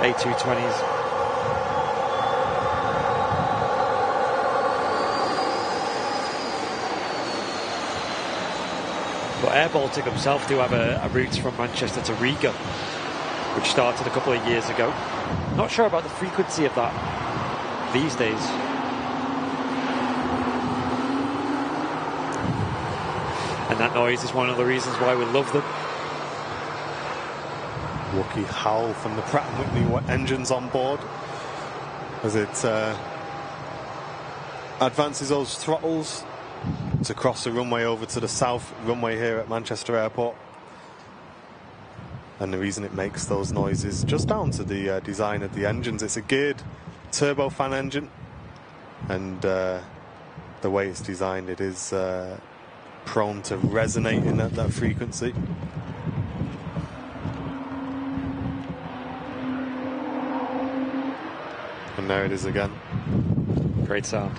A220s. But Air Baltic himself do have a, a route from Manchester to Riga, which started a couple of years ago. Not sure about the frequency of that these days. And that noise is one of the reasons why we love them. Wookie howl from the Pratt & Whitney engines on board as it uh, advances those throttles to cross the runway over to the south runway here at Manchester Airport. And the reason it makes those noises just down to the uh, design of the engines. It's a geared turbofan engine, and uh, the way it's designed, it is uh, prone to resonating at that frequency. And there it is again. Great sound.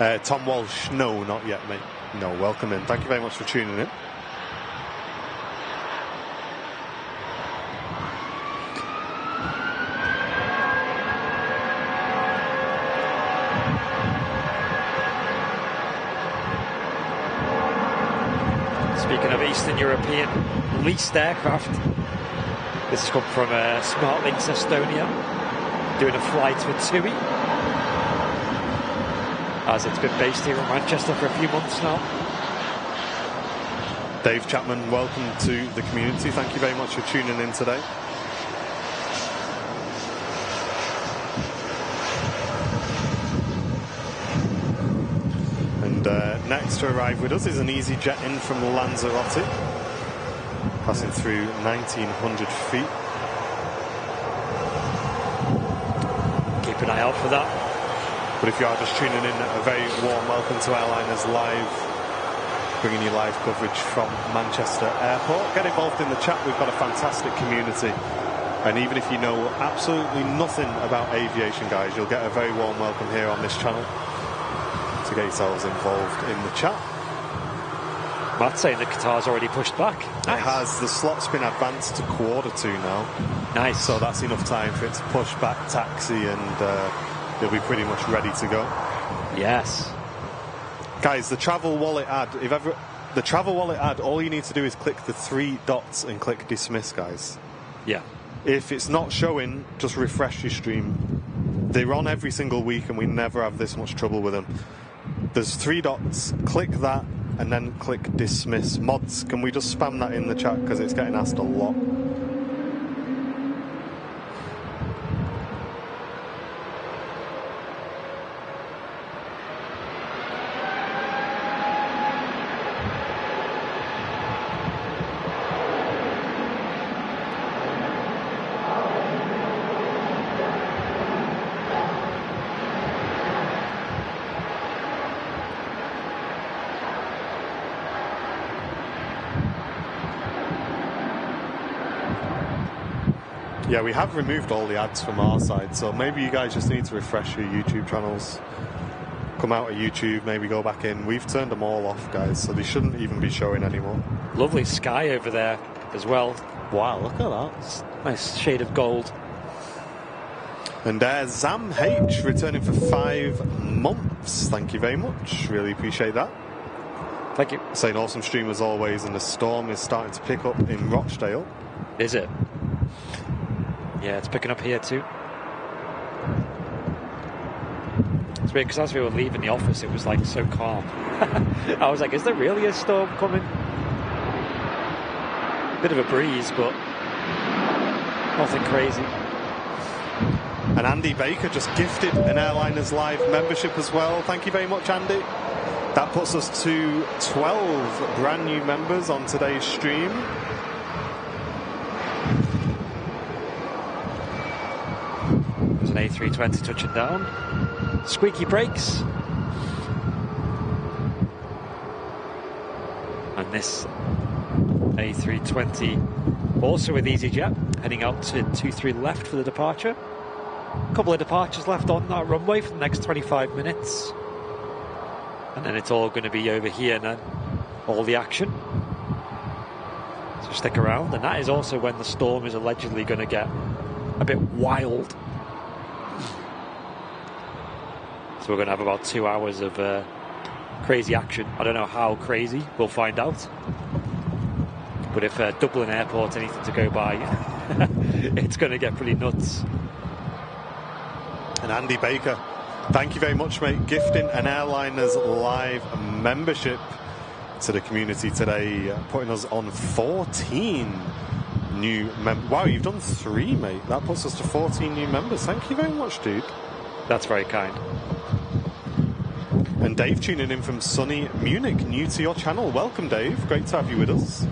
Uh, Tom Walsh, no, not yet, mate. No, welcome in. Thank you very much for tuning in. Speaking of Eastern European leased aircraft, this has come from uh, SmartLynx Estonia, doing a flight for TUI. As it's been based here in Manchester for a few months now. Dave Chapman, welcome to the community. Thank you very much for tuning in today. And uh, next to arrive with us is an easy jet in from Lanzarote, passing through 1900 feet. Keep an eye out for that. But if you are just tuning in, a very warm welcome to Airliners Live, bringing you live coverage from Manchester Airport. Get involved in the chat, we've got a fantastic community. And even if you know absolutely nothing about aviation, guys, you'll get a very warm welcome here on this channel to get yourselves involved in the chat. Matt's saying the Qatar's already pushed back. It has, the slot's been advanced to quarter two now, Nice. so that's enough time for it to push back taxi and uh, it'll be pretty much ready to go. yes. Guys, the travel wallet ad, if ever the travel wallet ad, all you need to do is click the three dots and click dismiss, guys. Yeah. If it's not showing, just refresh your stream. They're on every single week and we never have this much trouble with them. There's three dots, click that and then click dismiss. Mods, can we just spam that in the chat because it's getting asked a lot. Yeah, we have removed all the ads from our side, so maybe you guys just need to refresh your YouTube channels. Come out of YouTube, maybe go back in. We've turned them all off, guys, so they shouldn't even be showing anymore. Lovely sky over there as well. Wow, look at that. Nice shade of gold. And there's Zam H returning for five months. Thank you very much. Really appreciate that. Thank you. Saying awesome stream as always, and the storm is starting to pick up in Rochdale. Is it? Yeah, it's picking up here too. It's weird because as we were leaving the office, it was like so calm. I was like, is there really a storm coming? Bit of a breeze, but nothing crazy. And Andy Baker just gifted an Airliners Live membership as well. Thank you very much, Andy. That puts us to 12 brand new members on today's stream. There's an A320 touching down. Squeaky brakes. And this A320 also with EasyJet heading out to 2-3 left for the departure. A couple of departures left on that runway for the next 25 minutes. And then it's all going to be over here now. All the action. So stick around. And that is also when the storm is allegedly going to get a bit wild. So we're going to have about two hours of uh, crazy action. I don't know how crazy. We'll find out. But if uh, Dublin Airport's anything to go by, it's going to get pretty nuts. And Andy Baker, thank you very much, mate. Gifting an Airliners Live membership to the community today, putting us on 14 new members. Wow, you've done three, mate. That puts us to 14 new members. Thank you very much, dude. That's very kind. And Dave tuning in from sunny Munich, new to your channel. Welcome, Dave. Great to have you with us.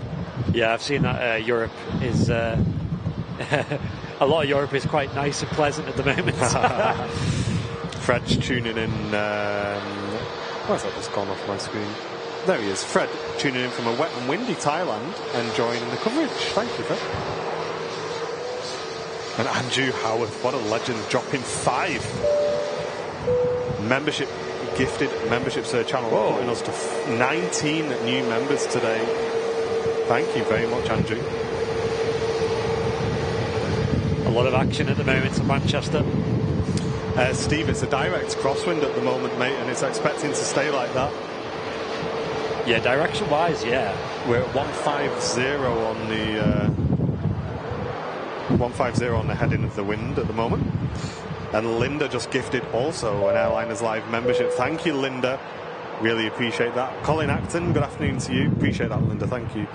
Yeah, I've seen that uh, Europe is. Uh, a lot of Europe is quite nice and pleasant at the moment. Fred's tuning in. Um, where's that just gone off my screen? There he is. Fred tuning in from a wet and windy Thailand and joining the coverage. Thank you, Fred. And Andrew Howard, what a legend, dropping five membership gifted memberships to the channel, Whoa. putting us to 19 new members today. Thank you very much, Andrew. a lot of action at the moment in Manchester. Uh, Steve, it's a direct crosswind at the moment, mate, and it's expecting to stay like that. Yeah, direction wise, yeah. We're at 150 on the uh, 150 on the heading of the wind at the moment. And Linda just gifted also an Airliners Live membership. Thank you, Linda. Really appreciate that. Colin Acton, good afternoon to you. Appreciate that, Linda. Thank you.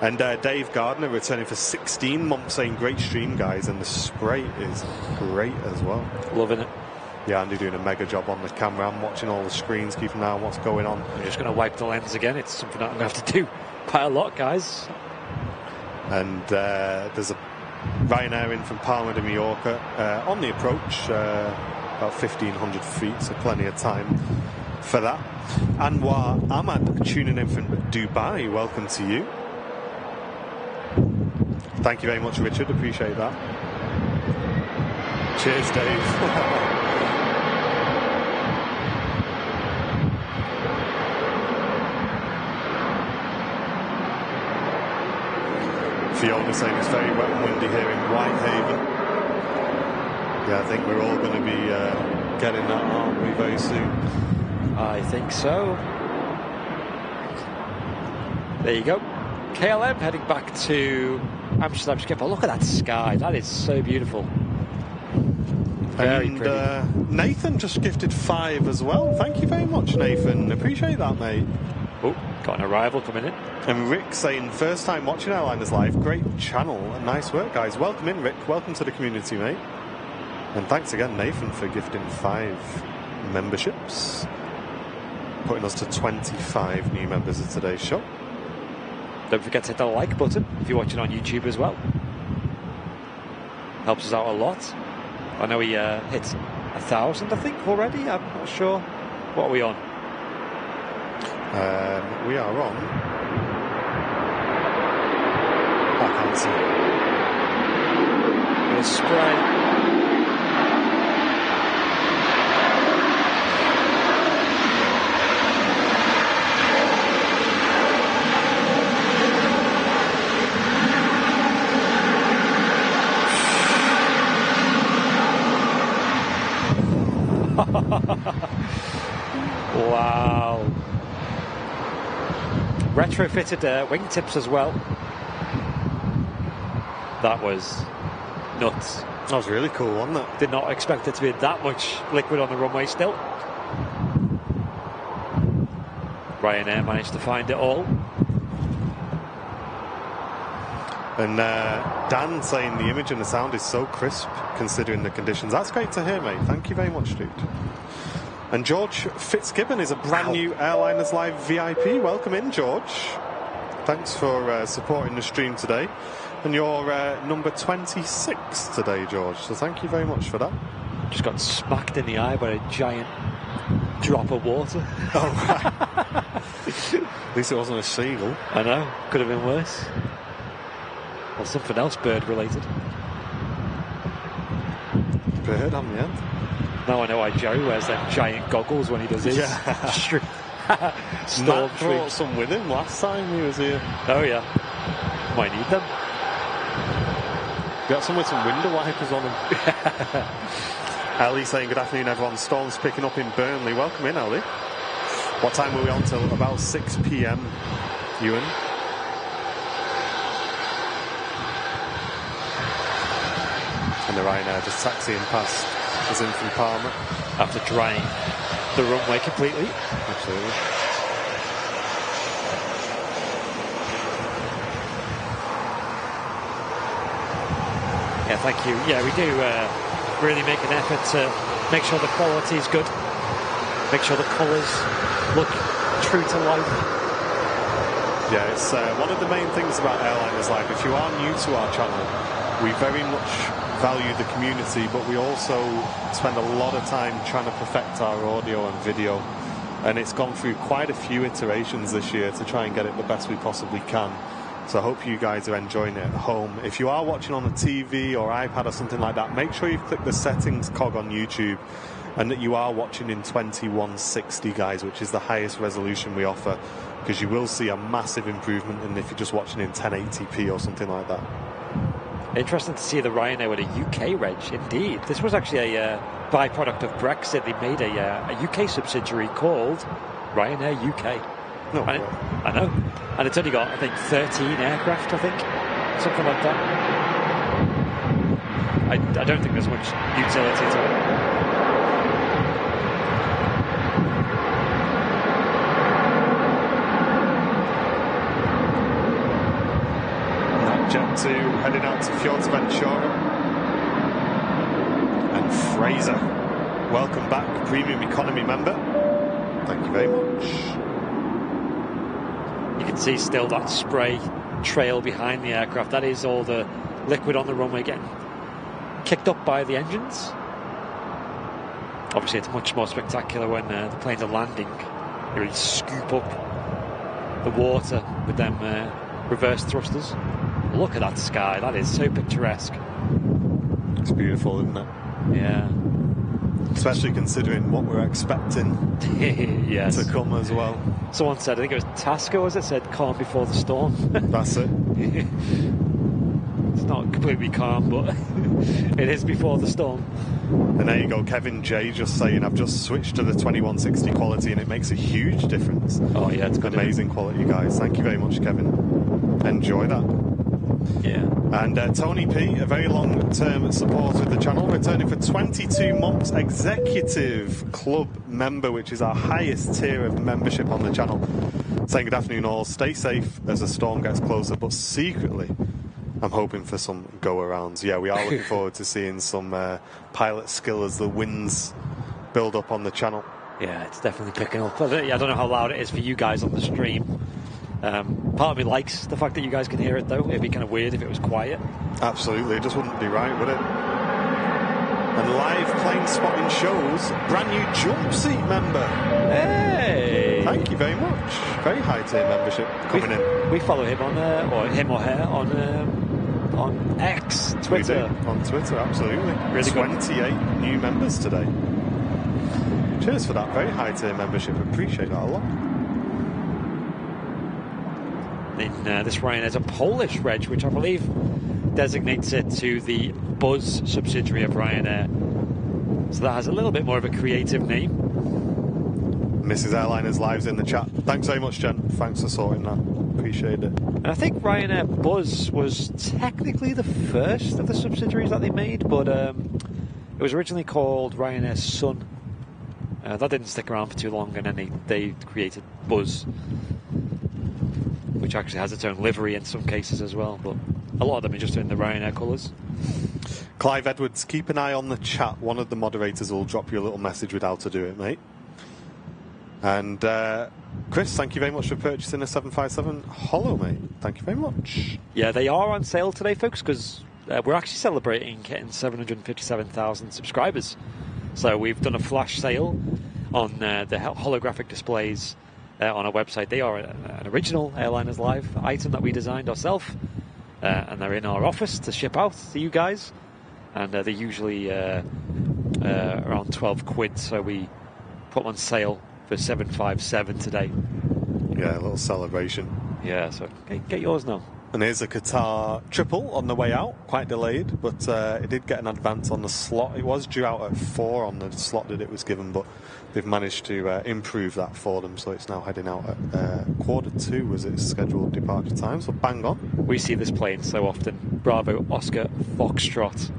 And uh, Dave Gardner returning for 16 months saying, great stream, guys. And the spray is great as well. Loving it. Yeah, Andy doing a mega job on the camera. I'm watching all the screens, keeping an eye on what's going on. I'm just going to wipe the lens again. It's something I'm going to have to do quite a lot, guys. And uh, there's a Ryanair in from Palma de Mallorca uh, on the approach, uh, about 1,500 feet, so plenty of time for that. Anwar Ahmad tuning in from Dubai. Welcome to you. Thank you very much, Richard. Appreciate that. Cheers, Dave. Fiona saying it's very wet and windy here in Whitehaven. Yeah, I think we're all going to be uh, getting that, aren't we, very soon? I think so. There you go. KLM heading back to Amsterdam Schiphol. Look at that sky. That is so beautiful. Very and pretty. uh, Nathan just gifted five as well. Thank you very much, Nathan. Appreciate that, mate. Oh, got an arrival coming in. And Rick saying, first time watching Airliners Live. Great channel. Nice work, guys. Welcome in, Rick. Welcome to the community, mate. And thanks again, Nathan, for gifting five memberships. Putting us to 25 new members of today's show. Don't forget to hit the like button if you're watching on YouTube as well. Helps us out a lot. I know he uh, hit a thousand, I think, already. I'm not sure. What are we on? Um, we are on. I can't see. Spray. wow. Retrofitted uh, wingtips as well. That was nuts. That was really cool, wasn't it? Did not expect it to be that much liquid on the runway still. Ryanair managed to find it all. And uh, Dan saying the image and the sound is so crisp considering the conditions. That's great to hear, mate. Thank you very much, dude. And George Fitzgibbon is a brand new Airliners Live VIP. Welcome in, George. Thanks for uh, supporting the stream today. And you're uh, number 26 today, George. So thank you very much for that. Just got smacked in the eye by a giant drop of water. Oh, At least it wasn't a seagull. I know, could have been worse. Or something else bird related. Bird on the end. Now I know why Jerry wears them giant goggles when he does his Yeah. Storm Matt brought some with him last time he was here. Oh yeah. Might need them. Got some with some window wipers on them. Ellie saying good afternoon everyone. Storm's picking up in Burnley. Welcome in, Ellie. What time were we on till? About 6 p.m. Ewan. And the Ryanair just taxiing past is in from Palma. After drying the runway completely. Absolutely. Yeah, thank you. Yeah, we do uh, really make an effort to make sure the quality is good, make sure the colours look true to life. Yeah, it's uh, one of the main things about Airliners Live. If you are new to our channel, we very much value the community, but we also spend a lot of time trying to perfect our audio and video. And it's gone through quite a few iterations this year to try and get it the best we possibly can. So I hope you guys are enjoying it at home. If you are watching on a TV or iPad or something like that, make sure you've clicked the settings cog on YouTube and that you are watching in 2160, guys, which is the highest resolution we offer, because you will see a massive improvement than if you're just watching in 1080p or something like that. Interesting to see the Ryanair with a UK reg. Indeed, this was actually a uh, byproduct of Brexit. They made a, uh, a UK subsidiary called Ryanair UK. No, And it, I know, and it's only got I think 13 aircraft. I think something like that. I, I don't think there's much utility to it. Heading out to Fuerteventura. And Fraser, welcome back, premium economy member. Thank you very much. You can see still that spray trail behind the aircraft. That is all the liquid on the runway getting kicked up by the engines. Obviously, it's much more spectacular when uh, the planes are landing. They really scoop up the water with them uh, reverse thrusters. Look at that sky. That is so picturesque. It's beautiful, isn't it? Yeah. Especially considering what we're expecting yes. to come as well. Someone said, I think it was Tasco, was it? Said calm before the storm. That's it. it's not completely calm, but it is before the storm. And there you go, Kevin J just saying, I've just switched to the 2160 quality and it makes a huge difference. Oh, yeah, it's good. Amazing quality, guys. Thank you very much, Kevin. Enjoy that. Yeah. And uh, Tony P, a very long term supporter of the channel, returning for 22 months, executive club member, which is our highest tier of membership on the channel. Saying good afternoon, all. Stay safe as the storm gets closer, but secretly, I'm hoping for some go arounds. Yeah, we are looking forward to seeing some uh, pilot skill as the winds build up on the channel. Yeah, it's definitely picking up. I don't know how loud it is for you guys on the stream. Um, part of me likes the fact that you guys can hear it, though. It'd be kind of weird if it was quiet. Absolutely, it just wouldn't be right, would it? And live plane spotting shows, brand new jump seat member. Hey! Thank you very much. Very high tier membership coming we, in. We follow him on, uh, or him or her on um, on X, Twitter. On Twitter, absolutely. Really good. 28 new members today. Cheers for that very high tier membership. Appreciate that a lot. In uh, this Ryan is a Polish reg, which I believe designates it to the Buzz subsidiary of Ryanair. So that has a little bit more of a creative name. Mrs. Airliners lives in the chat. Thanks very much, Jen. Thanks for sorting that. Appreciate it. And I think Ryanair Buzz was technically the first of the subsidiaries that they made, but um, it was originally called Ryanair Sun. Uh, that didn't stick around for too long, and then they, they created Buzz, which actually has its own livery in some cases as well. But a lot of them are just in the Ryanair colours. Clive Edwards, keep an eye on the chat. One of the moderators will drop you a little message with how to do it, mate. And uh, Chris, thank you very much for purchasing a 757 Hollow, mate. Thank you very much. Yeah, they are on sale today, folks, because uh, we're actually celebrating getting 757,000 subscribers. So we've done a flash sale on uh, the holographic displays uh, on our website. They are an original Airliners Live item that we designed ourselves, uh, and they're in our office to ship out to you guys. And uh, they're usually uh, uh, around 12 quid, so we put on sale for 757 today. Yeah, a little celebration. Yeah, so get, get yours now. And here's a Qatar triple on the way out, quite delayed, but uh, it did get an advance on the slot. It was due out at four on the slot that it was given, but they've managed to uh, improve that for them, so it's now heading out at uh, quarter two was its scheduled departure time. So bang on. We see this plane so often. Bravo, Oscar, Foxtrot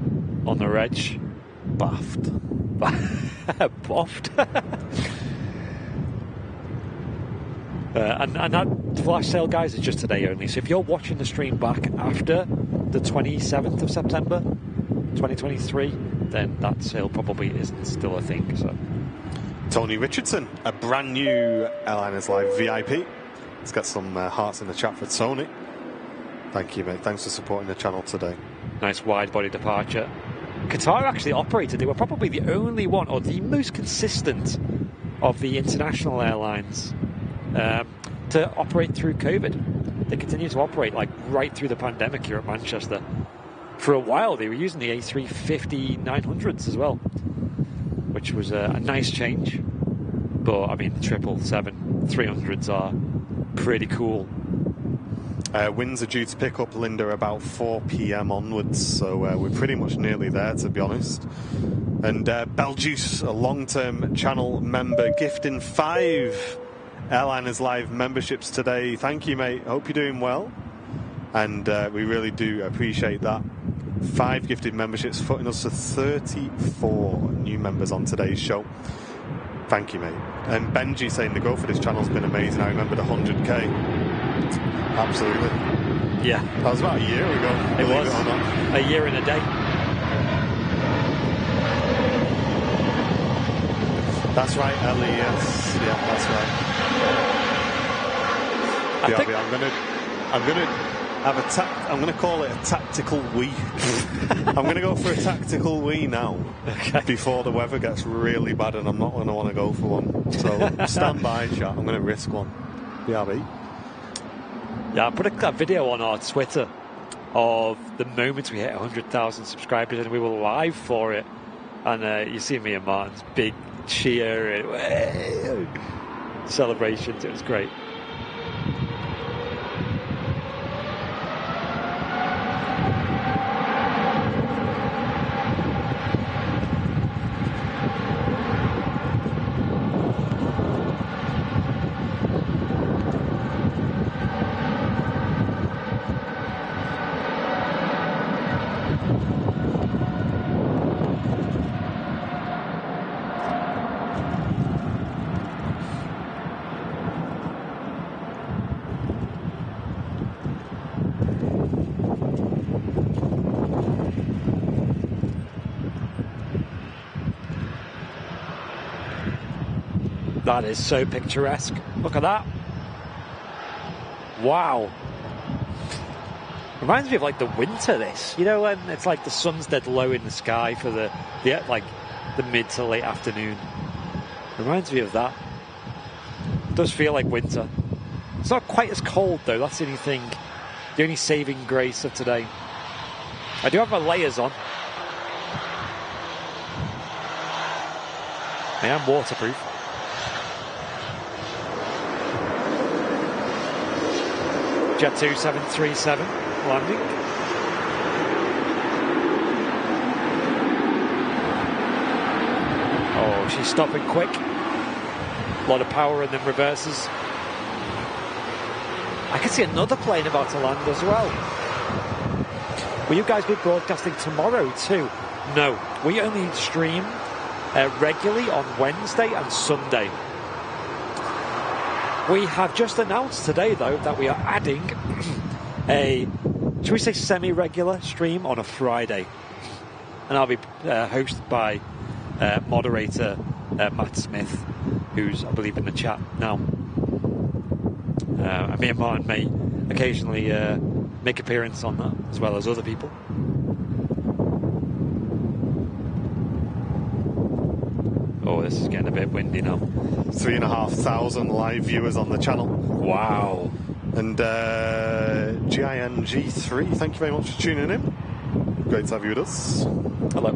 on the reg. Baffed. Boffed. Uh, and, and that flash sale, guys, is just today only. So if you're watching the stream back after the 27th of September 2023, then that sale probably isn't still a thing. So Tony Richardson, a brand new Airliners Live VIP. Let's get some uh, hearts in the chat for Tony. Thank you, mate. Thanks for supporting the channel today. nice wide body departure. Qatar actually operated. They were probably the only one, or the most consistent, of the international airlines um, to operate through COVID. They continue to operate like right through the pandemic here at Manchester. For a while, they were using the A350 900s as well, which was a, a nice change. But I mean, the triple seven 300s are pretty cool. Uh, winds are due to pick up, Linda, about 4 p.m. onwards, so uh, we're pretty much nearly there, to be honest. And uh, Beljuice, a long-term channel member, gifting five Airliners Live memberships today. Thank you, mate. Hope you're doing well. And uh, we really do appreciate that. Five gifted memberships, putting us to 34 new members on today's show. Thank you, mate. And Benji saying the growth for this channel's been amazing. I remember the 100k. Absolutely. Yeah, That was about a year ago. it was not. a year and a day. That's right, LES. Yeah, that's right. I think- I'm gonna, I'm gonna have a tac- I'm gonna call it a tactical wee. I'm gonna go for a tactical wee now. Okay. Before the weather gets really bad, and I'm not gonna want to go for one. So stand by, chat. I'm gonna risk one. BRB. Yeah, I put a, a video on our Twitter of the moment we hit 100,000 subscribers, and we were live for it. And uh, you see me and Martin's big cheer and celebrations. It was great. That is so picturesque. Look at that. Wow. Reminds me of like the winter. This, you know, when it's like the sun's dead low in the sky for the the like the mid to late afternoon. Reminds me of that. does feel like winter. It's not quite as cold though. That's the only thing, the only saving grace of today. I do have my layers on. I am waterproof. Jet2 737 landing. Oh, she's stopping quick. A lot of power and then reverses. I can see another plane about to land as well. Will you guys be broadcasting tomorrow too? No, we only stream uh, regularly on Wednesday and Sunday. We have just announced today, though, that we are adding a, should we say, semi regular stream on a Friday. And I'll be uh, hosted by uh, moderator uh, Matt Smith, who's, I believe, in the chat now. Uh, me and Martin may occasionally uh, make appearance on that, as well as other people. Oh, this is getting a bit windy now. Three and a half thousand live viewers on the channel. Wow. And uh, GING3, thank you very much for tuning in. Great to have you with us. Hello.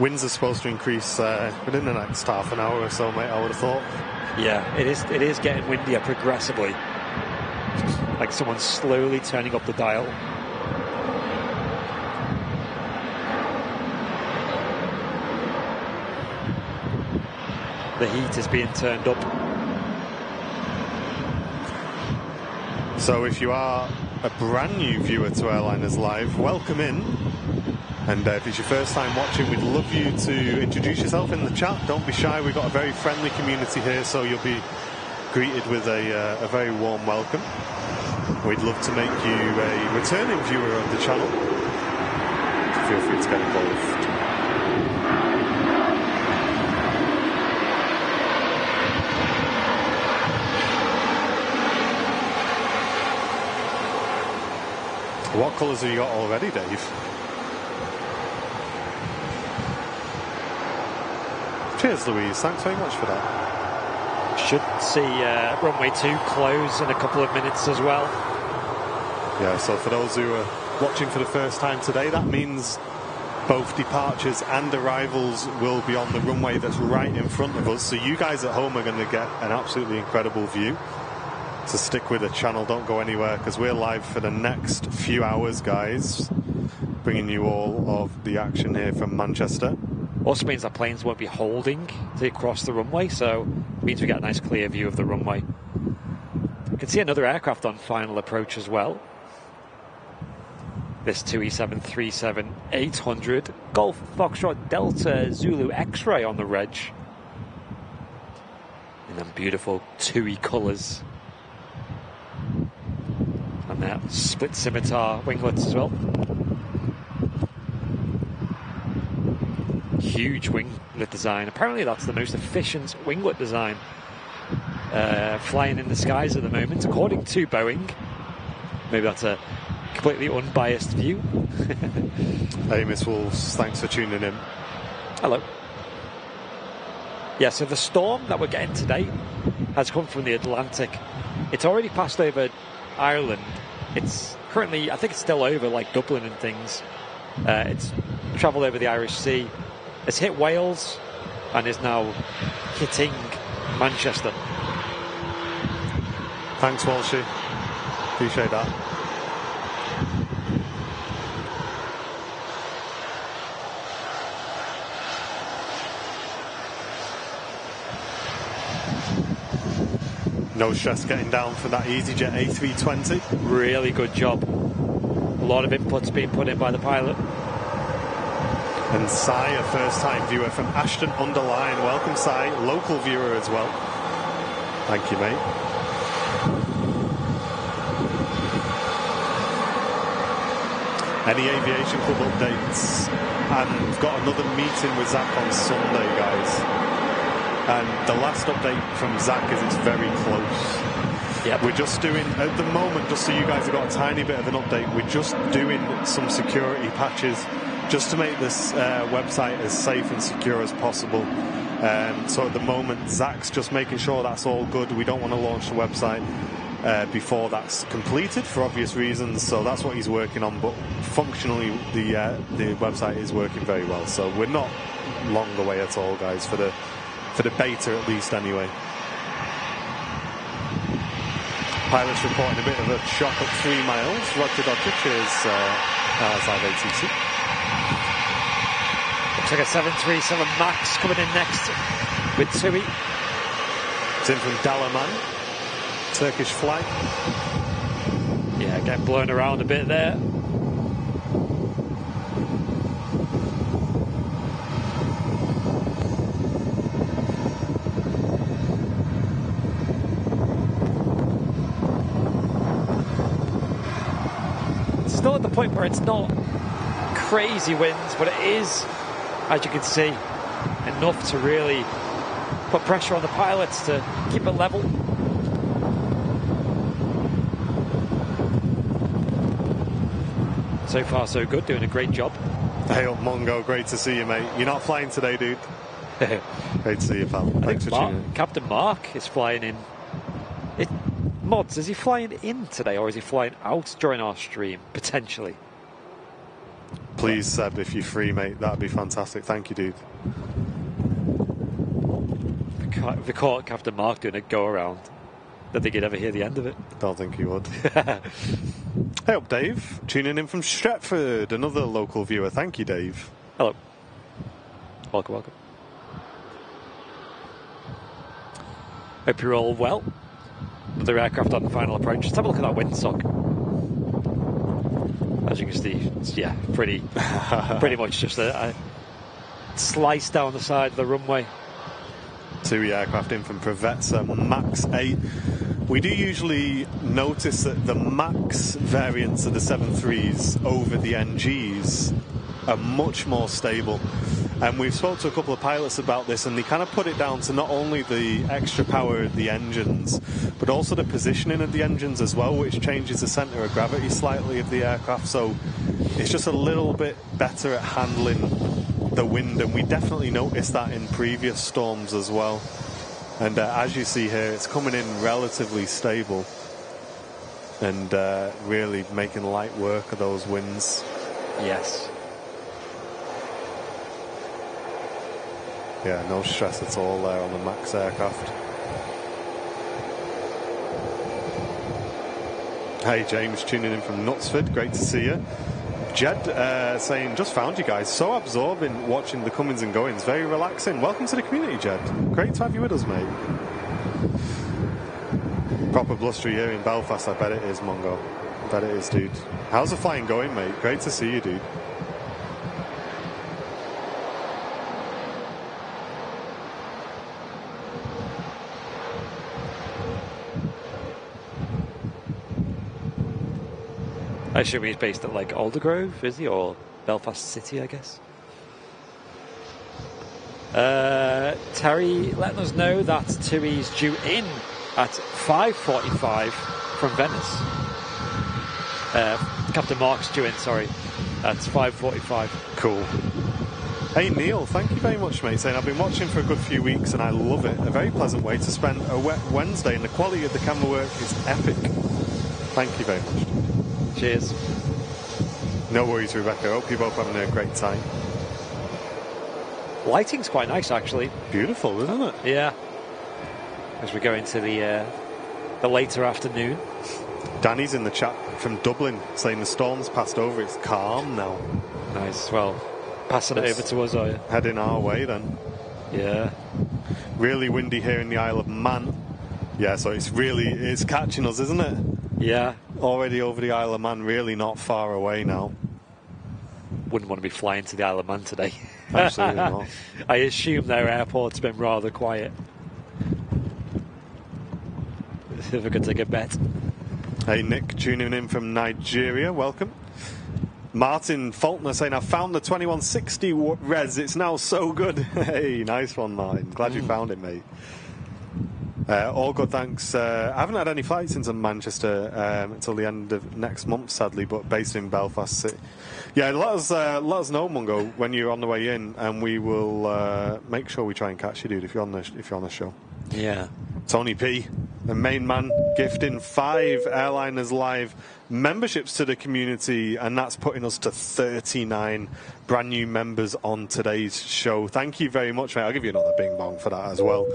Winds are supposed to increase uh, within the next half an hour or so, mate, I would have thought. Yeah, it is. It is getting windier progressively. Like someone's slowly turning up the dial. The heat is being turned up. So if you are a brand new viewer to Airliners Live, welcome in. And uh, if it's your first time watching, we'd love you to introduce yourself in the chat. Don't be shy. We've got a very friendly community here, so you'll be greeted with a, uh, a very warm welcome. We'd love to make you a returning viewer of the channel. Feel free to get involved. What colours have you got already, Dave? Cheers, Louise. Thanks very much for that. Should see uh, runway two close in a couple of minutes as well. Yeah, so for those who are watching for the first time today, that means both departures and arrivals will be on the runway that's right in front of us. So you guys at home are going to get an absolutely incredible view. So stick with the channel, don't go anywhere because we're live for the next few hours, guys. Bringing you all of the action here from Manchester. Also means that planes won't be holding to cross the runway, so it means we get a nice clear view of the runway. You can see another aircraft on final approach as well. This E 2E737 800 Golf Foxtrot Delta Zulu X-ray on the reg. in them beautiful Jet2 colours. And that split scimitar winglets as well. Huge winglet design. Apparently, that's the most efficient winglet design uh, flying in the skies at the moment, according to Boeing. Maybe that's a completely unbiased view. Hey, Miss Wolves, thanks for tuning in. Hello. Yeah, so the storm that we're getting today has come from the Atlantic. It's already passed over Ireland. It's currently, I think it's still over like Dublin and things. Uh, it's travelled over the Irish Sea. It's hit Wales and is now hitting Manchester. Thanks, Walshy. Appreciate that. No stress getting down for that EasyJet A320. Really good job. A lot of inputs being put in by the pilot. And Sai, a first time viewer from Ashton under Lyne. Welcome, Sai. Local viewer as well. Thank you, mate. Any aviation club updates? And we've got another meeting with Zach on Sunday, guys. And the last update from Zach is it's very close. Yep. We're just doing, at the moment, just so you guys have got a tiny bit of an update, we're just doing some security patches just to make this uh, website as safe and secure as possible. Um, so at the moment, Zach's just making sure that's all good. We don't want to launch the website uh, before that's completed for obvious reasons. So that's what he's working on. But functionally, the uh, the website is working very well. So we're not long away at all, guys, for the for the beta at least, anyway. Pilots reporting a bit of a shock at three miles. Roger Dodger, cheers, uh, uh, Live ATC. Looks like a 737 MAX coming in next with TUI. It's in from Dalaman, Turkish flag. Yeah, getting blown around a bit there. Point where it's not crazy winds, but it is, as you can see, enough to really put pressure on the pilots to keep it level. So far, so good. Doing a great job. Hey up, Mungo. Great to see you, mate. You're not flying today, dude. Great to see you, pal. Thanks for Mark, tuning in. Captain Mark is flying in. Mods, is he flying in today or is he flying out during our stream? Potentially. Please, Seb, if you're free, mate, that'd be fantastic. Thank you, dude. We caught- if we caught Captain Mark doing a go around, don't think he'd ever hear the end of it. Don't think you would. hey up, Dave. Tuning in from Stretford, another local viewer. Thank you, Dave. Hello. Welcome, welcome. Hope you're all well. Another aircraft on the final approach. Let's have a look at that windsock. As you can see, it's, yeah, pretty, pretty much just a, a slice down the side of the runway. Two aircraft in from Preveza Max 8. We do usually notice that the Max variants of the 7.3s over the NGs are much more stable. And we've spoke to a couple of pilots about this, and they kind of put it down to not only the extra power of the engines, but also the positioning of the engines as well, which changes the centre of gravity slightly of the aircraft. So it's just a little bit better at handling the wind, and we definitely noticed that in previous storms as well. And uh, as you see here, it's coming in relatively stable and uh, really making light work of those winds. Yes. Yeah, no stress at all there on the Max aircraft. Hey, James, tuning in from Knutsford. Great to see you. Jed uh, saying, just found you guys. So absorbing watching the comings and goings. Very relaxing. Welcome to the community, Jed. Great to have you with us, mate. Proper blustery here in Belfast, I bet it is, Mungo. I bet it is, dude. How's the flying going, mate? Great to see you, dude. I assume he's based at like Aldergrove, is he, or Belfast City, I guess. Uh, Terry letting us know that Tui's due in at 5:45 from Venice. Uh, Captain Mark's due in, sorry, at 5:45. Cool. Hey Neil, thank you very much, mate. Saying I've been watching for a good few weeks and I love it. A very pleasant way to spend a wet Wednesday, and the quality of the camera work is epic. Thank you very much. Cheers. No worries, Rebecca. I Hope you're both having a great time. Lighting's quite nice, actually. Beautiful, isn't it? Yeah. As we go into the uh, the later afternoon. Danny's in the chat from Dublin saying the storm's passed over. It's calm now. Nice. Well, passing it over to us, are you? Heading our way then. Yeah. Really windy here in the Isle of Man. Yeah, so it's really it's catching us, isn't it? Yeah. Already over the Isle of Man, really not far away now. Wouldn't want to be flying to the Isle of Man today. Absolutely not. I assume their airport's been rather quiet. If I could take a bet. Hey Nick, tuning in from Nigeria, welcome. Martin Faulkner saying, I found the 2160 w- res, it's now so good. hey, nice one, Martin. Glad you mm. found it, mate. Uh, all good, thanks. Uh, I haven't had any flights into Manchester um, until the end of next month, sadly, but based in Belfast City. Yeah, let us uh, let us know, Mungo, when you're on the way in, and we will uh, make sure we try and catch you, dude, if you're on the if you're on the show. Yeah. Tony P, the main man, gifting five Airliners Live memberships to the community, and that's putting us to 39 brand new members on today's show. Thank you very much, mate. I'll give you another bing bong for that as well.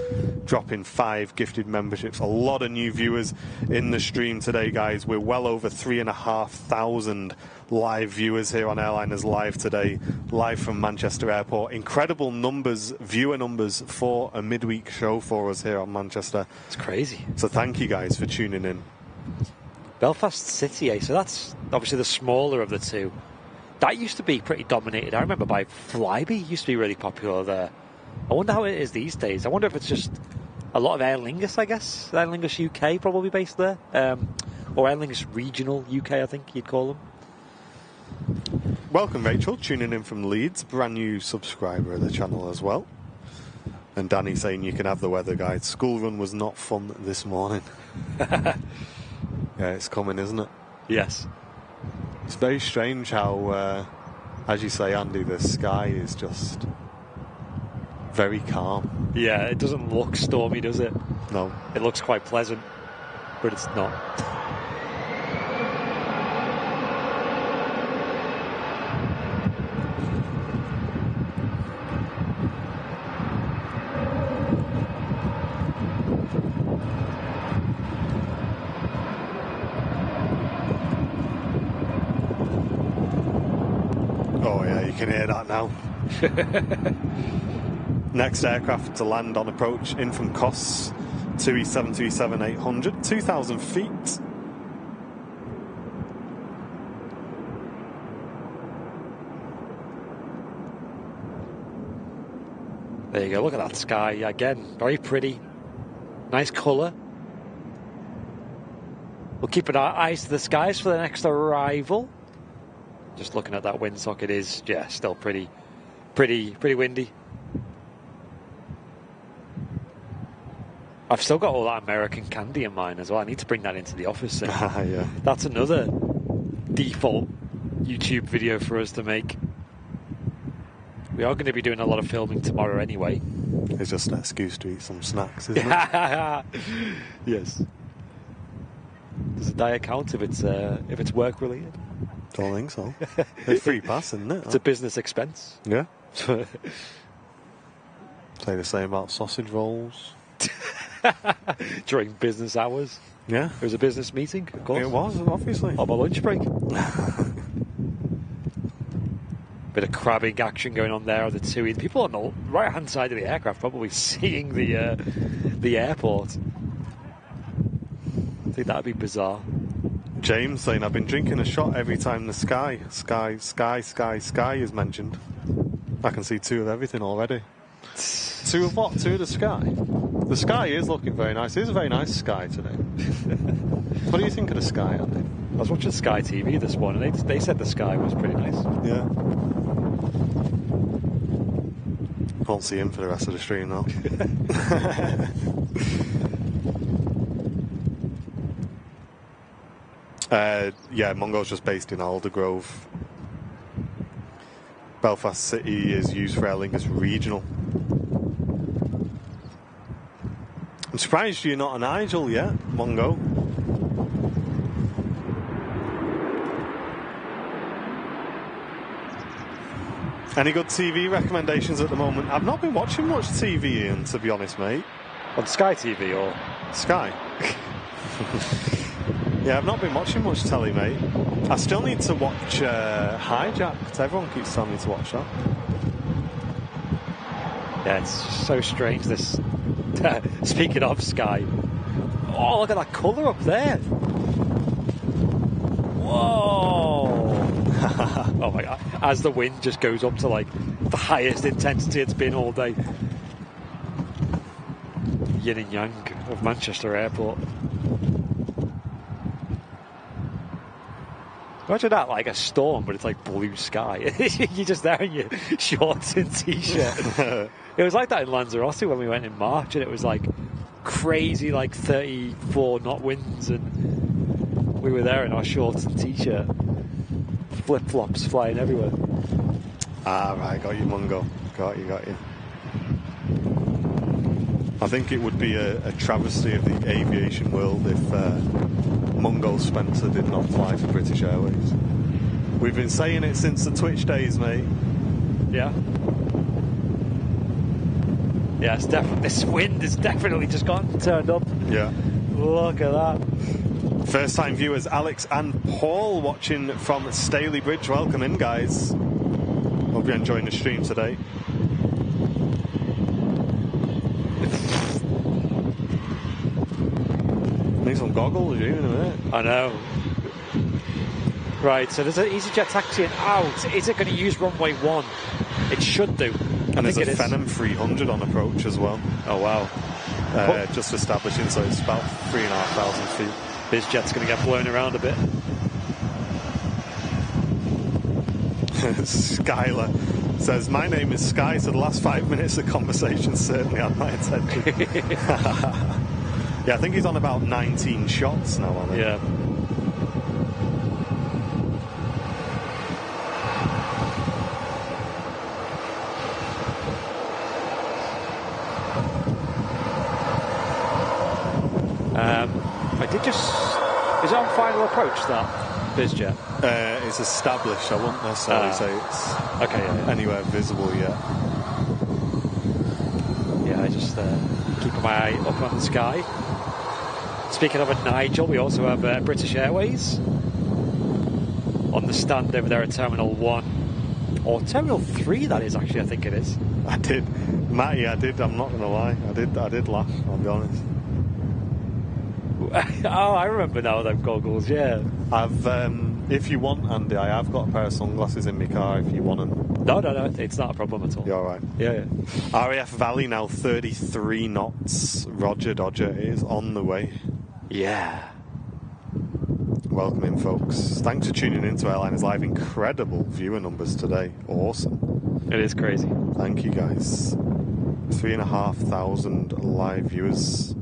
Dropping five gifted memberships. A lot of new viewers in the stream today, guys. We're well over three and a half thousand live viewers here on Airliners Live today, live from Manchester Airport. Incredible numbers, viewer numbers for a midweek show for us here on Manchester. It's crazy. So thank you guys for tuning in. Belfast City, eh? So that's obviously the smaller of the two. That used to be pretty dominated. I remember by Flybe used to be really popular there. I wonder how it is these days. I wonder if it's just a lot of Aer Lingus, I guess. Aer Lingus UK probably based there. Um, or Aer Lingus Regional UK, I think you'd call them. Welcome, Rachel, tuning in from Leeds, brand new subscriber of the channel as well. And Danny saying you can have the weather guide. School run was not fun this morning. yeah, it's coming, isn't it? Yes. It's very strange how, uh, as you say, Andy, the sky is just very calm. Yeah, it doesn't look stormy, does it? No, It looks quite pleasant, but it's not. Oh yeah, you can hear now. Next aircraft to land on approach in from Costs, E 2E737-800, 2,000 feet. There you go. Look at that sky again. Very pretty. Nice colour. We'll keep our eyes to the skies for the next arrival. Just looking at that windsock, it is yeah, still pretty, pretty, pretty windy. I've still got all that American candy in mine as well. I need to bring that into the office. soon. Ah, yeah. That's another default YouTube video for us to make. We are going to be doing a lot of filming tomorrow anyway. It's just an excuse to eat some snacks, isn't it? yes. Does a diet count if it's uh, if it's work related? Don't think so. It's free pass, isn't it? It's a business expense. yeah. Say the same about sausage rolls. During business hours, Yeah. it was a business meeting. Of course, It was, obviously. on my lunch break. Bit of crabbing action going on there on the two. People on the right hand side of the aircraft probably seeing the uh, the airport. I think that'd be bizarre. James saying, I've been drinking a shot every time the sky, sky, sky, sky, sky is mentioned. I can see two of everything already. Two of what? Two of the sky? The sky is looking very nice. It is a very nice sky today. what do you think of the sky, Andy? I was watching Sky TV this morning. They, they said the sky was pretty nice. Yeah. Won't see him for the rest of the stream though. uh, yeah, Mungo's just based in Aldergrove. Belfast City is used for Aer Lingus regional. I'm surprised you're not an Nigel yet, Mungo. Any good TV recommendations at the moment? I've not been watching much TV, Ian, to be honest, mate. On Sky TV or Sky. yeah, I've not been watching much telly, mate. I still need to watch uh, Hijacked. Everyone keeps telling me to watch that. Yeah, it's so strange. This. Speaking of Sky, oh look at that colour up there. Whoa! oh my god! As the wind just goes up to like the highest intensity it's been all day. Yin and Yang of Manchester Airport. Imagine that like a storm, but it's like blue sky. You're just there in your shorts and t-shirt. it was like that in Lanzarote when we went in March, and it was like crazy, like 34 knot winds, and we were there in our shorts and t-shirt, flip flops flying everywhere. Ah, right, got you, Mungo. Got you, got you. I think it would be a, a travesty of the aviation world if uh, Mungo Spencer did not fly for British Airways. We've been saying it since the Twitch days, mate. Yeah. Yeah, it's definitely this wind has definitely just gotten turned up. Yeah. Look at that. First time viewers Alex and Paul watching from Stalybridge. Welcome in, guys. Hope you're enjoying the stream today. Need some goggles, you, in a minute. I know. Right, so there's an EasyJet taxiing out. Is it going to use runway one? It should do. I And there's a. Phenom 300 on approach as well. Oh wow. Uh, just establishing, so it's about three and a half thousand feet. This BizJet's going to get blown around a bit. Skylar says, My name is Sky, so the last five minutes of conversation certainly had my attention. yeah, I think he's on about 19 shots now on it. Yeah. Um, I did just. Is it on final approach that BizJet? Uh, it's established, I wouldn't necessarily Ah. say it's Okay, yeah, yeah. anywhere visible yet. Yeah, I just uh, keeping my eye up on the sky. Speaking of a Nigel, we also have uh, British Airways on the stand over there at Terminal 1. Or Terminal 3, that is actually, I think it is. I did, Matty, I did, I'm not going to lie, I did, I did laugh, I'll be honest. oh, I remember now, them goggles, yeah. I've, um, if you want, Andy, I have got a pair of sunglasses in my car if you want them. No, no, no, it's not a problem at all. You're alright. Yeah, yeah. RAF Valley now 33 knots. Roger Dodger is on the way. Yeah. Welcome in, folks. Thanks for tuning in to Airliners Live. Incredible viewer numbers today. Awesome. It is crazy. Thank you, guys. Three and a half thousand live viewers.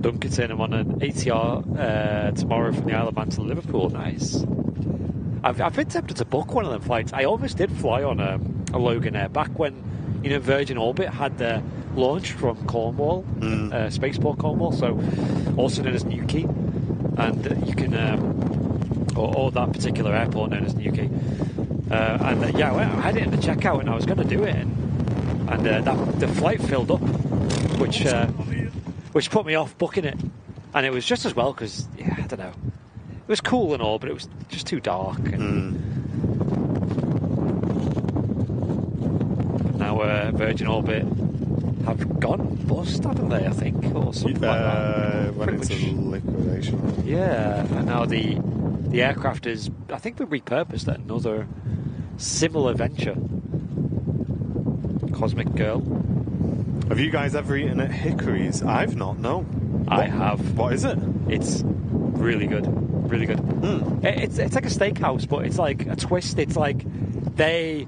Dunkerton, I'm on an ATR uh, tomorrow from the Isle of Man to Liverpool. Nice. I've, I've been tempted to book one of them flights. I almost did fly on a, a Loganair back when you know Virgin Orbit had their launch from Cornwall, uh, Spaceport Cornwall, so also known as Newquay, and uh, you can, um, or, or that particular airport known as Newquay. Uh, and uh, yeah, well, I had it in the checkout, and I was going to do it, and, and uh, that the flight filled up, which uh, which put me off booking it. And it was just as well because yeah, I don't know, it was cool and all, but it was just too dark. And But now uh, Virgin Orbit have gone bust, haven't they? I think, or something like Uh, that. went into liquidation. yeah, and now the the aircraft is, I think, been repurposed at another similar venture. Cosmic Girl. Have you guys ever eaten at Hickory's? I've not, no. I What- have. What is it? It's really good. really good. Hmm. It- It's it's like a steakhouse, but it's like a twist. It's like they,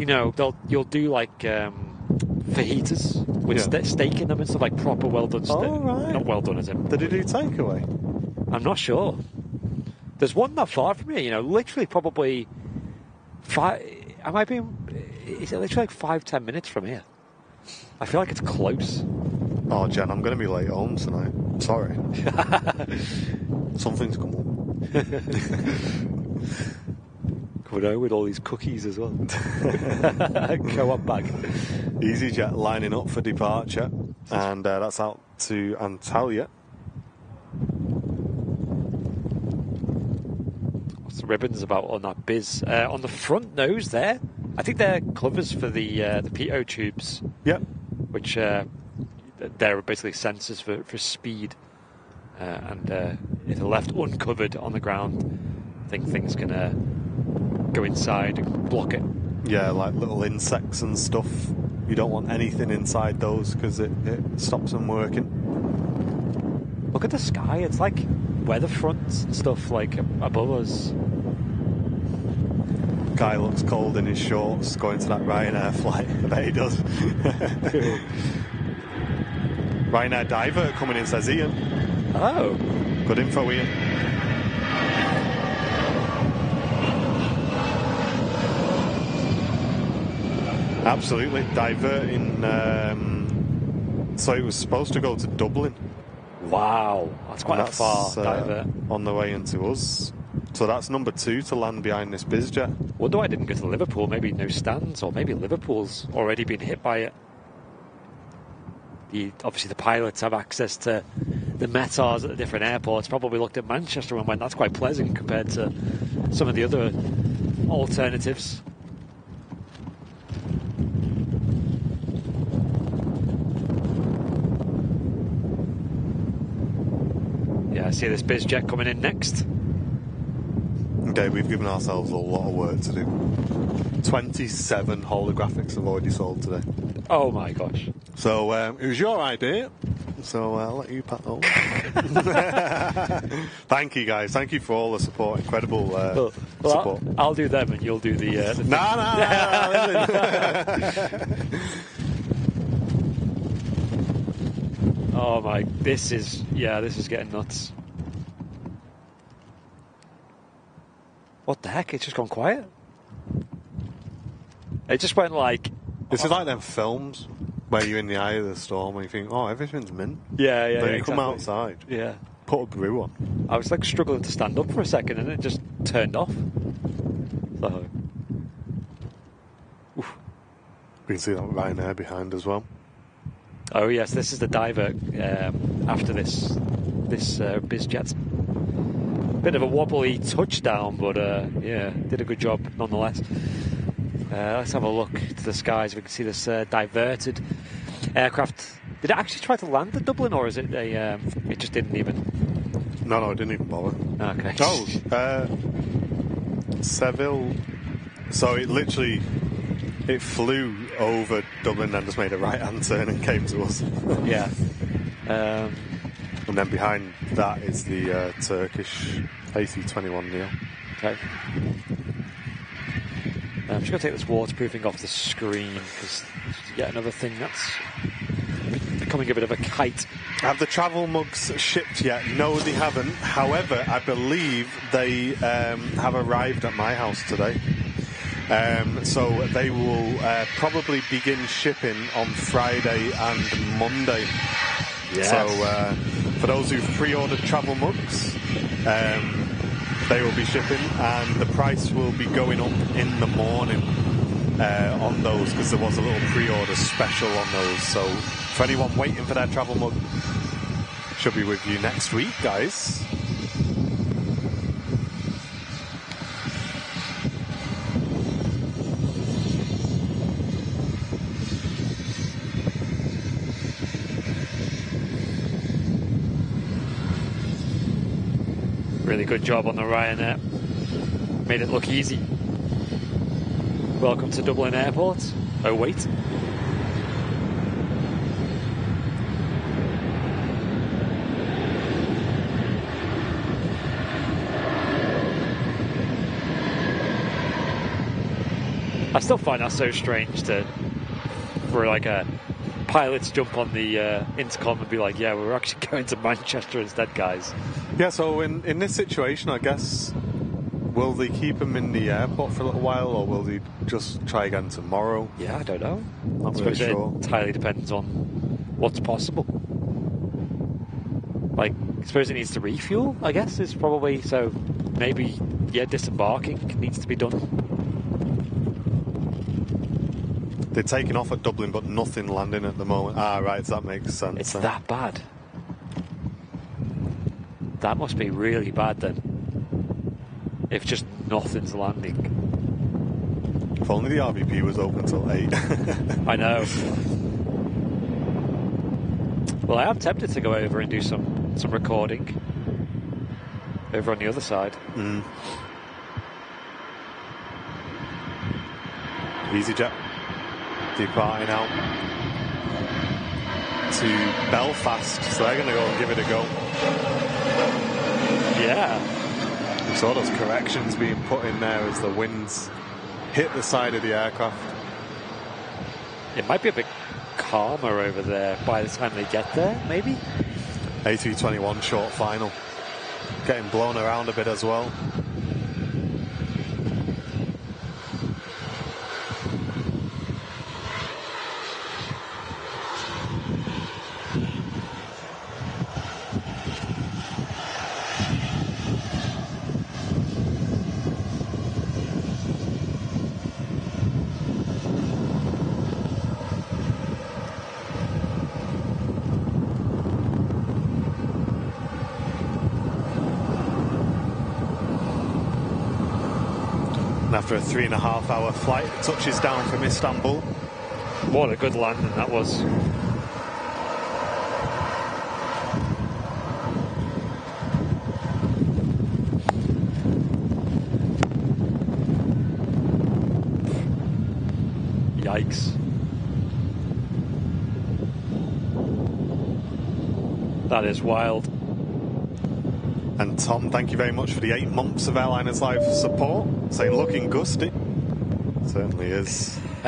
you know, they'll you'll do like um, fajitas with Yeah. ste- steak in them and stuff like proper well done steak. Oh, right. Not well done as in. Did he do takeaway? I'm not sure. There's one not far from here. You know, literally probably five. Am I being? Is it literally like five ten minutes from here? I feel like it's close. Oh, Jen, I'm going to be late home tonight. Sorry. Something's come up. Home with all these cookies as well. Go on back. EasyJet lining up for departure, and uh, that's out to Antalya. What's the ribbons about on that biz? Uh, on the front nose there, I think they're covers for the uh, the pitot tubes, Yep. which uh, they're basically sensors for, for speed. Uh, and uh, if they're left uncovered on the ground, I think things can uh, go inside and block it. Yeah, like little insects and stuff. You don't want anything inside those because it, it stops them working. Look at the sky; it's like weather fronts and stuff like above us. Guy looks cold in his shorts going to that Ryanair flight. I bet he does. Ryanair diver coming in, says Ian. Oh, Good info, Ian. Absolutely. Diverting. Um, so it was supposed to go to Dublin. wow, that's quite a far uh, divert. on the way into us. So that's number two to land behind this bizjet. Wonder why I didn't go to Liverpool. Maybe no stands, or maybe Liverpool's already been hit by it. The, obviously, the pilots have access to the METARs at the different airports. Probably looked at Manchester and went, "That's quite pleasant compared to some of the other alternatives." Yeah, I see this biz jet coming in next. Okay, we've given ourselves a lot of work to do. 27 holographics have already sold today. Oh my gosh. So um, it was your idea. So uh, I'll let you pat over. Thank you guys. Thank you for all the support. Incredible uh, Well, well, support. I'll, I'll do them and you'll do the. Uh, the No, no, no. Oh my! This is yeah. This is getting nuts. What the heck? It's just gone quiet. It just went like. This is like them films where you're in the eye of the storm and you think, oh, everything's mint. Yeah, yeah. then yeah, you come outside, Yeah. put a brew on. I was like struggling to stand up for a second, and it just turned off. So You can see that Ryanair behind as well. Oh yes, this is the diver um, after this this uh, bizjet. Bit of a wobbly touchdown, but uh, yeah, did a good job nonetheless. Uh, let's have a look to the skies. We can see this uh, diverted aircraft. Did it actually try to land at Dublin, or is it a? Um, it just didn't even. No, no, it didn't even bother. Okay. Oh, uh, Seville. So it literally it flew over Dublin and just made a right hand turn and came to us. yeah. Um, and then behind that is the uh, Turkish A321 Neo. okay. I'm just going to take this waterproofing off the screen because yet another thing that's becoming a bit of a kite. Have the travel mugs shipped yet? No, they haven't. However, I believe they um, have arrived at my house today. Um, so they will uh, probably begin shipping on Friday and Monday. So uh, for those who've pre-ordered travel mugs, um, they will be shipping, and the price will be going up in the morning uh, on those because there was a little pre-order special on those. So for anyone waiting for their travel mug, should be with you next week, guys. really good job on the Ryanair. Made it look easy. Welcome to Dublin Airport. Oh, wait. I still find that so strange to for like a pilots jump on the uh, intercom and be like, "Yeah, we're actually going to Manchester instead, guys." Yeah, so in, in this situation, I guess, will they keep him in the airport for a little while, or will they just try again tomorrow? Yeah, I don't know. Not I suppose really it sure. entirely depends on what's possible. Like, I suppose it needs to refuel. I guess is probably so. Maybe yeah, disembarking needs to be done. They're taking off at Dublin, but nothing landing at the moment. Ah, right, that makes sense. It's then. that bad. That must be really bad then. If just nothing's landing. If only the RVP was open till 8. I know. Well, I am tempted to go over and do some some recording over on the other side. EasyJet departing out to Belfast, so they're going to go and give it a go. Yeah, We saw those corrections being put in there as the winds hit the side of the aircraft. it might be a bit calmer over there by the time they get there. Maybe. A321 short final. Getting blown around a bit as well. After a three and a half hour flight, touches down from Istanbul. What a good landing that was. Yikes. That is wild. And Tom, thank you very much for the eight months of Airliners Live support. Saying looking gusty. Certainly is.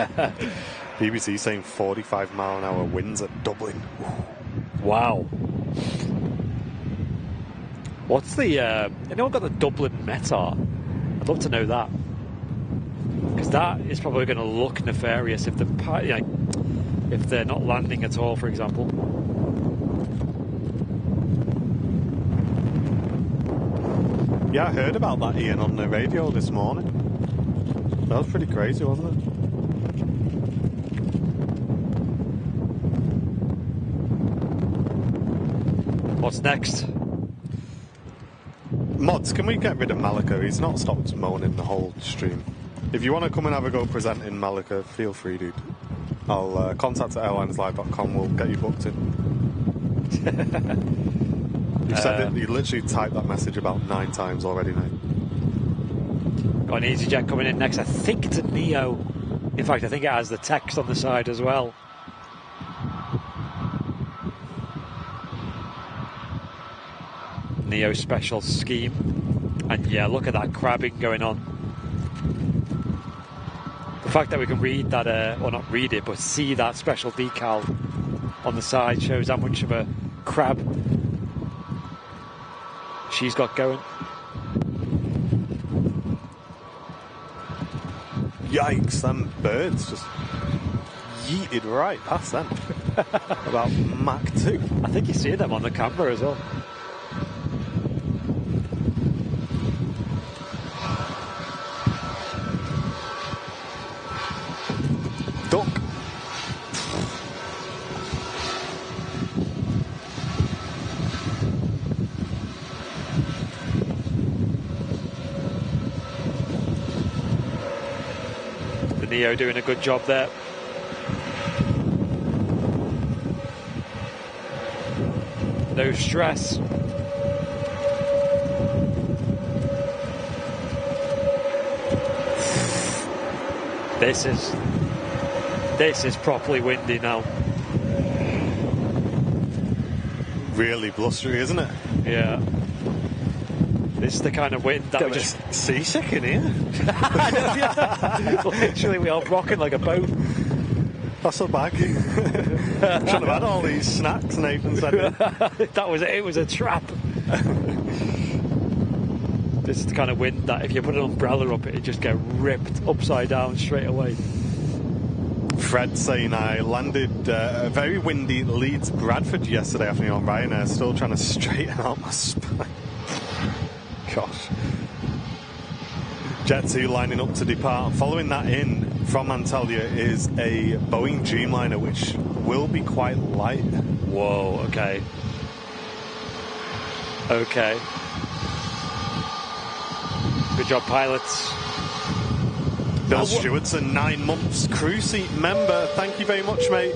BBC saying 45 mile an hour winds at Dublin. Wow. What's the? Uh, anyone got the Dublin Metar? I'd love to know that because that is probably going to look nefarious if the you know, if they're not landing at all, for example. Yeah, I heard about that Ian on the radio this morning. That was pretty crazy, wasn't it? What's next? Mods, can we get rid of Malika? He's not stopped moaning the whole stream. If you want to come and have a go presenting Malika, feel free, dude. I'll uh, contact at airlinerslive.com. We'll get you booked in. you said Um, it. You literally typed that message about nine times already, mate. Got an EasyJet coming in next. I think it's a Neo. In fact, I think it has the text on the side as well. Neo special scheme. And yeah, look at that crabbing going on. The fact that we can read that, uh, or not read it, but see that special decal on the side shows how much of a crab she's got going. Yikes, them birds just yeeted right past them. about Mach 2. I think you see them on the camera as well. Doing a good job there. No stress. This is this is properly windy now. Really blustery, isn't it? Yeah. Is the kind of wind that a just seasick in here. literally we are rocking like a boat. That's a bag. Shouldn't have had all these snacks, Nathan said. that was it. It was a trap. this is the kind of wind that if you put an umbrella up, it just get ripped upside down straight away. Fred saying I landed uh, a very windy Leeds Bradford yesterday afternoon on Ryanair, still trying to straighten out my spine. Gosh. Jet2 lining up to depart. Following that in from Antalya is a Boeing Dreamliner, which will be quite light. Whoa. Okay. Okay. Good job, pilots. Bill Stewartson, nine months crew seat member. Thank you very much, mate.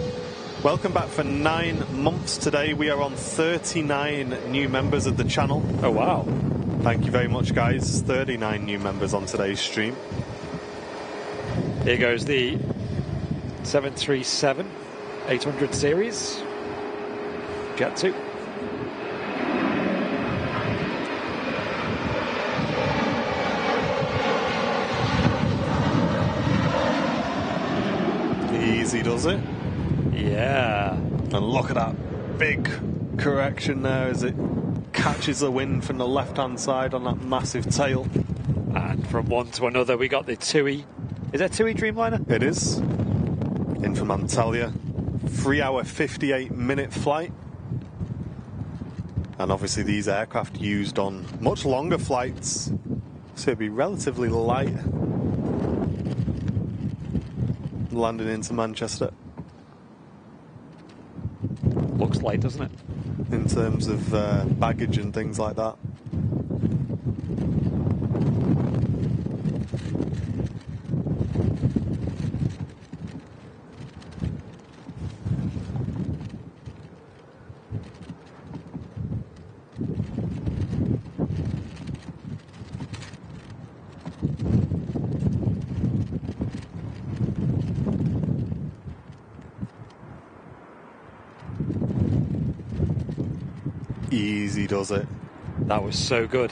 Welcome back for nine months today. We are on 39 new members of the channel. Oh wow. Thank you very much, guys. 39 new members on today's stream. Here goes the 737 800 series. Jet2. Easy does it. Yeah. And look at that big correction there as it catches the wind from the left hand side on that massive tail. And from one to another, we got the TUI. Is that a TUI Dreamliner? It is. In from Antalya. Three hour, 58 minute flight. And obviously, these aircraft used on much longer flights, so it'd be relatively light. Landing into Manchester Looks light, doesn't it? In terms of uh, baggage and things like that. Does it. That was so good.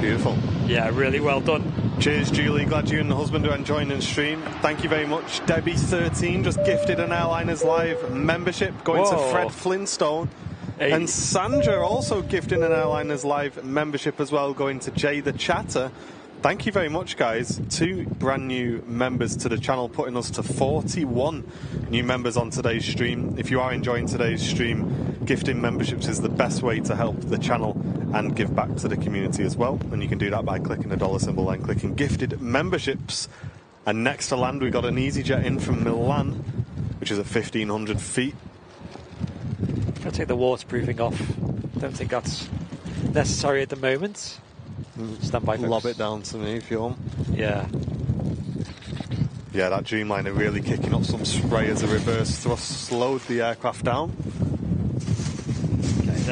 Beautiful. Yeah, really well done. Cheers, Julie. Glad you and the husband are enjoying the stream. Thank you very much. Debbie13 just gifted an Airliners Live membership going to Fred Flintstone. Hey. And Sandra also gifting an Airliners Live membership as well, going to Jay the Chatter. Thank you very much, guys. Two brand new members to the channel, putting us to 41 new members on today's stream. If you are enjoying today's stream, gifting memberships is the best way to help the channel and give back to the community as well. And you can do that by clicking the dollar symbol and clicking gifted memberships. And next to land, we got an EasyJet in from Milan, which is at 1500 feet. I'll take the waterproofing off. Don't think that's necessary at the moment. Stand by, folks. Lob it down to me if you want. Yeah. Yeah, that Dreamliner really kicking up some spray as a reverse thrust slowed the aircraft down.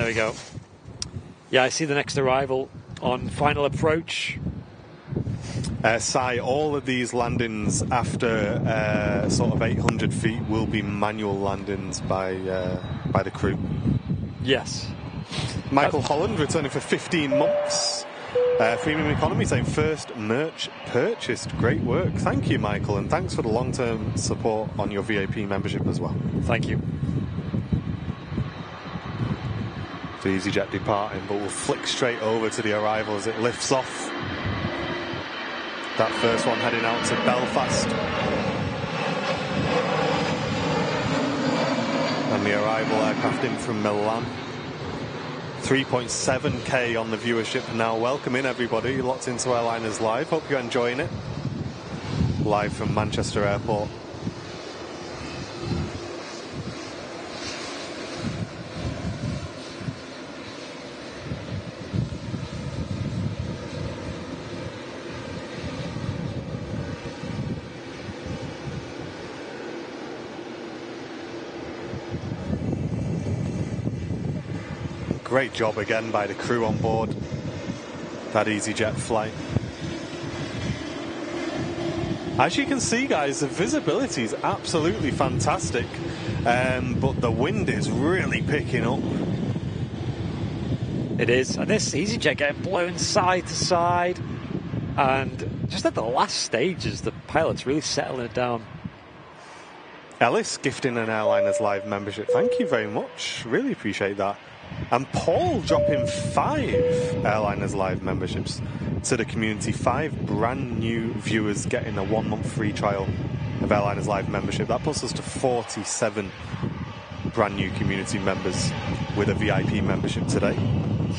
There we go. Yeah, I see the next arrival on final approach. Uh, Sai, all of these landings after uh, sort of 800 feet will be manual landings by uh, by the crew. Yes. Michael Holland returning for 15 months. Uh, Premium Economy saying first merch purchased. Great work. Thank you, Michael, and thanks for the long term support on your VAP membership as well. Thank you. So EasyJet departing, but we'll flick straight over to the arrival as it lifts off. That first one heading out to Belfast. And the arrival aircraft in from Milan. 3.7k on the viewership now. Welcome in, everybody. Locked into Airliners Live. Hope you're enjoying it. Live from Manchester Airport. Great job again by the crew on board that EasyJet flight. As you can see, guys, the visibility is absolutely fantastic, um, but the wind is really picking up. It is. And this EasyJet getting blown side to side. And just at the last stages, the pilot's really settling it down. Ellis gifting an Airliners Live membership. Thank you very much. Really appreciate that. And Paul dropping five Airliners Live memberships to the community. Five brand new viewers getting a one month free trial of Airliners Live membership. That puts us to 47 brand new community members with a VIP membership today.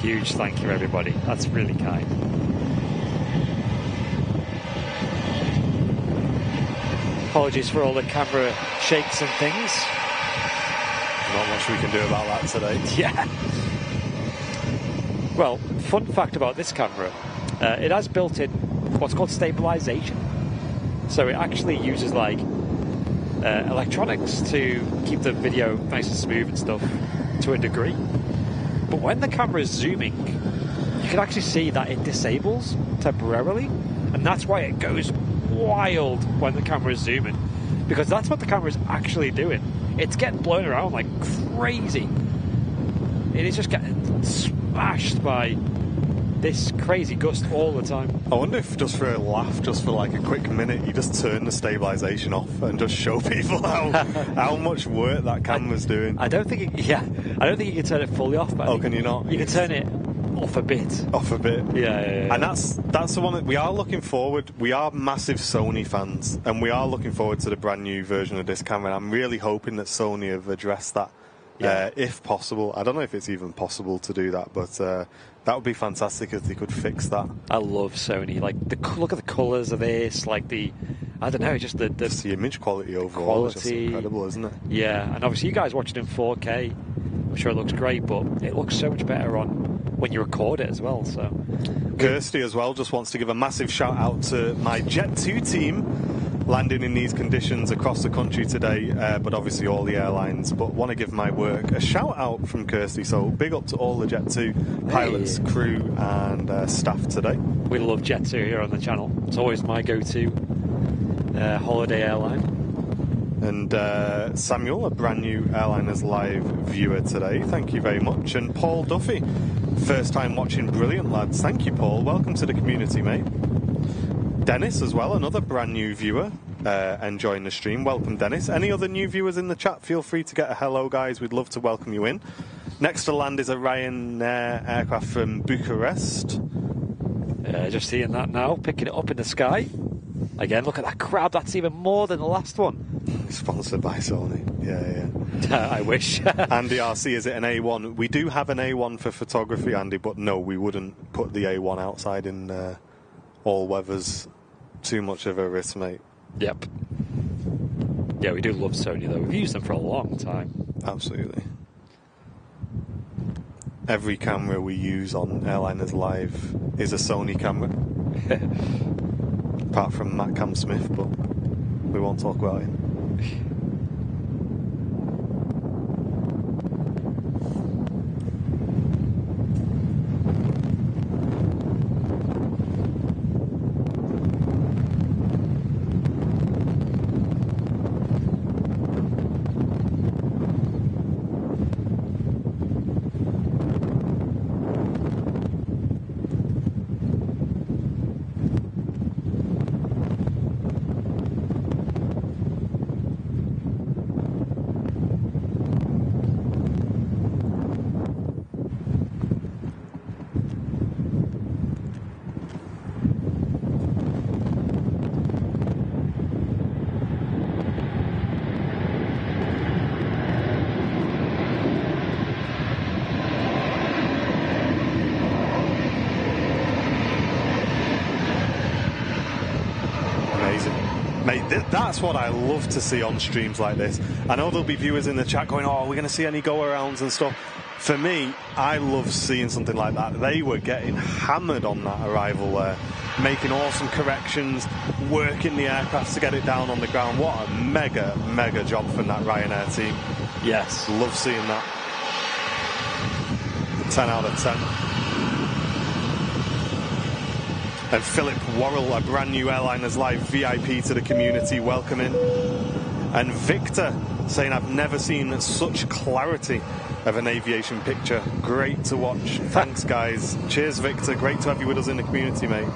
Huge thank you, everybody. That's really kind. Apologies for all the camera shakes and things. Much we can do about that today. Yeah. Well, fun fact about this camera, uh, it has built in what's called stabilization. So it actually uses like uh, electronics to keep the video nice and smooth and stuff to a degree. But when the camera is zooming, you can actually see that it disables temporarily, and that's why it goes wild when the camera is zooming, because that's what the camera is actually doing. It's getting blown around like crazy. It is just getting smashed by this crazy gust all the time. I wonder if just for a laugh, just for like a quick minute, you just turn the stabilization off and just show people how how much work that camera's doing. I don't think, it, yeah, I don't think you can turn it fully off. But Oh, can you not? You can turn it off a bit. off a bit. Yeah, yeah, yeah. And that's that's the one that we are looking forward. We are massive Sony fans, and we are looking forward to the brand new version of this camera. I'm really hoping that Sony have addressed that, Yeah. uh, if possible. I don't know if it's even possible to do that, but uh, that would be fantastic if they could fix that. I love Sony. Like the look at the colours of this. Like the, I don't know, just the, the Just the image quality overall is just Quality. incredible, isn't it? yeah. And obviously you guys watch it in 4K. I'm sure it looks great, but it looks so much better on when you record it as well. So Kirsty as well just wants to give a massive shout out to my Jet2 team landing in these conditions across the country today, uh, but obviously all the airlines. But want to give my work a shout out from Kirsty. So big up to all the Jet2 pilots, Hey. crew, and uh, staff today. we love Jet2 here on the channel. It's always my go-to uh, holiday airline. And uh, Samuel, a brand new Airliners Live viewer today. Thank you very much. And Paul Duffy, first time watching. Brilliant, lads. Thank you, Paul. Welcome to the community, mate. Dennis, as well, another brand new viewer, uh, enjoying the stream. Welcome, Dennis. Any other new viewers in the chat? Feel free to get a hello, guys. We'd love to welcome you in. Next to land is a Ryanair aircraft from Bucharest. Uh, just seeing that now, picking it up in the sky. Again, look at that crowd. That's even more than the last one. Sponsored by Sony. Yeah, yeah. I wish. Andy RC, is it an A1? We do have an A1 for photography, Andy, but no, we wouldn't put the A1 outside in uh, all weathers. Too much of a risk, mate. yep. Yeah, we do love Sony though. We've used them for a long time. Absolutely. Every camera we use on Airliners Live is a Sony camera. Apart from Matt Cam Smith, but we won't talk about him. Amazing. Mate, th- that's what I love to see on streams like this. I know there'll be viewers in the chat going, oh, we're going to see any go arounds and stuff. For me, I love seeing something like that. They were getting hammered on that arrival there, making awesome corrections, working the aircraft to get it down on the ground. What a mega, mega job from that Ryanair team. Yes. Love seeing that. 10 out of 10. And Philip Worrell, a brand new Airliners Live VIP to the community, welcoming. And Victor saying, I've never seen such clarity of an aviation picture. Great to watch. Thanks, guys. Cheers, Victor. Great to have you with us in the community, mate.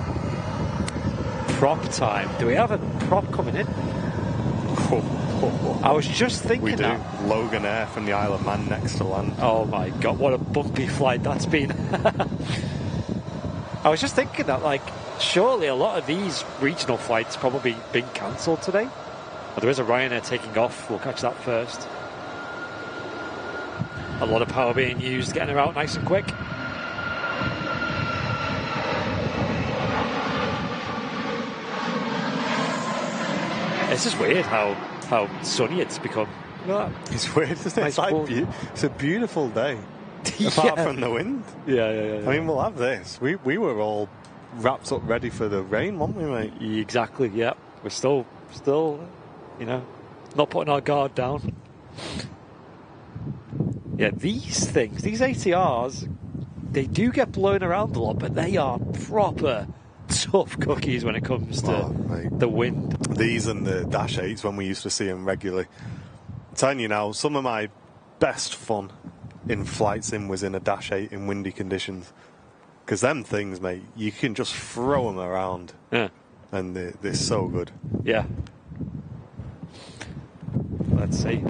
Prop time. Do we have a prop coming in? I was just thinking We do. that. Loganair from the Isle of Man next to land. Oh my god, what a bumpy flight that's been. I was just thinking that, like, surely a lot of these regional flights probably been cancelled today. Well, there is a Ryanair taking off. We'll catch that first. A lot of power being used, getting her out nice and quick. It's just weird how how sunny it's become. Look It's weird, isn't it? Nice It's, like beau- it's a beautiful day. Apart Yeah. from the wind. yeah, yeah, yeah, yeah. I mean, we'll have this. We we were all wrapped up ready for the rain, weren't we, mate? Exactly. Yeah, we're still, still, you know, not putting our guard down. Yeah, these things, these ATRs, they do get blown around a lot, but they are proper tough cookies when it comes to Oh, the wind. These and the Dash 8s when we used to see them regularly. I'm telling you now, some of my best fun in flight sim was in a Dash 8 in windy conditions. Because them things, mate, you can just throw them around Yeah, and they're, they're so good. yeah. Let's see.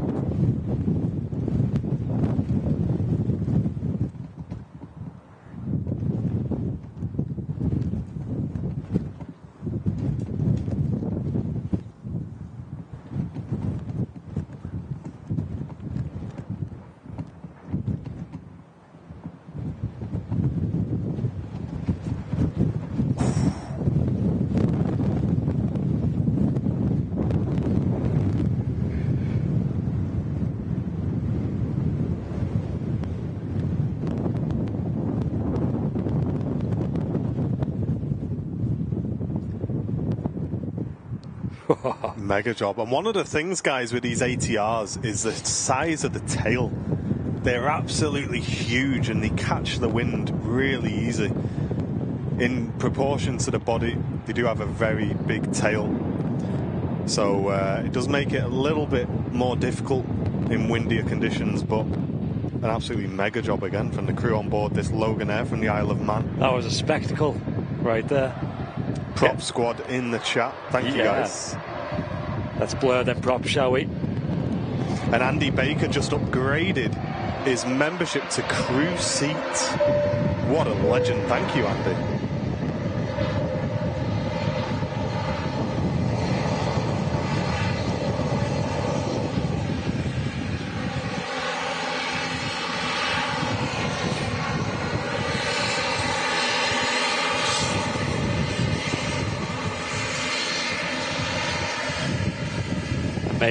Mega job. And one of the things, guys, with these ATRs is the size of the tail. They're absolutely huge and they catch the wind really easy. In proportion to the body, they do have a very big tail. So uh, it does make it a little bit more difficult in windier conditions, but an absolutely mega job again from the crew on board this Loganair from the Isle of Man. That was a spectacle right there. Prop Yeah. squad in the chat. Thank you Yeah. guys. Let's blur them props, shall we? And Andy Baker just upgraded his membership to crew seat. What a legend. Thank you, Andy.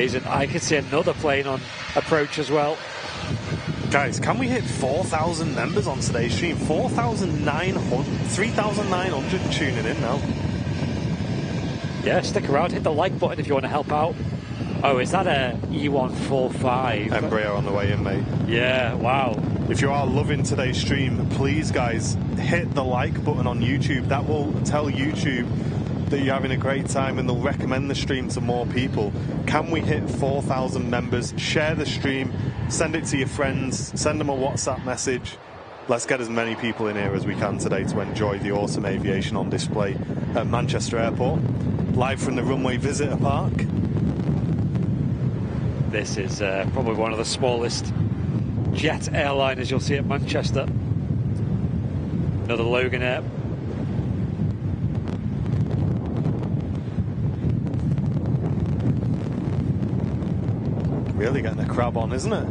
Amazing. I could see another plane on approach as well. Guys, can we hit 4,000 members on today's stream? 4,900, 3,900 tuning in now. Yeah, stick around. Hit the like button if you want to help out. Oh, is that a E145? Embraer on the way in, mate. Yeah, wow. If you are loving today's stream, please, guys, hit the like button on YouTube. That will tell YouTube that you're having a great time and they'll recommend the stream to more people. Can we hit 4,000 members? Share the stream, send it to your friends, send them a WhatsApp message. Let's get as many people in here as we can today to enjoy the awesome aviation on display at Manchester Airport. Live from the runway visitor park. This is uh, probably one of the smallest jet airliners you'll see at Manchester. Another Loganair. Really getting a crab on, isn't it?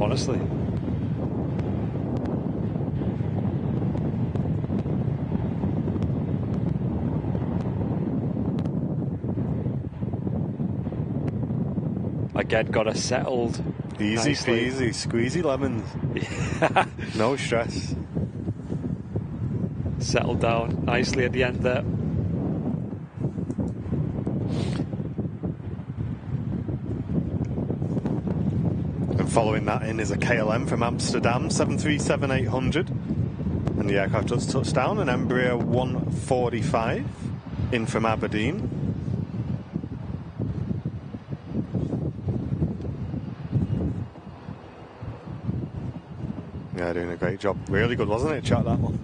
Honestly. Again, got us settled. Easy nicely. peasy, squeezy lemons. No stress. settled down nicely at the end there. And Following that in is a KLM from Amsterdam, 737-800. And the aircraft does touch down, an Embraer 145 in from Aberdeen. Yeah, doing a great job. Really good, wasn't it, chat, that one?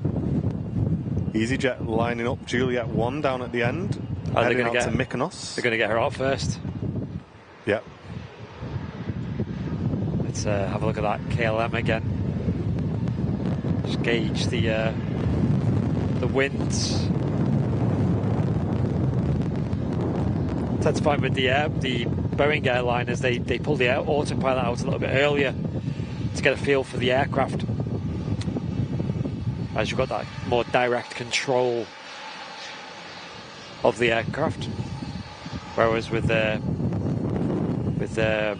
EasyJet lining up Juliet 1 down at the end. Oh, Are they gonna get- to Mykonos. They're going to get her out first. Yep. Uh, have a look at that KLM again. Just gauge the uh, the winds. Tend to find with the air, the Boeing airliners, they they pull the air, autopilot out a little bit earlier to get a feel for the aircraft, as you've got that more direct control of the aircraft. Whereas with the with the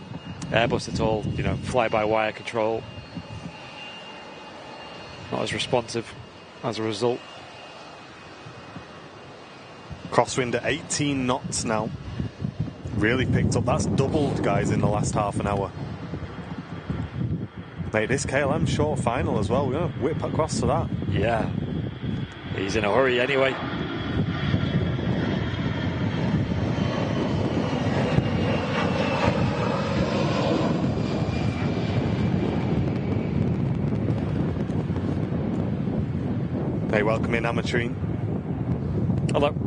Airbus, it's all you know, fly-by-wire control. Not as responsive as a result. Crosswind at 18 knots now. Really picked up. That's doubled, guys, in the last half an hour. Mate, this KLM short final as well. We're going to whip across to that. Yeah, he's in a hurry anyway. Hey, welcome in, Amatrine. Hello.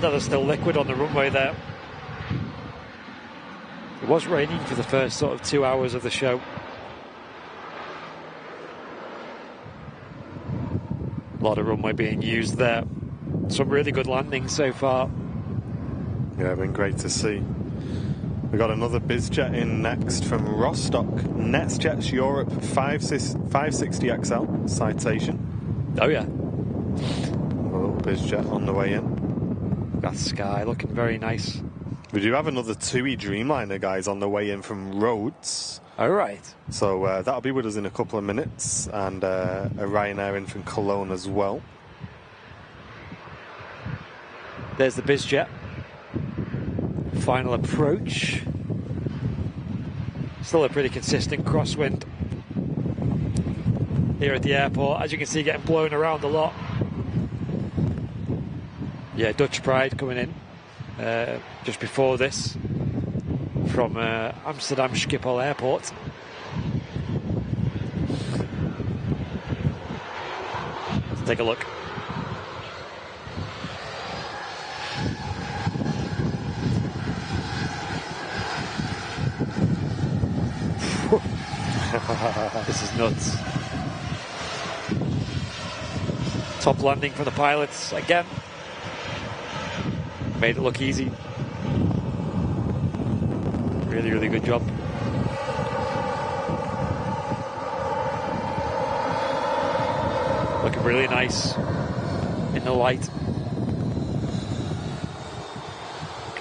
Bad that there's still liquid on the runway there. It was raining for the first sort of two hours of the show. A lot of runway being used there. Some really good landings so far. Yeah, been great to see. We got another BizJet in next from Rostock. NetJets Europe 560XL citation. Oh yeah, A little BizJet on the way in. That sky looking very nice. We do have another TUI Dreamliner, guys, on the way in from Rhodes. All right. So uh, that'll be with us in a couple of minutes, and uh, a Ryanair in from Cologne as well. There's the BizJet. Final approach. Still a pretty consistent crosswind here at the airport. As you can see, getting blown around a lot. Yeah, Dutch Pride coming in uh, just before this from uh, Amsterdam Schiphol Airport. Let's take a look. This is nuts. Top landing for the pilots again. Made it look easy. Really, really good job. Looking really nice in the light.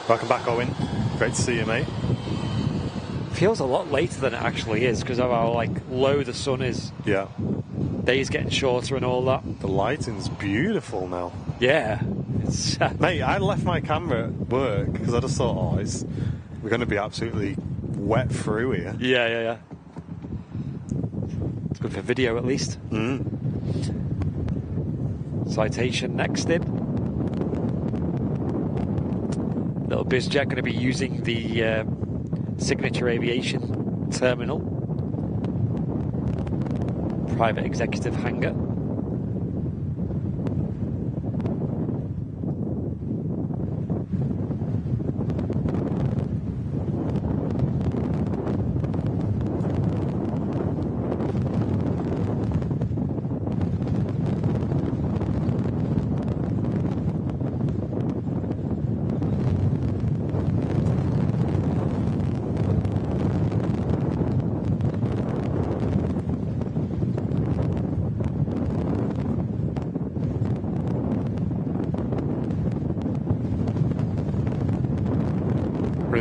Welcome back, Owen. Great to see you, mate. Feels a lot later than it actually is because of how like low the sun is. Yeah. Days getting shorter and all that. The lighting's beautiful now. Yeah, Mate, I left my camera at work because I just thought, oh, it's, we're going to be absolutely wet through here. yeah, yeah, yeah. It's good for video at least. Mm. Citation next in. Little BizJet going to be using the uh, Signature Aviation Terminal. Private executive hangar.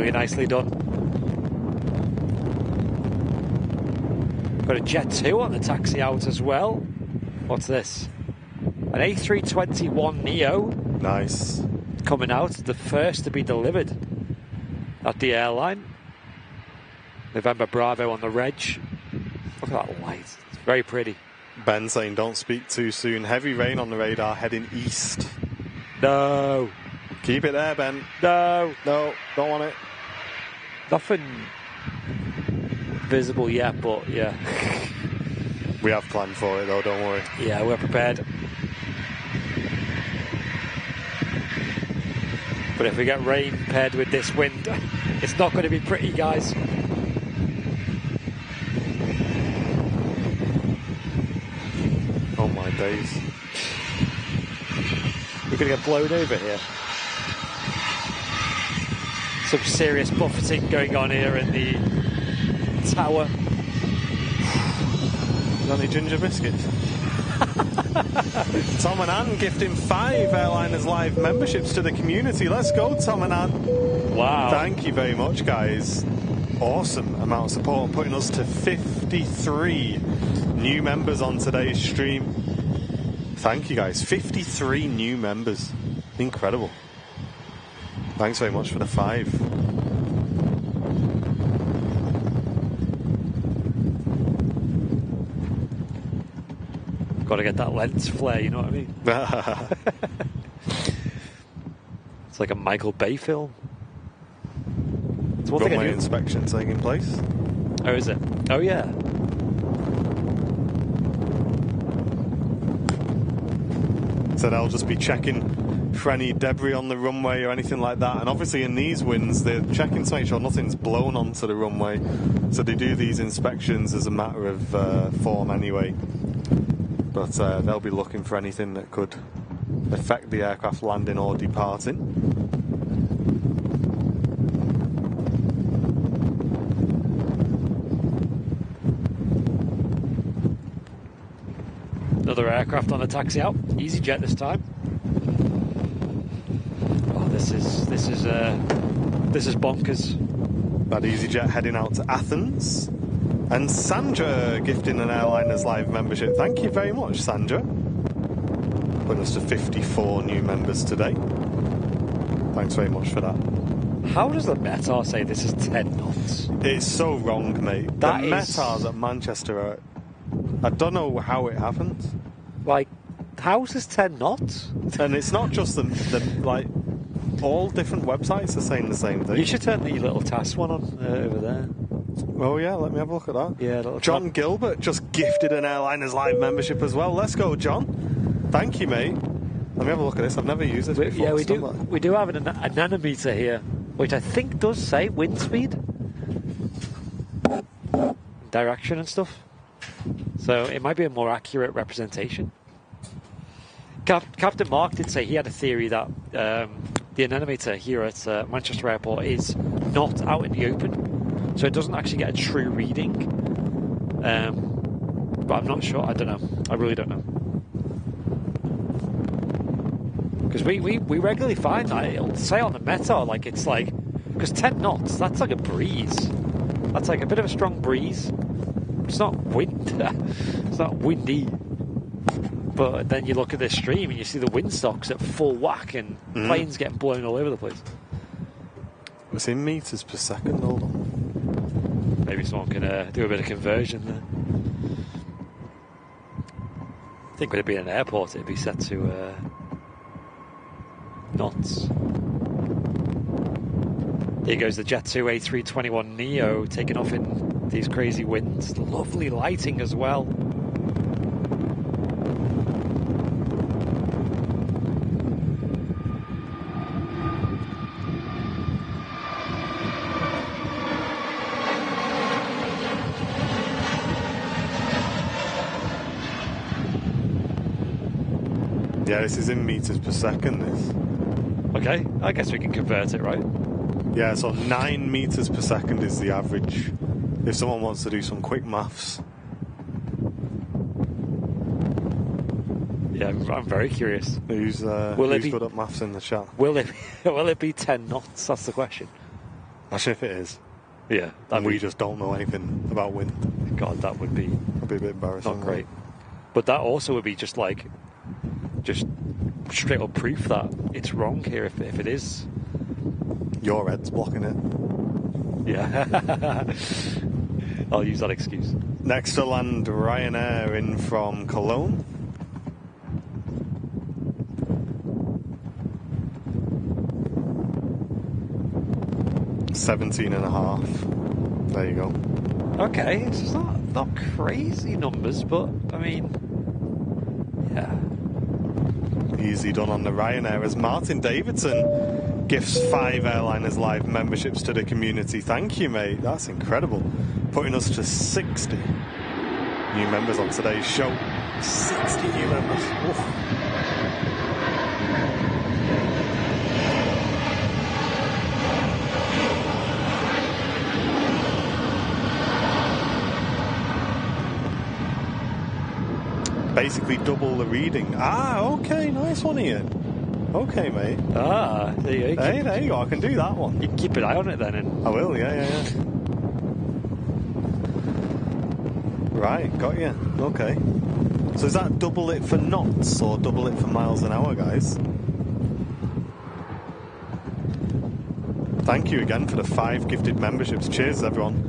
Really nicely done. Got a Jet 2 on the taxi out as well. What's this? An A321 Neo Nice. coming out, the first to be delivered at the airline. November Bravo on the reg. Look at that light. It's very pretty. Ben saying don't speak too soon. Heavy rain on the radar heading east. No, Keep it there, Ben. no, No, don't want it. Nothing visible yet, but yeah, We have planned for it though, don't worry. yeah, we're prepared. But if we get rain paired with this wind, it's not going to be pretty, guys. Oh my days. We're going to get blown over here. Some serious buffeting going on here in the tower. Any ginger biscuits? Tom and Ann gifting five Airliners Live memberships to the community. Let's go, Tom and Ann. Wow. Thank you very much, guys. Awesome amount of support, putting us to 53 new members on today's stream. Thank you, guys. 53 new members. Incredible. Thanks very much for the five. Got to get that lens flare, you know what I mean? It's like a Michael Bay film. It's one thing I Runway do- inspection taking place. Oh, is it? Oh, yeah. So they'll just be checking for any debris on the runway or anything like that. And obviously, in these winds, they're checking to make sure nothing's blown onto the runway. So they do these inspections as a matter of uh, form anyway. But uh, they'll be looking for anything that could affect the aircraft landing or departing. Another aircraft on the taxi out. EasyJet this time. This is this is uh, this is bonkers. That EasyJet heading out to Athens. And Sandra gifting an Airliners Live membership. Thank you very much, Sandra. Putting us to 54 new members today. Thanks very much for that. How does the METAR say this is 10 knots? It's so wrong, mate. That the is- Metars at Manchester are. I don't know how it happens. Like, how's this 10 knots? And it's not just the, the like, all different websites are saying the same thing. You should turn the little task one on uh, over there. Oh, yeah, let me have a look at that. Yeah, John tab. Gilbert just gifted an Airliners Live membership as well. Let's go, John. Thank you, mate. Let me have a look at this. I've never used this We- before. yeah, we do. like- We do have an, an anemometer here, which I think does say wind speed, direction, and stuff. So it might be a more accurate representation. Cap- Captain Mark did say he had a theory that um, the anemometer here at uh, Manchester Airport is not out in the open, so it doesn't actually get a true reading. Um, but I'm not sure. I don't know. I really don't know. Because we, we, we regularly find that it'll say on the METAR, like it's like, because 10 knots, that's like a breeze. That's like a bit of a strong breeze. It's not wind. it's not windy. But then you look at this stream and you see the windsocks at full whack and planes getting blown all over the place. It's in meters per second. Hold on. Maybe someone can uh, do a bit of conversion there. I think would it be an airport, it'd be set to uh, knots. Here goes the Jet 2 A321 Neo taking off in these crazy winds. Lovely lighting as well. Yeah, this is in meters per second. This. Okay, I guess we can convert it, right? Yeah, so nine meters per second is the average. If someone wants to do some quick maths, Yeah, I'm very curious. who's uh, Will it who's be- good at maths in the chat? Will it will it be 10 knots? That's the question. Imagine if it is. Yeah, And we be, just don't know anything about wind. God, that would be That'd be a bit embarrassing. not great. But that also would be just like, just straight up proof that it's wrong here if, if it is. Your head's blocking it. Yeah. I'll use that excuse. Next to land, Ryanair in from Cologne. Seventeen and a half. There you go. Okay, it's not not crazy numbers, but I mean, yeah. Easy done on the Ryanair as Martin Davidson gifts five airliners live memberships to the community. Thank you, mate. That's incredible. Putting us to 60 new members on today's show. 60 new members. Oof. Basically double the reading. Ah, okay, nice one, Ian. Okay, mate. Ah, there you go. Hey, Keep, there you go. I can do that one. you can keep an eye on it then. And I will, yeah, yeah, yeah. Right, got you. Okay. So is that double it for knots or double it for miles an hour, guys? Thank you again for the five gifted memberships. Cheers, everyone.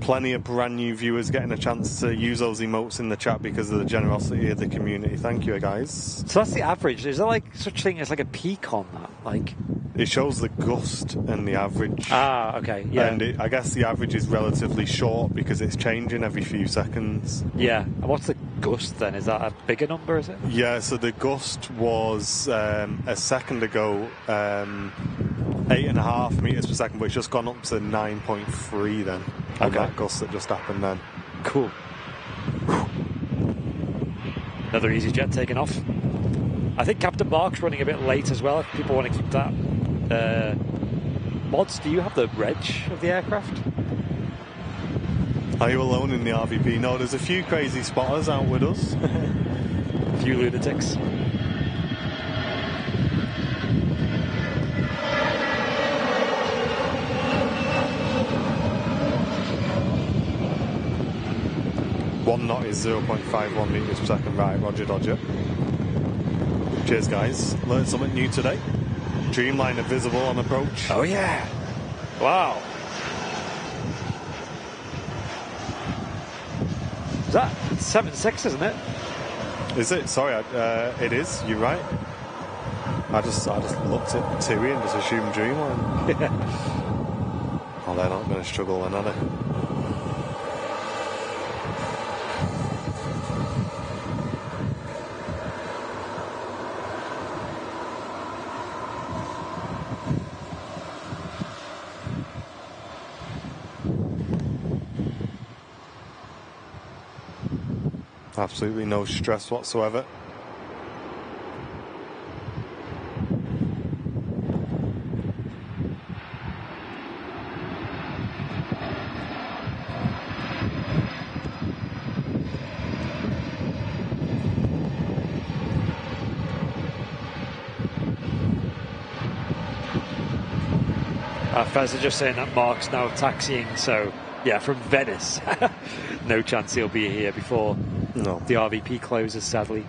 Plenty of brand new viewers getting a chance to use those emotes in the chat because of the generosity of the community. Thank you, guys. so that's the average. Is there like such thing as like a peak on that? Like, It shows the gust and the average. ah, okay, yeah, And it, I guess the average is relatively short because it's changing every few seconds. yeah. And what's the gust then? Is that a bigger number? Is it? Yeah, so the gust was um, a second ago um, eight and a half meters per second, but it's just gone up to 9.3 then. on Okay. that gust that just happened then. Cool. Another easy jet taking off. I think Captain Mark's running a bit late as well. If people want to keep that. Uh, mods, do you have the reg of the aircraft? Are you alone in the RVP? No, there's a few crazy spotters out with us. A few lunatics. One knot is 0.51 meters per second. Right, Roger Dodger. Cheers, guys. Learned something new today. Dreamliner visible on approach. Oh yeah! Wow. Is that seven six, isn't it? Is it? Sorry, uh, it is. You're right. I just, I just looked at Tui and just assumed Dreamline. oh, they're not going to struggle then, are they? Absolutely no stress whatsoever. Uh, Fez are just saying that Mark's now taxiing, so yeah, from Venice. no chance he'll be here before No. the RVP closes, sadly.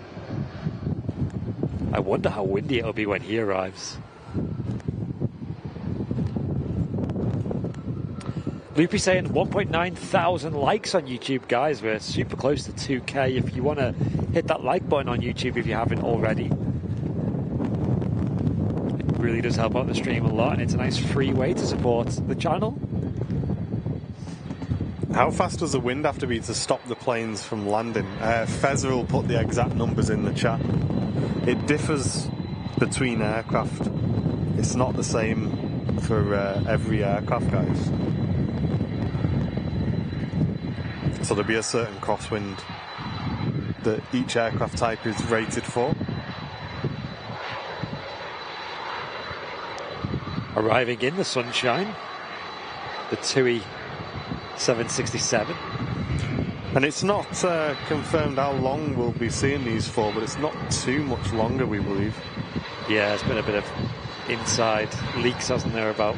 I wonder how windy it'll be when he arrives. Loopy saying 1.9 thousand likes on YouTube, guys. We're super close to 2k. If you want to hit that like button on YouTube if you haven't already, it really does help out the stream a lot, and it's a nice free way to support the channel. How fast does the wind have to be to stop the planes from landing? Uh, Fezzer will put the exact numbers in the chat. It differs between aircraft. It's not the same for uh, every aircraft, guys. So there'll be a certain crosswind that each aircraft type is rated for. Arriving in the sunshine, the TUI 767. And it's not uh, confirmed how long we'll be seeing these for, but it's not too much longer, we believe. Yeah, it's been a bit of inside leaks, hasn't there, about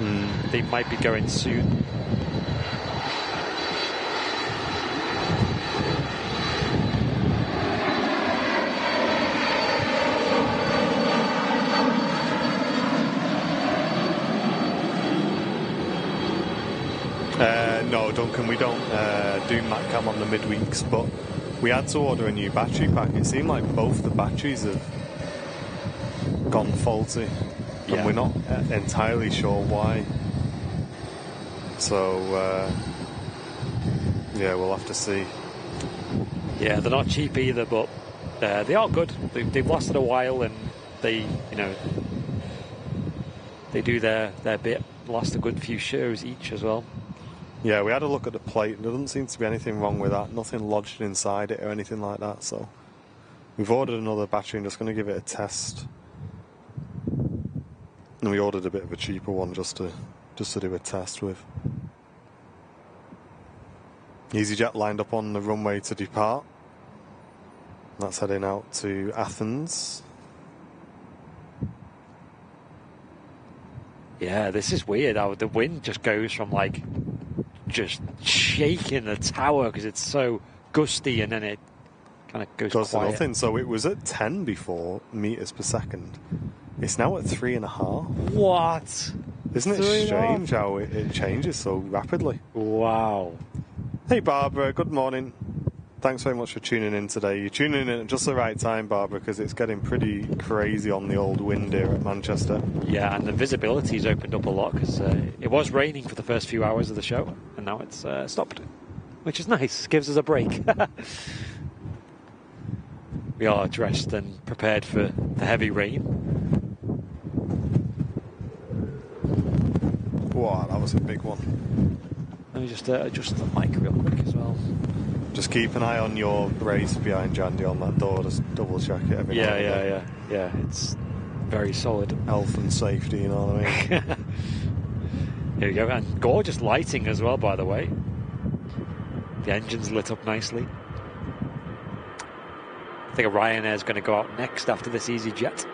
they might be going soon. No, Duncan, we don't uh, do MatCam on the midweeks, but we had to order a new battery pack. It seemed like both the batteries have gone faulty, Yeah. and we're not uh, entirely sure why. So, uh, yeah, we'll have to see. Yeah, they're not cheap either, but uh, they are good. They, they've lasted a while, and they, you know, they do their their bit. Last a good few shows each as well. Yeah, we had a look at the plate. There doesn't seem to be anything wrong with that. Nothing lodged inside it or anything like that. So we've ordered another battery and just going to give it a test. And we ordered a bit of a cheaper one just to just to do a test with. EasyJet lined up on the runway to depart. That's heading out to Athens. Yeah, this is weird. How the wind just goes from like just shaking the tower because it's so gusty, and then it kind of goes Goes quiet. nothing. So it was at 10 before meters per second. It's now at three and a half. What? Isn't it Three and a half. strange how it, it changes so rapidly? Wow. Hey, Barbara, good morning. Thanks very much for tuning in today. You're tuning in at just the right time, Barbara, because it's getting pretty crazy on the old wind here at Manchester. Yeah, and the visibility's opened up a lot because uh, it was raining for the first few hours of the show, and now it's uh, stopped, which is nice. Gives us a break. we are dressed and prepared for the heavy rain. Wow, that was a big one. Let me just uh, adjust the mic real quick as well. Just keep an eye on your brace behind Jandy on that door. Just double check it every Yeah, yeah, yeah, yeah. It's very solid. Health and safety, you know what I mean? Here we go, and gorgeous lighting as well, by the way. The engine's lit up nicely. I think a Ryanair is going to go out next after this EasyJet.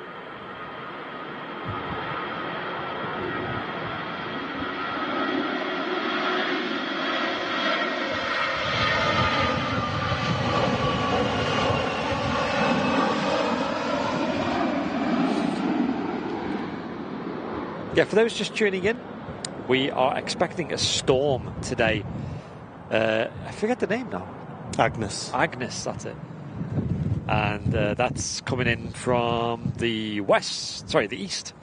Yeah, for those just tuning in, we are expecting a storm today. Uh, I forget the name now. Agnes. Agnes, that's it. And uh, that's coming in from the west, sorry, the east.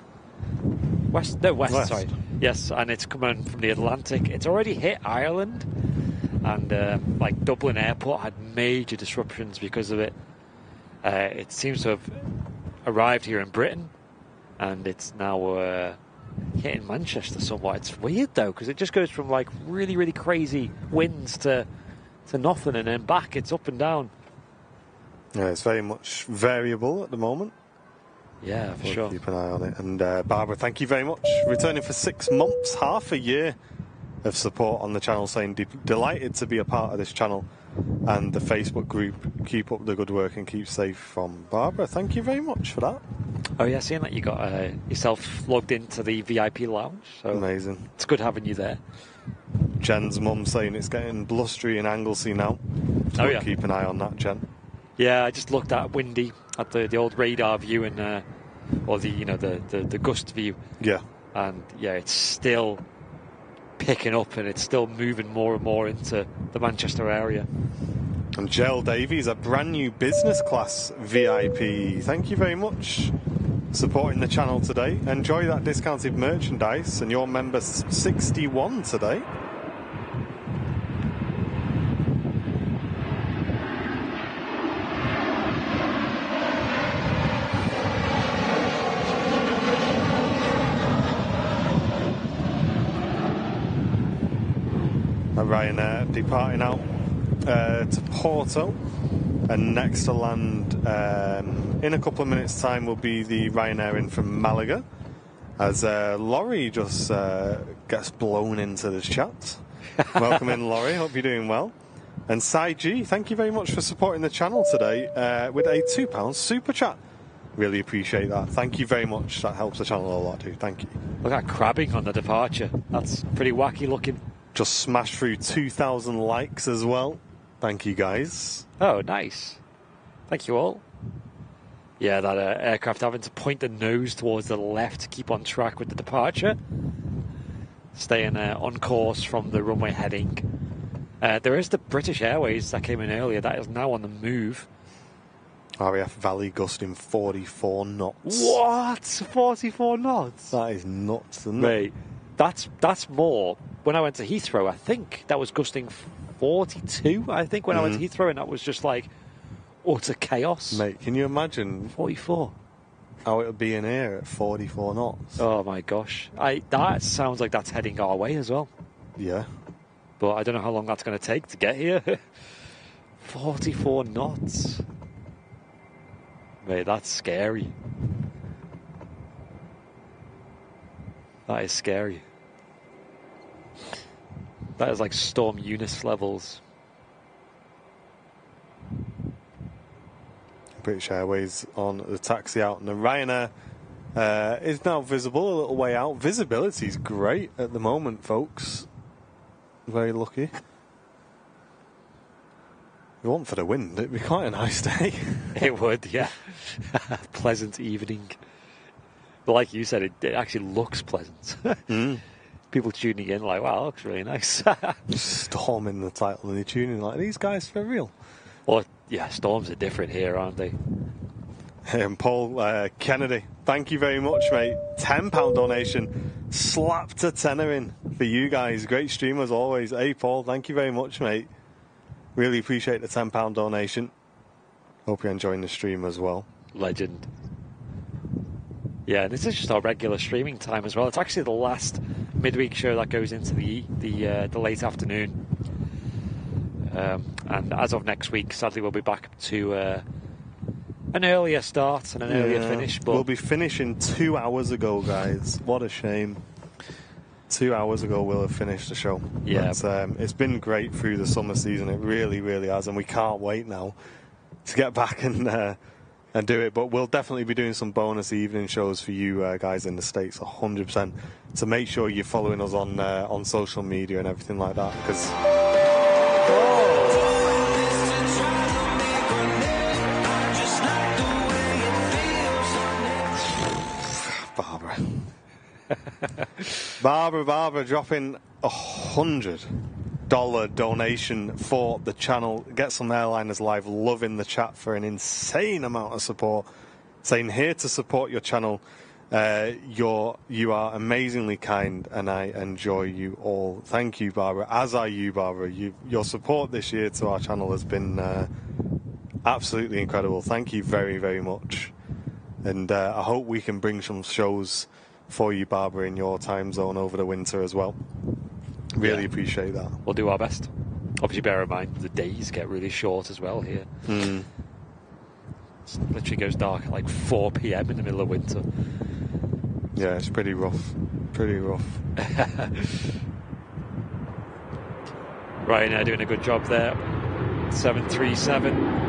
West, no, west, West. sorry. Yes, and it's coming from the Atlantic. It's already hit Ireland, and um, like Dublin Airport had major disruptions because of it. Uh, it seems to have arrived here in Britain, and it's now uh, in Manchester somewhat. It's weird though because it just goes from like really, really crazy winds to to nothing, and then back. It's up and down. Yeah, it's very much variable at the moment. Yeah, for We'll sure. keep an eye on it. And uh, Barbara, thank you very much. Returning for six months, half a year of support on the channel, saying de- delighted to be a part of this channel and the Facebook group. Keep up the good work and keep safe from Barbara. Thank you very much for that. Oh yeah, seeing that you got uh, yourself logged into the VIP lounge, so Amazing. it's good having you there. Jen's mum saying it's getting blustery in Anglesey now. So Oh, yeah. keep an eye on that, Jen. Yeah, I just looked at windy at the, the old radar view and uh, or the you know the, the the gust view, Yeah. and yeah, it's still picking up and it's still moving more and more into the Manchester area. And Jell Davies, a brand new business class VIP. Thank you very much for supporting the channel today. Enjoy that discounted merchandise, and you're member 61 today. A Ryanair departing out uh, to Porto, and next to land um, in a couple of minutes' time will be the Ryanair in from Malaga. As uh, Laurie just uh, gets blown into this chat. Welcome in, Laurie. Hope you're doing well. And Sai G, thank you very much for supporting the channel today uh, with a £2 super chat. Really appreciate that. Thank you very much. That helps the channel a lot, too. Thank you. Look at that crabbing on the departure. That's pretty wacky looking. Just smashed through 2,000 likes as well. Thank you, guys. Oh, nice. Thank you all. Yeah, that uh, aircraft having to point the nose towards the left to keep on track with the departure. Staying uh, on course from the runway heading. Uh, there is the British Airways that came in earlier that is now on the move. RAF Valley gusting 44 knots. What? 44 knots? That is nuts, isn't it? That's that's more. When I went to Heathrow, I think that was gusting 42. I think when I went to mm-hmm. Heathrow, and that was just like utter chaos. Mate, can you imagine 44. how it would be in here at 44 knots? Oh my gosh, I that sounds like that's heading our way as well. Yeah. But I don't know how long that's going to take to get here. 44 knots. Mate, that's scary. That is scary. That is like Storm Eunice levels. British Airways on the taxi out, and the Ryanair uh, is now visible a little way out. Visibility is great at the moment, folks. Very lucky. If want for the wind, it'd be quite a nice day. It would, yeah. pleasant evening. But like you said, it, it actually looks pleasant. People tuning in like, wow, that looks really nice. Storm in the title, and you're tuning like these guys for real. well, yeah, storms are different here, aren't they? And Paul uh, Kennedy, thank you very much, mate. £10 donation. Slapped a tenner in for you guys. Great stream as always. Hey, Paul, thank you very much, mate. Really appreciate the £10 donation. Hope you're enjoying the stream as well. Legend. Yeah, this is just our regular streaming time as well. It's actually the last midweek show that goes into the the uh, the late afternoon. Um, and as of next week, sadly, we'll be back to uh, an earlier start and an earlier finish. But We'll be finishing two hours ago, guys. What a shame. Two hours ago, we'll have finished the show. Yeah. But, um, it's been great through the summer season. It really, really has. And we can't wait now to get back and uh, and do it. But we'll definitely be doing some bonus evening shows for you uh, guys in the States, 100%. So make sure you're following us on, uh, on social media and everything like that. Because. Barbara. Barbara, Barbara dropping a hundred donation for the channel. Get some airliners live. Loving the chat for an insane amount of support. Saying here to support your channel. Uh, you're you are amazingly kind, and I enjoy you all. Thank you, Barbara. As are you, Barbara. You, your support this year to our channel has been uh, absolutely incredible. Thank you very, very much. And uh, I hope we can bring some shows for you, Barbara, in your time zone over the winter as well. Really Yeah. appreciate that. we'll do our best. Obviously, bear in mind the days get really short as well here. Hmm. It literally goes dark at like 4 p.m. in the middle of winter. Yeah, it's pretty rough. Pretty rough. Ryanair doing a good job there. 737.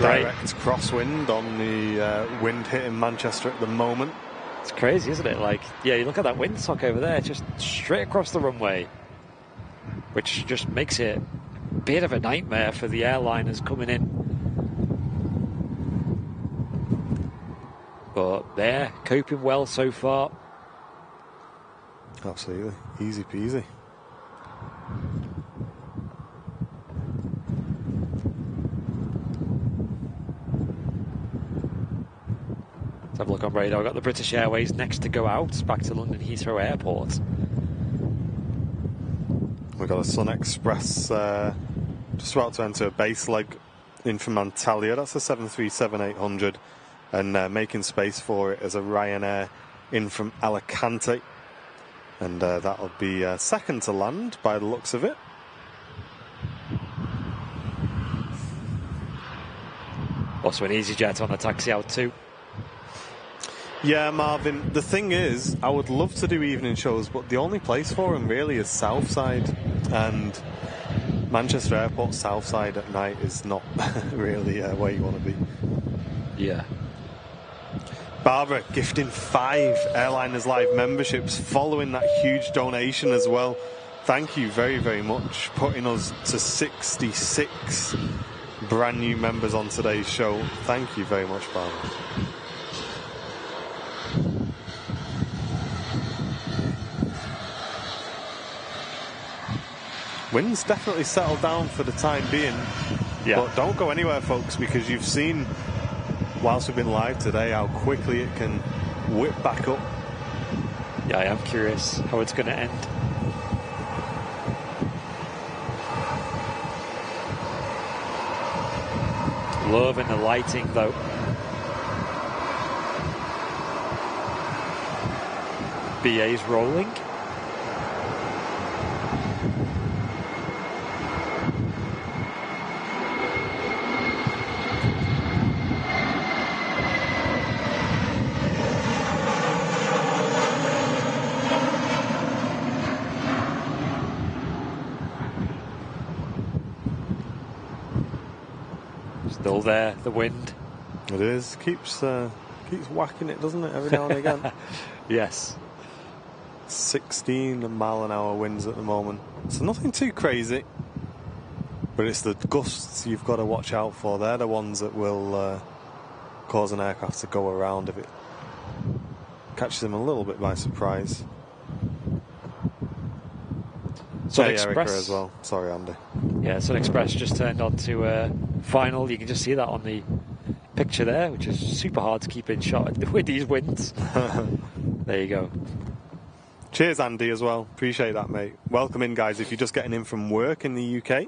Right. Direct crosswind on the uh, wind hitting Manchester at the moment. It's crazy, isn't it? Like, yeah, you look at that windsock over there, just straight across the runway, which just makes it a bit of a nightmare for the airliners coming in. But they're coping well so far. Absolutely. Easy peasy. Have a look on radar. We've got the British Airways next to go out, back to London Heathrow Airport. We've got a Sun Express uh, just about to enter a base leg in from Antalya. That's a 737-800 and uh, making space for it as a Ryanair in from Alicante. And uh, that'll be uh, second to land by the looks of it. Also an EasyJet on the taxi out too. Yeah, Marvin. The thing is, I would love to do evening shows, but the only place for them really is Southside, and Manchester Airport Southside at night is not really uh, where you want to be. Yeah. Barbara gifting five Airliners Live memberships following that huge donation as well. Thank you very, very much, putting us to 66 brand new members on today's show. Thank you very much, Barbara. Wind's definitely settled down for the time being. Yeah. But don't go anywhere, folks, because you've seen, whilst we've been live today, how quickly it can whip back up. Yeah, I am curious how it's going to end. Loving the lighting though. BA's rolling. Still there, the wind. It is keeps uh, keeps whacking it, doesn't it? Every now and again. Yes. 16 mile an hour winds at the moment. So nothing too crazy, but it's the gusts you've got to watch out for. They're the ones that will uh, cause an aircraft to go around if it catches them a little bit by surprise. Sun hey, Express Erica as well. Sorry, Andy. Yeah, Sun Express just turned on to uh, final. You can just see that on the picture there, which is super hard to keep in shot with these winds. there you go. Cheers, Andy, as well. Appreciate that, mate. Welcome in, guys. If you're just getting in from work in the UK,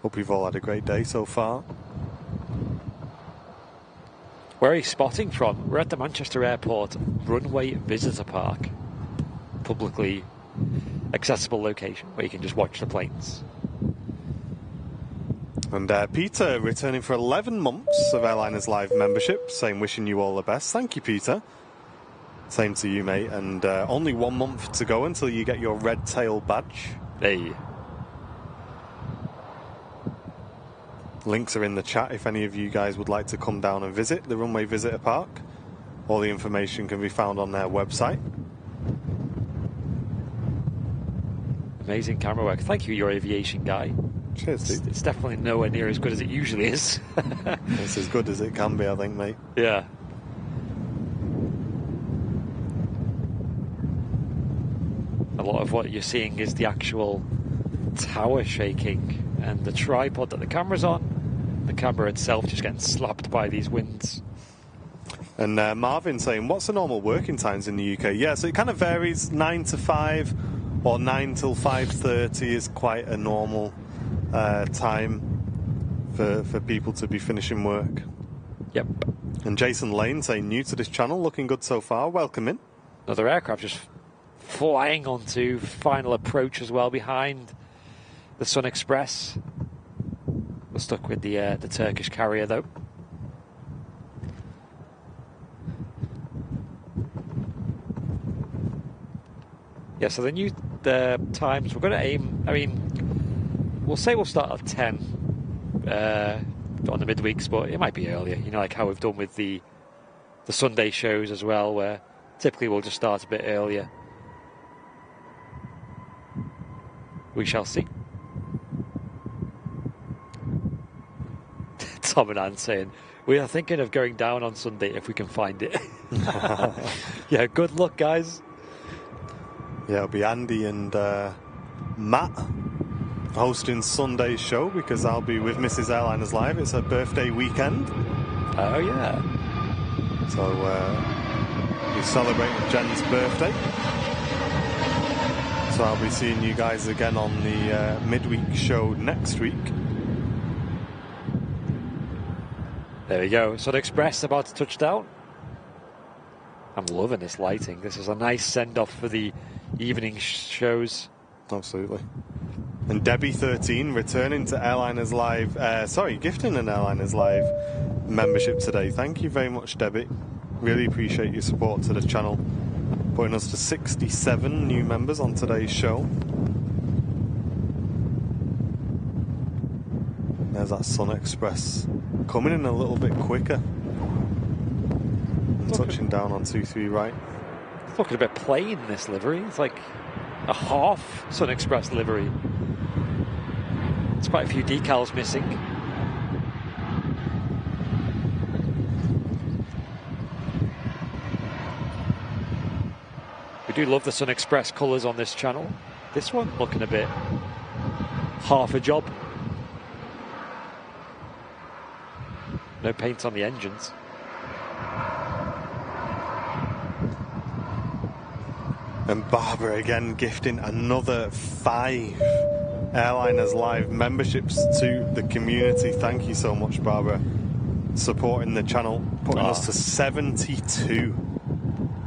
hope you've all had a great day so far. Where are you spotting from? We're at the Manchester Airport Runway Visitor Park, publicly accessible location where you can just watch the planes. And uh, Peter returning for 11 months of Airliners Live membership, saying wishing you all the best. Thank you, Peter. Same to you, mate. And uh, only one month to go until you get your red tail badge. Hey, Links are in the chat if any of you guys would like to come down and visit the Runway Visitor Park. All the information can be found on their website. amazing camera work. Thank you, your aviation guy. Cheers, It's, dude. it's definitely nowhere near as good as it usually is. It's as good as it can be, I think, mate. yeah. A lot of what you're seeing is the actual tower shaking and the tripod that the camera's on. The camera itself just getting slapped by these winds. And uh, Marvin saying, what's the normal working times in the UK? Yeah, so it kind of varies. Nine to five, or nine till five thirty is quite a normal uh, time for for people to be finishing work. Yep. And Jason Lane saying, new to this channel, looking good so far. Welcome in. Another aircraft just flying onto final approach as well behind the Sun Express. We're stuck with the uh, the Turkish carrier though. Yeah, so the new the times we're going to aim. I mean, we'll say we'll start at ten uh, on the midweeks, but it might be earlier. You know, like how we've done with the the Sunday shows as well, where typically we'll just start a bit earlier. We shall see. Tom and Ann saying, We are thinking of going down on Sunday if we can find it. yeah, good luck, guys. Yeah, it'll be Andy and uh, Matt hosting Sunday's show because I'll be with Mrs. Airliners Live. It's her birthday weekend. Oh, yeah. So uh, we're celebrating Jen's birthday. So I'll be seeing you guys again on the uh, midweek show next week. There we go. Sun Express about to touch down. I'm loving this lighting. This is a nice send off for the evening sh- shows. Absolutely. And Debbie13 returning to Airliners Live, uh, sorry, gifting an Airliners Live membership today. Thank you very much, Debbie. Really appreciate your support to the channel. Putting us to 67 new members on today's show. There's that Sun Express coming in a little bit quicker. And touching down on 2 3 right. It's looking a bit plain, this livery. It's like a half Sun Express livery. It's quite a few decals missing. We do love the Sun Express colours on this channel. This one looking a bit half a job. No paint on the engines. And Barbara again gifting another five Airliners Live memberships to the community. Thank you so much, Barbara. Supporting the channel, putting us Ah. to 72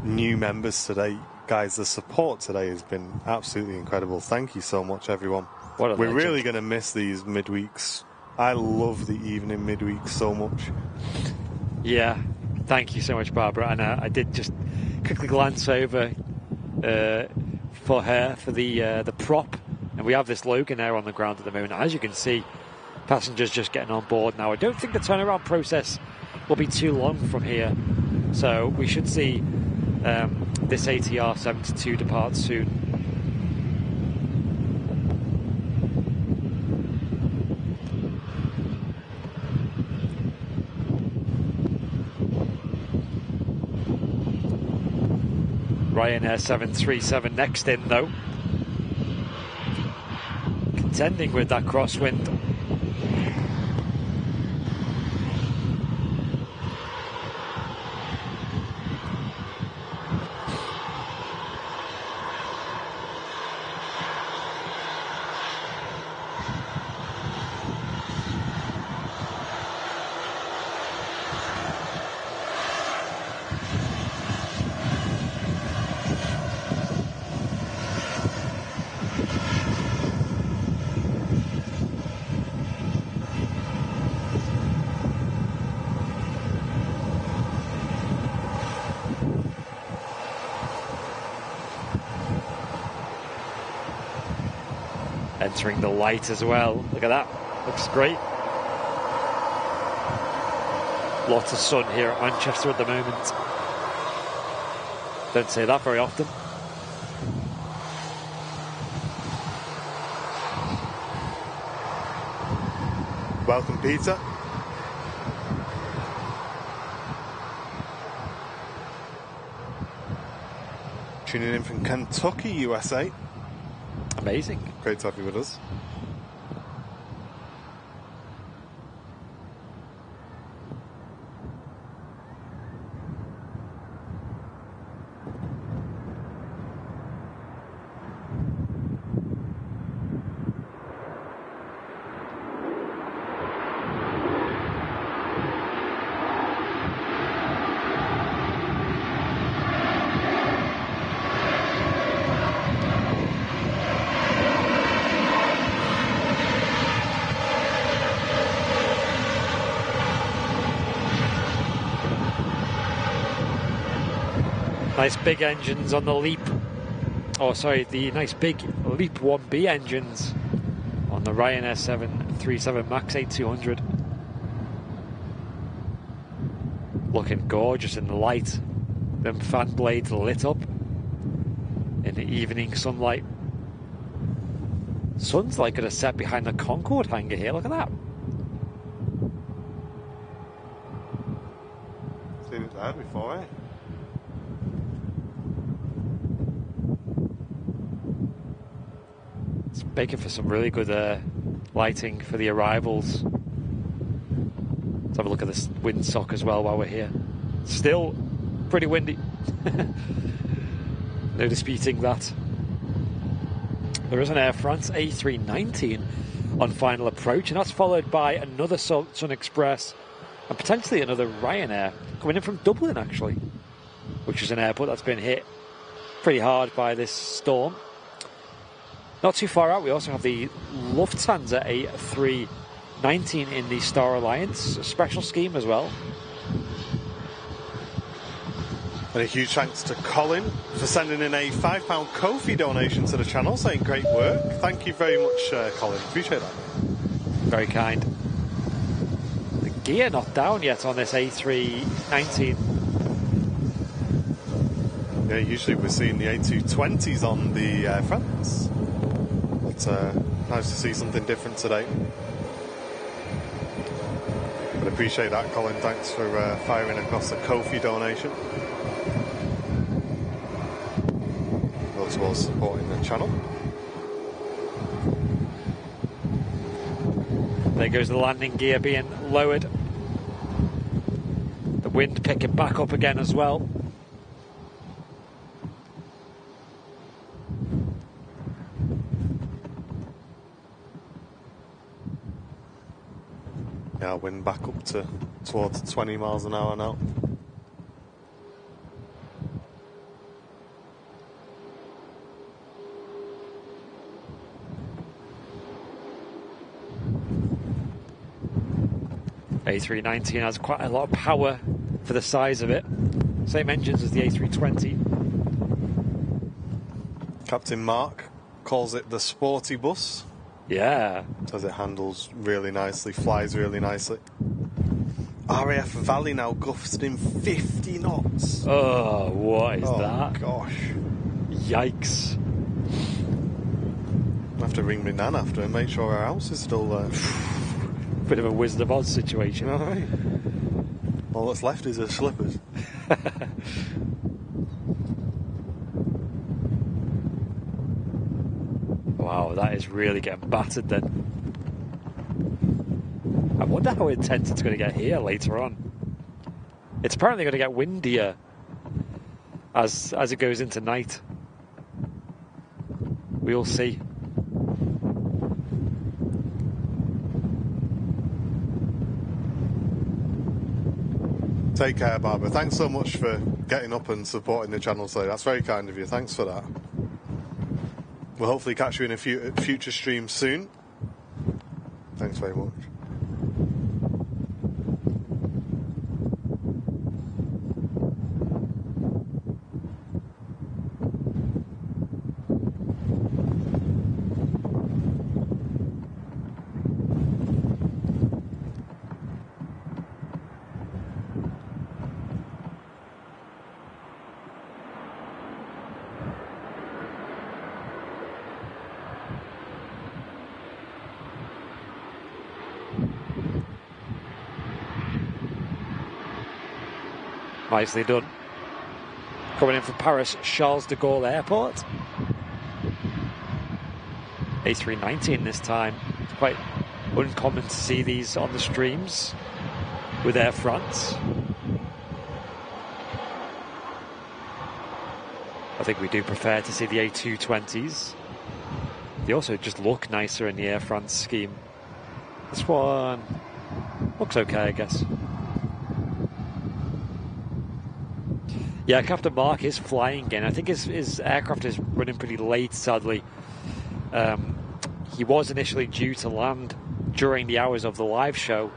new members today. Guys, the support today has been absolutely incredible. Thank you so much, everyone. What We're legend. really going to miss these midweeks. I love the evening midweeks so much. Yeah, thank you so much, Barbara. And uh, I did just quickly glance over uh, for her for the uh, the prop, and we have this Loganair on the ground at the moment. As you can see, passengers just getting on board now. I don't think the turnaround process will be too long from here, so we should see um, this ATR 72 departs soon. Ryanair 737 next in though. Contending with that crosswind. Entering the light as well. Look at that. Looks great. Lots of sun here at Manchester at the moment. Don't say that very often. Welcome, Peter. Tuning in from Kentucky, USA. Amazing. Have you with us. Nice big engines on the Leap. Oh, sorry, the nice big Leap 1B engines on the Ryanair 737 Max 8200. Looking gorgeous in the light. Them fan blades lit up in the evening sunlight. Sun's like to set behind the Concorde hangar here. Look at that. Seen it there before, eh? It's making for some really good uh, lighting for the arrivals. Let's have a look at this windsock as well while we're here. Still pretty windy. no disputing that. There is an Air France A319 on final approach, and that's followed by another Sun Sun Express and potentially another Ryanair coming in from Dublin, actually, which is an airport that's been hit pretty hard by this storm. Not too far out, we also have the Lufthansa A319 in the Star Alliance special scheme as well. And a huge thanks to Colin for sending in a £5 Ko-Fi donation to the channel, saying great work. Thank you very much, uh, Colin. Appreciate that. Very kind. The gear not down yet on this A319. Yeah, usually we're seeing the A220s on the uh, fronts. But uh, nice to see something different today. But appreciate that, Colin. Thanks for uh, firing across the Ko-Fi donation. Well as supporting the channel. There goes the landing gear being lowered. The wind picking back up again as well. Yeah, wind back up to towards 20 miles an hour now. A319 has quite a lot of power for the size of it. Same engines as the A320. Captain Mark calls it the sporty bus. Yeah. Says it handles really nicely, flies really nicely. RAF Valley now gusting 50 knots. Oh, what is oh that? gosh. Yikes. I have to ring my nan after and make sure our house is still there. Bit of a Wizard of Oz situation. All right. All that's left is her slippers. Wow, that is really getting battered then. I wonder how intense it's going to get here later on. It's apparently going to get windier as as it goes into night. We'll see. Take care, Barbara. Thanks so much for getting up and supporting the channel today. That's very kind of you. Thanks for that. We'll hopefully catch you in a few, future stream soon. Thanks very much. Nicely done. Coming in from Paris Charles de Gaulle Airport. A319 this time. It's quite uncommon to see these on the streams with Air France. I think we do prefer to see the A220s. They also just look nicer in the Air France scheme. This one looks okay, I guess. Yeah, Captain Mark is flying again. I think his, his aircraft is running pretty late, sadly. Um, he was initially due to land during the hours of the live show,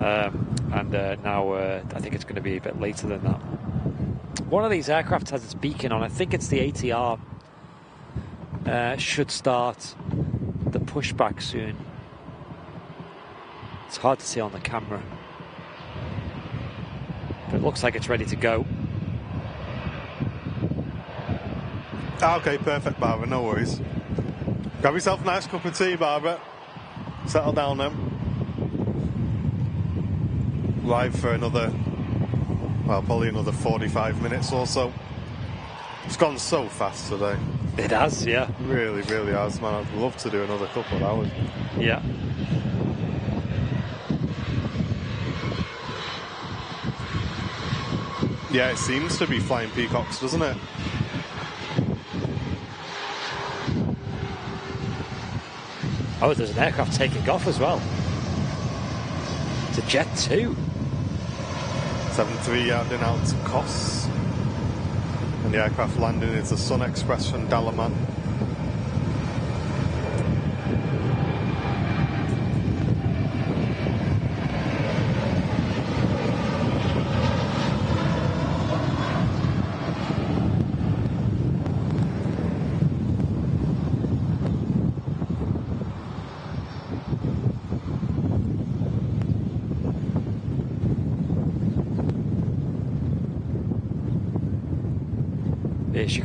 um, and uh, now uh, I think it's going to be a bit later than that. One of these aircraft has its beacon on. I think it's the ATR. Uh, should start the pushback soon. It's hard to see on the camera, but it looks like it's ready to go. Ah, Ah, okay, perfect, Barbara. No worries. Grab yourself a nice cup of tea, Barbara. Settle down then. Live for another, well, probably another 45 minutes or so. It's gone so fast today. It has, yeah. Really, really has, man. I'd love to do another couple of hours. Yeah. Yeah, it seems to be flying peacocks, doesn't it? Oh, there's an aircraft taking off as well. It's a Jet2. 7-3 yarding out to Kos. And the aircraft landing is the SunExpress from Dalaman.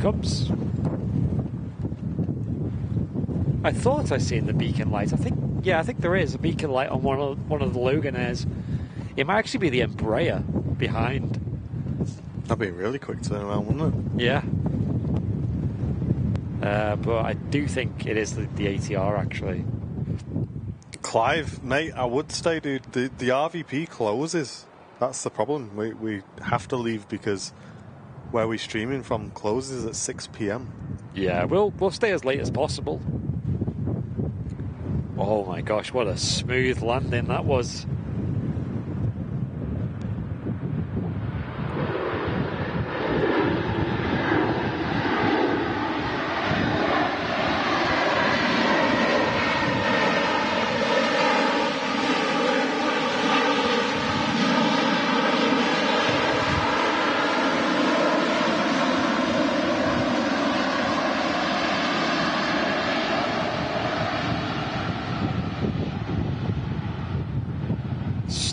Comes. I thought I seen the beacon light. I think, yeah, I think there is a beacon light on one of one of the Loganairs. It might actually be the Embraer behind. That'd be a really quick turnaround, wouldn't it? Yeah. Uh, but I do think it is the, the ATR actually. Clive, mate, I would stay, dude. The the RVP closes. That's the problem. We we have to leave because where we streaming from closes at six p.m. Yeah, we'll we'll stay as late as possible. Oh my gosh, what a smooth landing that was.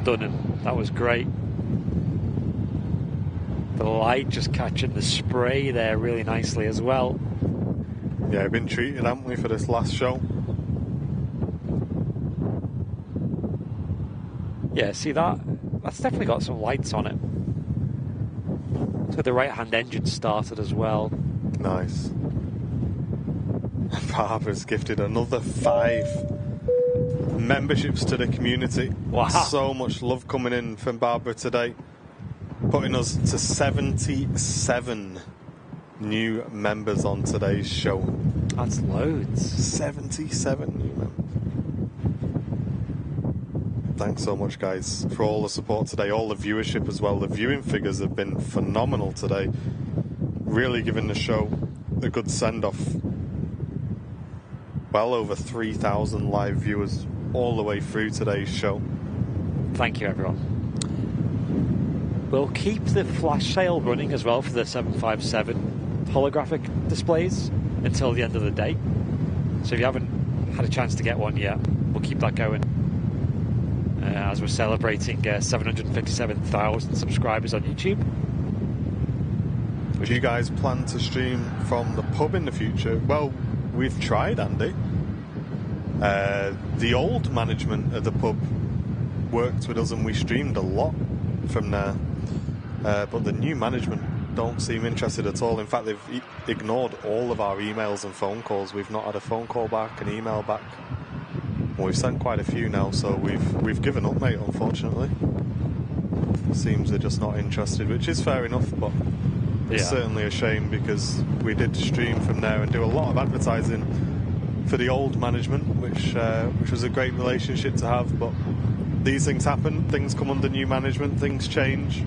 Stunning. That was great. The light just catching the spray there really nicely as well. Yeah, we've been treated, haven't we, for this last show? Yeah, see that? That's definitely got some lights on it. So the right hand engine started as well. Nice. Barbara's gifted another five memberships to the community. Wow. So much love coming in from Barbara today, putting us to 77 new members on today's show. That's loads. 77 new members. Thanks so much, guys, for all the support today, all the viewership as well. The viewing figures have been phenomenal today. Really giving the show a good send off. Well over 3,000 live viewers all the way through today's show. Thank you, everyone. We'll keep the flash sale running as well for the 757 holographic displays until the end of the day. So if you haven't had a chance to get one yet, we'll keep that going. Uh, as we're celebrating uh, 757,000 subscribers on YouTube. Do you guys plan to stream from the pub in the future? Well, we've tried, Andy. Uh, the old management of the pub worked with us and we streamed a lot from there. Uh, but the new management don't seem interested at all. In fact, they've e- ignored all of our emails and phone calls. We've not had a phone call back, an email back. Well, we've sent quite a few now, so we've we've given up, mate. Unfortunately, seems they're just not interested, which is fair enough. But it's Yeah. certainly a shame because we did stream from there and do a lot of advertising for the old management, which uh, which was a great relationship to have. But these things happen. Things come under new management. Things change.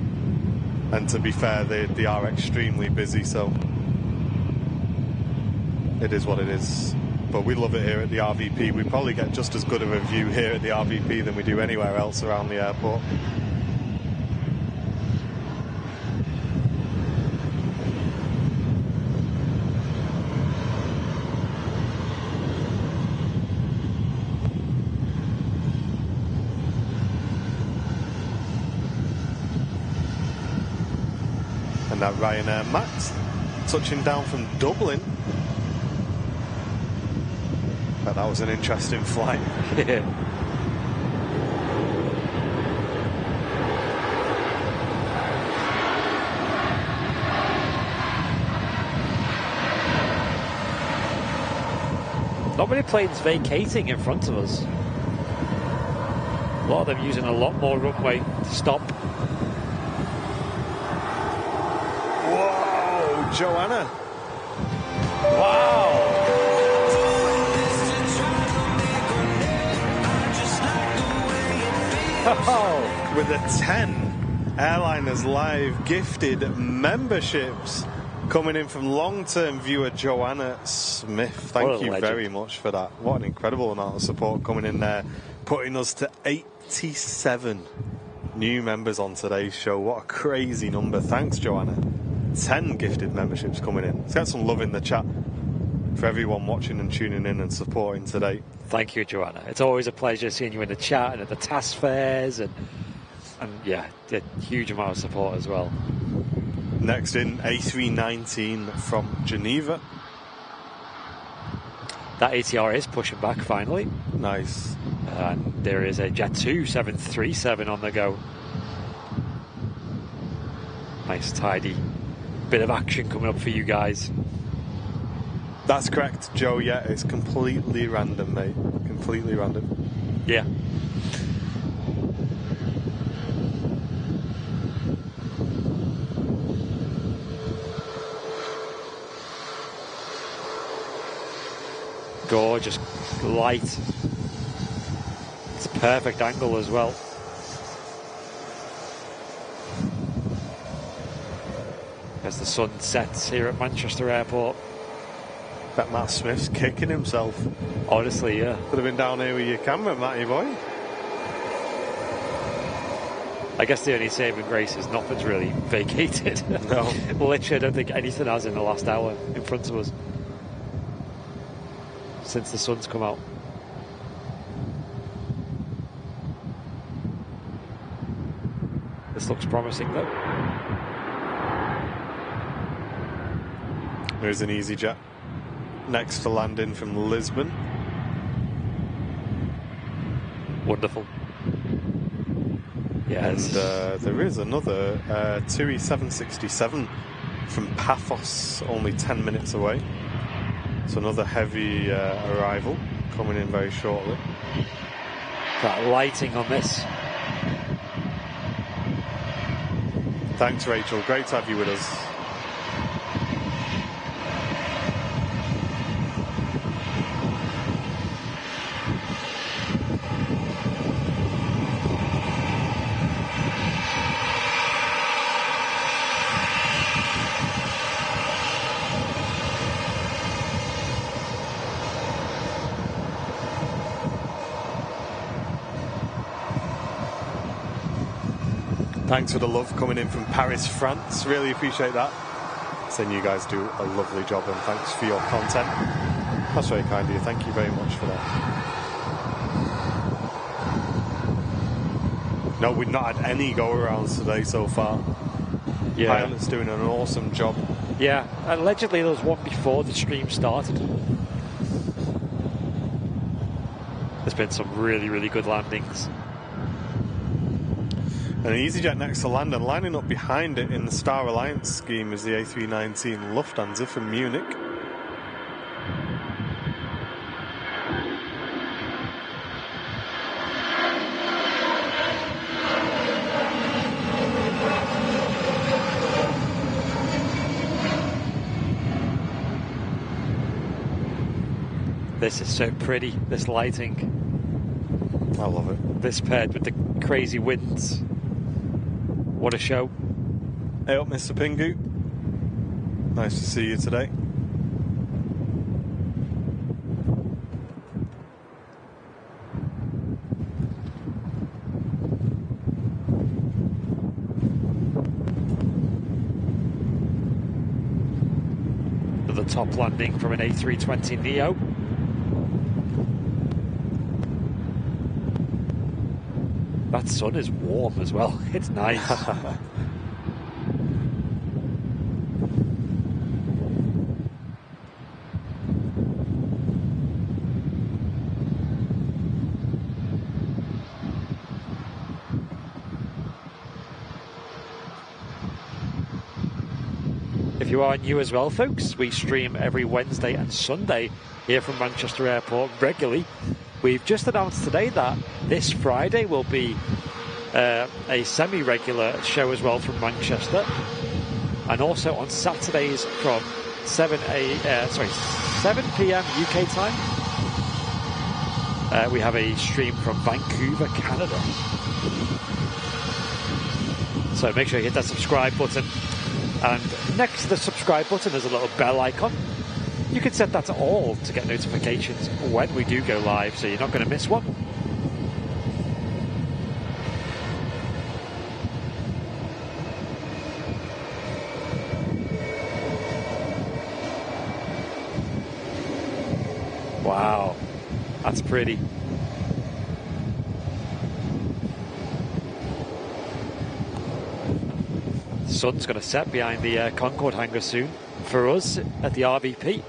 And to be fair, they they are extremely busy. So it is what it is. But we love it here at the RVP. We probably get just as good of a view here at the RVP than we do anywhere else around the airport. That Ryanair Max touching down from Dublin. But that was an interesting flight. Not many planes vacating in front of us. A lot of them using a lot more runway to stop. Whoa, Joanna. Wow! Oh, With a 10 Airliners Live gifted memberships coming in from long term viewer Joanna Smith. Thank you legend. very much for that. What an incredible amount of support coming in there, putting us to 87 new members on today's show. What a crazy number. Thanks, Joanna. 10 gifted memberships coming in. Let's get some love in the chat for everyone watching and tuning in and supporting today. thank you, Joanna. It's always a pleasure seeing you in the chat and at the task fairs, and and yeah, a huge amount of support as well. Next in, A319 from Geneva. That ATR is pushing back finally. Nice. And there is a Jet2 737 on the go. Nice, tidy bit of action coming up for you guys. That's correct, Joe. Yeah, it's completely random, mate. Completely random. Yeah. Gorgeous light. It's a perfect angle as well. As the sun sets here at Manchester Airport. Bet Matt Smith's kicking himself. Honestly, yeah. Could have been down here with your camera, Matty boy. I guess the only saving grace is nothing's really vacated. No. Literally, I don't think anything has in the last hour in front of us since the sun's come out. This looks promising though. There's an EasyJet. Next to landing from Lisbon. Wonderful. Yes. And uh, there is another uh, TUI 767 from Paphos, only 10 minutes away. So another heavy uh, arrival coming in very shortly. that lighting on this. Thanks, Rachel. Great to have you with us. Thanks for the love coming in from Paris, France. Really appreciate that. Saying you guys do a lovely job and thanks for your content. That's very kind of you. Thank you very much for that. No, we've not had any go arounds today so far. Yeah. Pilot's doing an awesome job. Yeah. Allegedly, there was one before the stream started. There's been some really, really good landings. And an EasyJet next to London, lining up behind it in the Star Alliance scheme is the A319 Lufthansa from Munich. This is so pretty, this lighting. I love it. This paired with the crazy winds. What a show. Hey up, Mr. Pingu. Nice to see you today. The top landing from an A320 That sun is warm as well. It's nice. If you are new as well, folks, we stream every Wednesday and Sunday here from Manchester Airport regularly. We've just announced today that this Friday will be uh, a semi-regular show as well from Manchester, and also on Saturdays from 7 a uh, sorry 7 p.m. UK time. Uh, we have a stream from Vancouver, Canada. So make sure you hit that subscribe button. And next to the subscribe button, there's a little bell icon. You can set that to all to get notifications when we do go live, so you're not going to miss one. Wow, that's pretty. sun's going to set behind the uh, Concorde hangar soon for us at the RVP.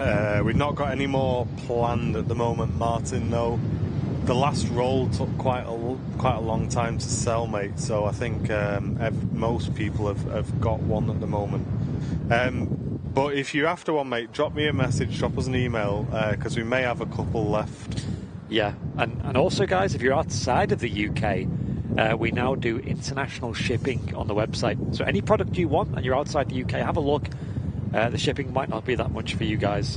Uh, we've not got any more planned at the moment, Martin. Though the last roll took quite a quite a long time to sell, mate. So I think um, ev- most people have, have got one at the moment. Um, but if you're after one, mate, drop me a message, drop us an email because we may have a couple left. Yeah, and, and also, guys, if you're outside of the UK, uh, we now do international shipping on the website. So any product you want and you're outside the UK, have a look. Uh, the shipping might not be that much for you guys.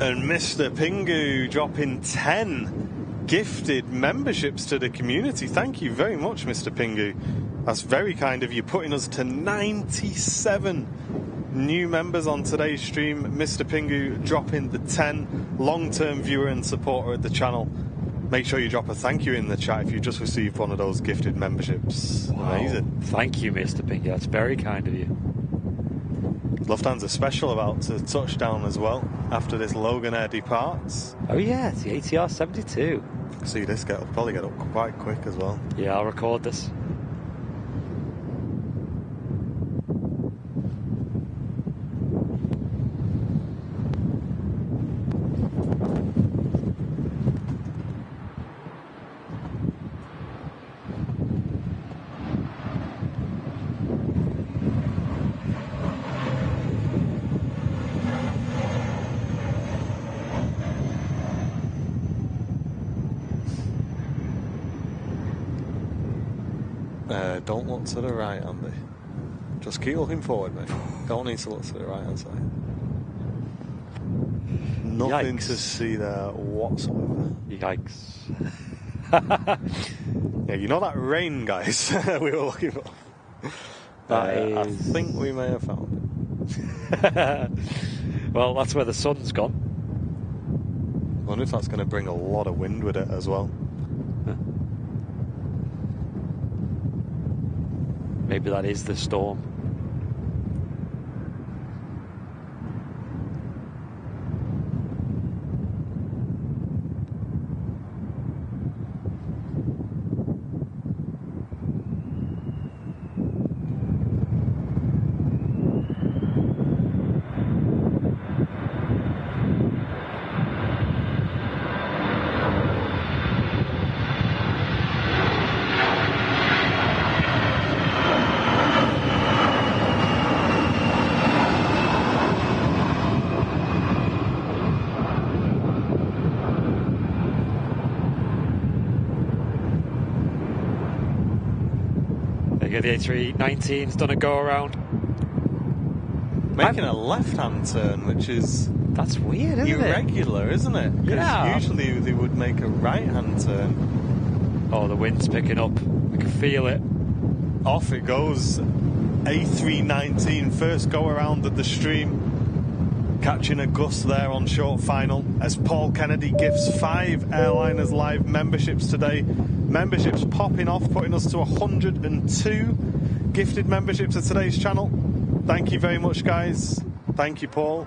And Mr. Pingu dropping 10 gifted memberships to the community. Thank you very much, Mr. Pingu. That's very kind of you, putting us to 97 new members on today's stream. Mr. Pingu dropping the 10 long term viewer and supporter of the channel. Make sure you drop a thank you in the chat if you just received one of those gifted memberships. Amazing. Thank you, Mr. Pinky. That's very kind of you. Lufthansa special about to touchdown as well after this Loganair departs. Oh, yeah, it's the ATR 72. See this get probably get up quite quick as well. Yeah, I'll record this. Uh, don't look to the right, Andy. Just keep looking forward, mate. Don't need to look to the right hand side. Nothing Yikes. to see there whatsoever. Yikes. Yeah, you know that rain, guys, we were looking for. That Uh, I think we may have found it. well, that's where the sun's gone. I wonder if that's going to bring a lot of wind with it as well. Maybe that is the storm. Go, the A319's done a go around. Making a left hand turn, which is That's weird, isn't it? irregular, isn't it? Yeah. Usually they would make a right hand turn. Oh, the wind's picking up. I can feel it. Off it goes. A319 first go around at the stream. Catching a gust there on short final as Paul Kennedy gives five airliners live memberships today. Memberships popping off, putting us to 102 gifted memberships of today's channel. Thank you very much, guys. Thank you, Paul.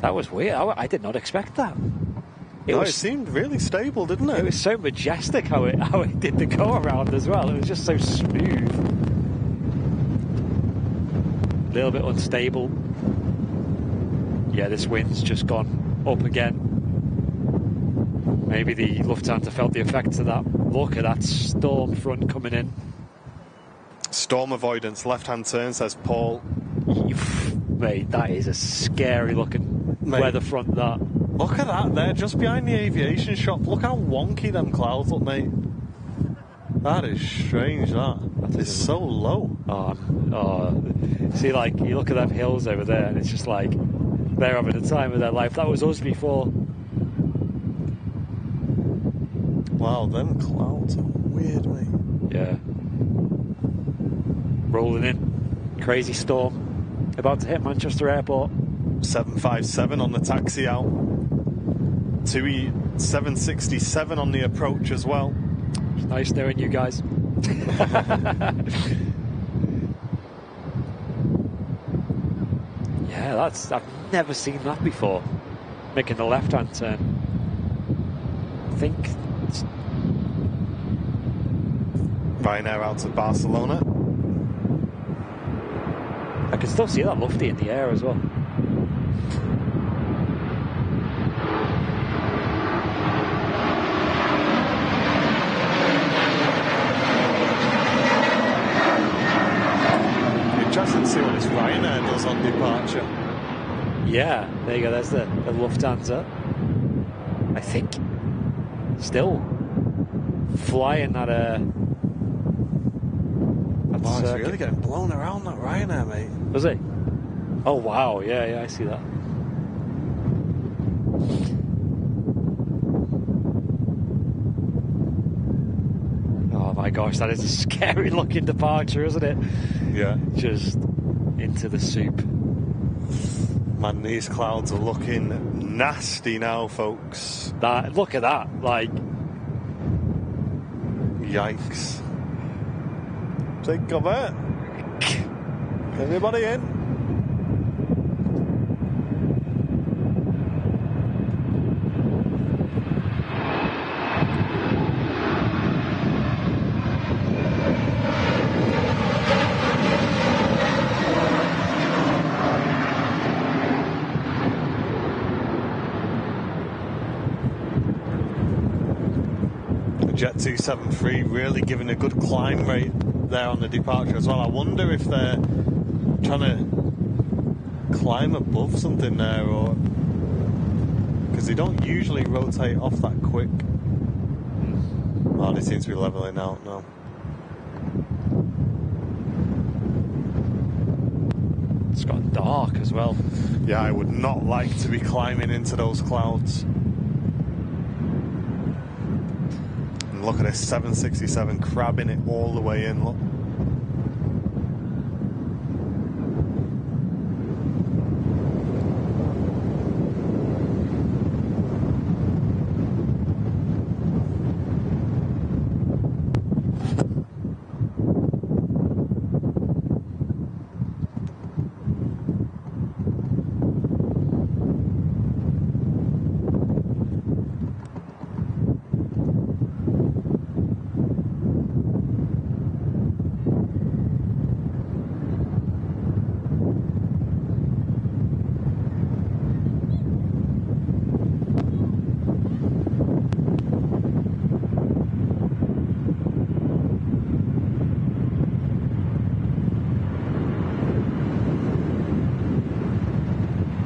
That was weird. I, I did not expect that. It No, was it seemed really stable, didn't it? It was so majestic how it how it did the go around as well. It was just so smooth. A little bit unstable. Yeah, this wind's just gone up again. Maybe the Lufthansa felt the effects of that. Look at that storm front coming in. Storm avoidance, left hand turn, says Paul. Mate, that is a scary looking Mate. weather front. That Look at that there, just behind the aviation shop. Look how wonky them clouds look, mate. That is strange, that. That It's so low. Oh, oh, see, like you look at them hills over there, and it's just like they're having the time of their life. That was us before. Wow, them clouds are weird, mate. Yeah, rolling in, crazy storm, about to hit Manchester Airport. 757 on the taxi out. TUI 767 on the approach as well. It's nice knowing you guys. Yeah, that's I've never seen that before. Making the left-hand turn. I think it's- Ryanair out to Barcelona. I can still see that lofty in the air as well. Interesting to see what this Ryanair does on departure. Yeah, there you go. There's the, the Lufthansa. I think still flying at a. At Wow, it's circuit. really getting blown around that Ryanair, mate. Was he? Oh wow! Yeah, yeah, I see that. Oh my gosh, that is a scary looking departure, isn't it? Yeah. Just into the soup. Man, these clouds are looking nasty now, folks. That look at that, like Yikes. Take cover. Everybody in. The Jet 273 really giving a good climb rate there on the departure as well. I wonder if they're trying to climb above something there or because they don't usually rotate off that quick. Oh, they seem to be leveling out now. it's gone dark as well. Yeah, I would not like to be climbing into those clouds. And look at this 767 crabbing it all the way in. Look.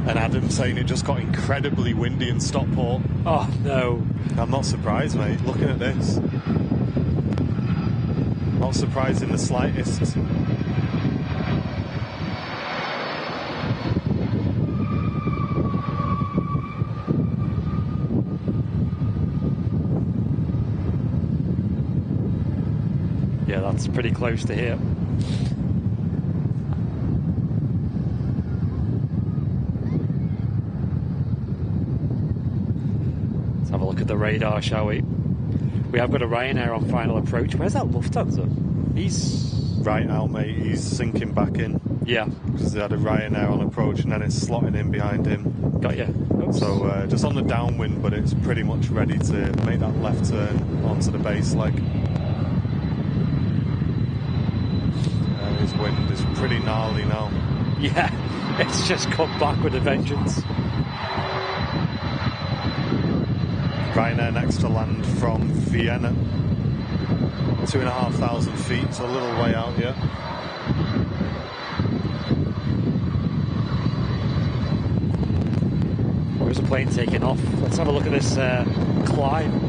And Adam saying it just got incredibly windy in Stockport. Oh no! I'm not surprised, mate. Looking at this, not surprised in the slightest. Yeah, that's pretty close to here. Let's have a look at the radar, shall we? We have got a Ryanair on final approach. Where's that Lufthansa? He's Right out, mate. He's sinking back in yeah, because they had a Ryanair on approach, and then it's slotting in behind him. got you. Oops. So uh, just on the downwind, but it's pretty much ready to make that left turn onto the base leg. And his wind is pretty gnarly now. yeah, it's just come back with a vengeance. Ryanair next to land from Vienna. Two and a half thousand feet, so a little way out here. There's a plane taking off. Let's have a look at this uh, climb.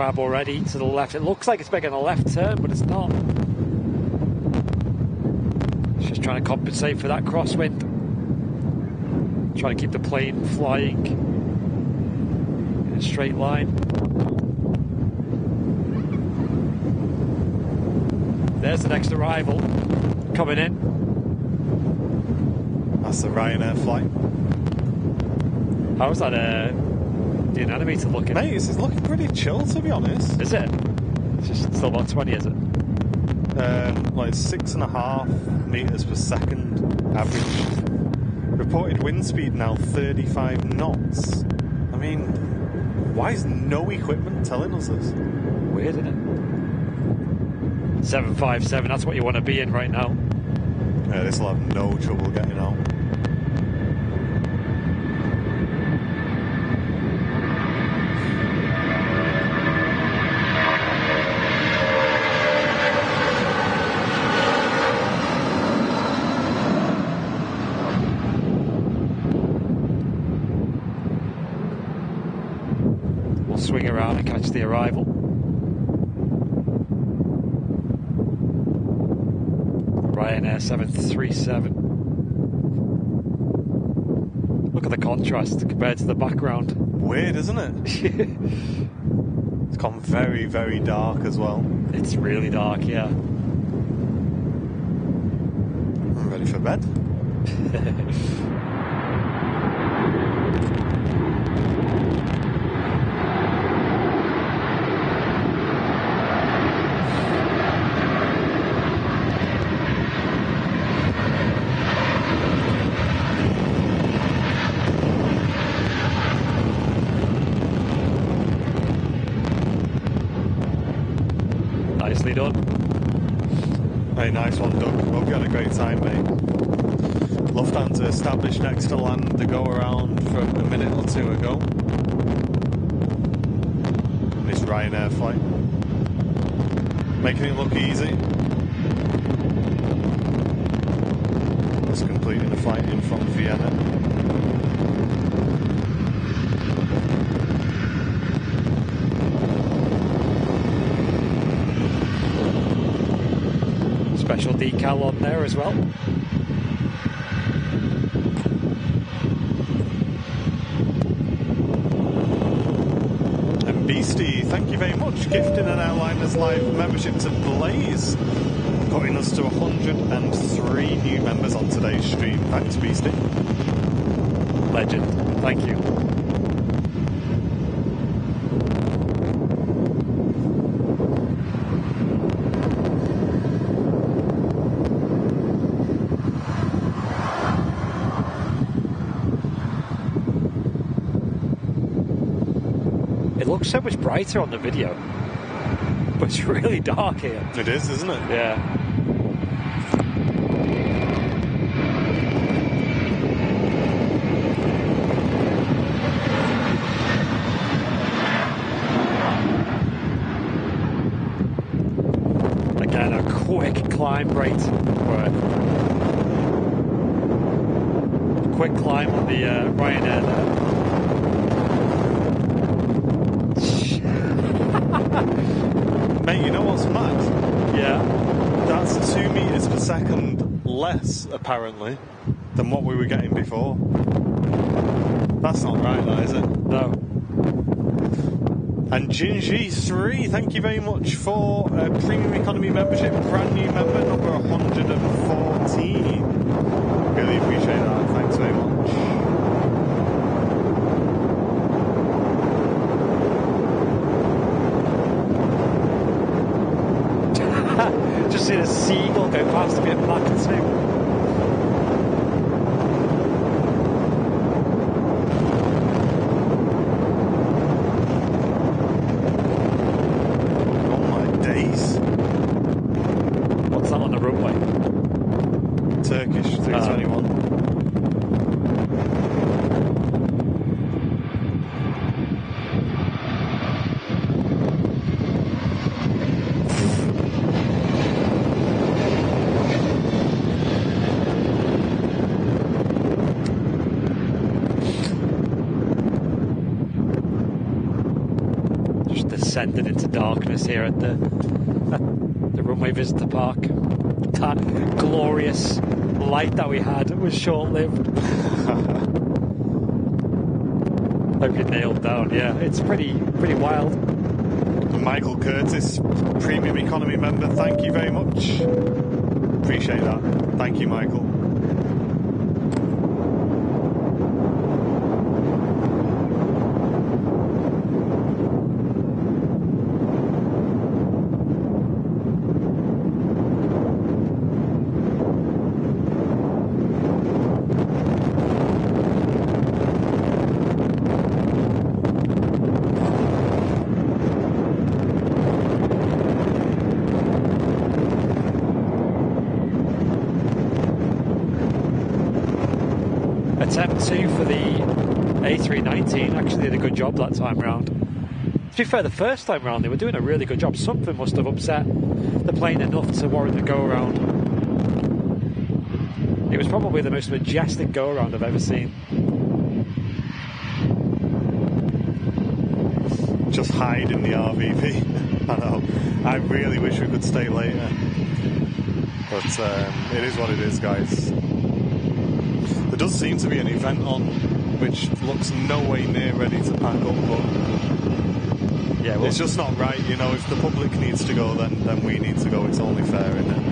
Crab already to the left. It looks like it's making a left turn, but it's not. It's just trying to compensate for that crosswind. Trying to keep the plane flying in a straight line. There's the next arrival coming in. That's the Ryanair flight. How's that uh, the anemometer looking? Mate, this is looking pretty chill to be honest. Is it? It's just still about 20, is it? Um, like six and a half meters per second average. Reported wind speed now 35 knots. I mean, why is no equipment telling us this? Weird, isn't it? 757, that's what you want to be in right now. Yeah, this will have no trouble getting out. We'll swing around and catch the arrival. Ryanair 737. Look at the contrast compared to the background. Weird, isn't it? it's gone very, very dark as well. It's really dark, yeah. I'm ready for bed. Nicely done. Hey, nice one, Doug. Hope you had a great time, mate. Lufthansa established next to land the go around from a minute or two ago. This Ryanair flight. Making it look easy. Just completing the flight in from Vienna. Special on there as well. And Beastie, thank you very much. Gifting an Airliners Live membership to Blaze. Putting us to 103 new members on today's stream. Thanks, Beastie. Legend. Thank you. It looks so much brighter on the video, but it's really dark here. It is, isn't it? Yeah. Again, a quick climb rate work. Quick climb on the uh, Ryanair there. Mate, you know what's mad? Yeah. That's two meters per second less, apparently, than what we were getting before. That's not right, though, is it? No. And Jinji3, thank you very much for a premium economy membership, brand new member number 114. Really appreciate that. Thanks very much. Just seen a seagull go past a bit black too. Oh my days. What's that on the runway? Turkish 321. Into darkness here at the at the runway visitor park. That glorious light that we had was short-lived. Hope you nailed down. Yeah, it's pretty pretty wild. Michael Curtis, premium economy member, thank you very much. Appreciate that. Thank you, Michael. Attempt two for the A319 actually did a good job that time round. To be fair, the first time round they were doing a really good job. Something must have upset the plane enough to warrant a go around. It was probably the most majestic go around I've ever seen. Just hide in the RVP. I know. I really wish we could stay later. But um, it is what it is, guys. There does seem to be an event on which looks no way near ready to pack up, but Yeah, well, it's just not right. You know, if the public needs to go, then then we need to go. It's only fair, isn't it?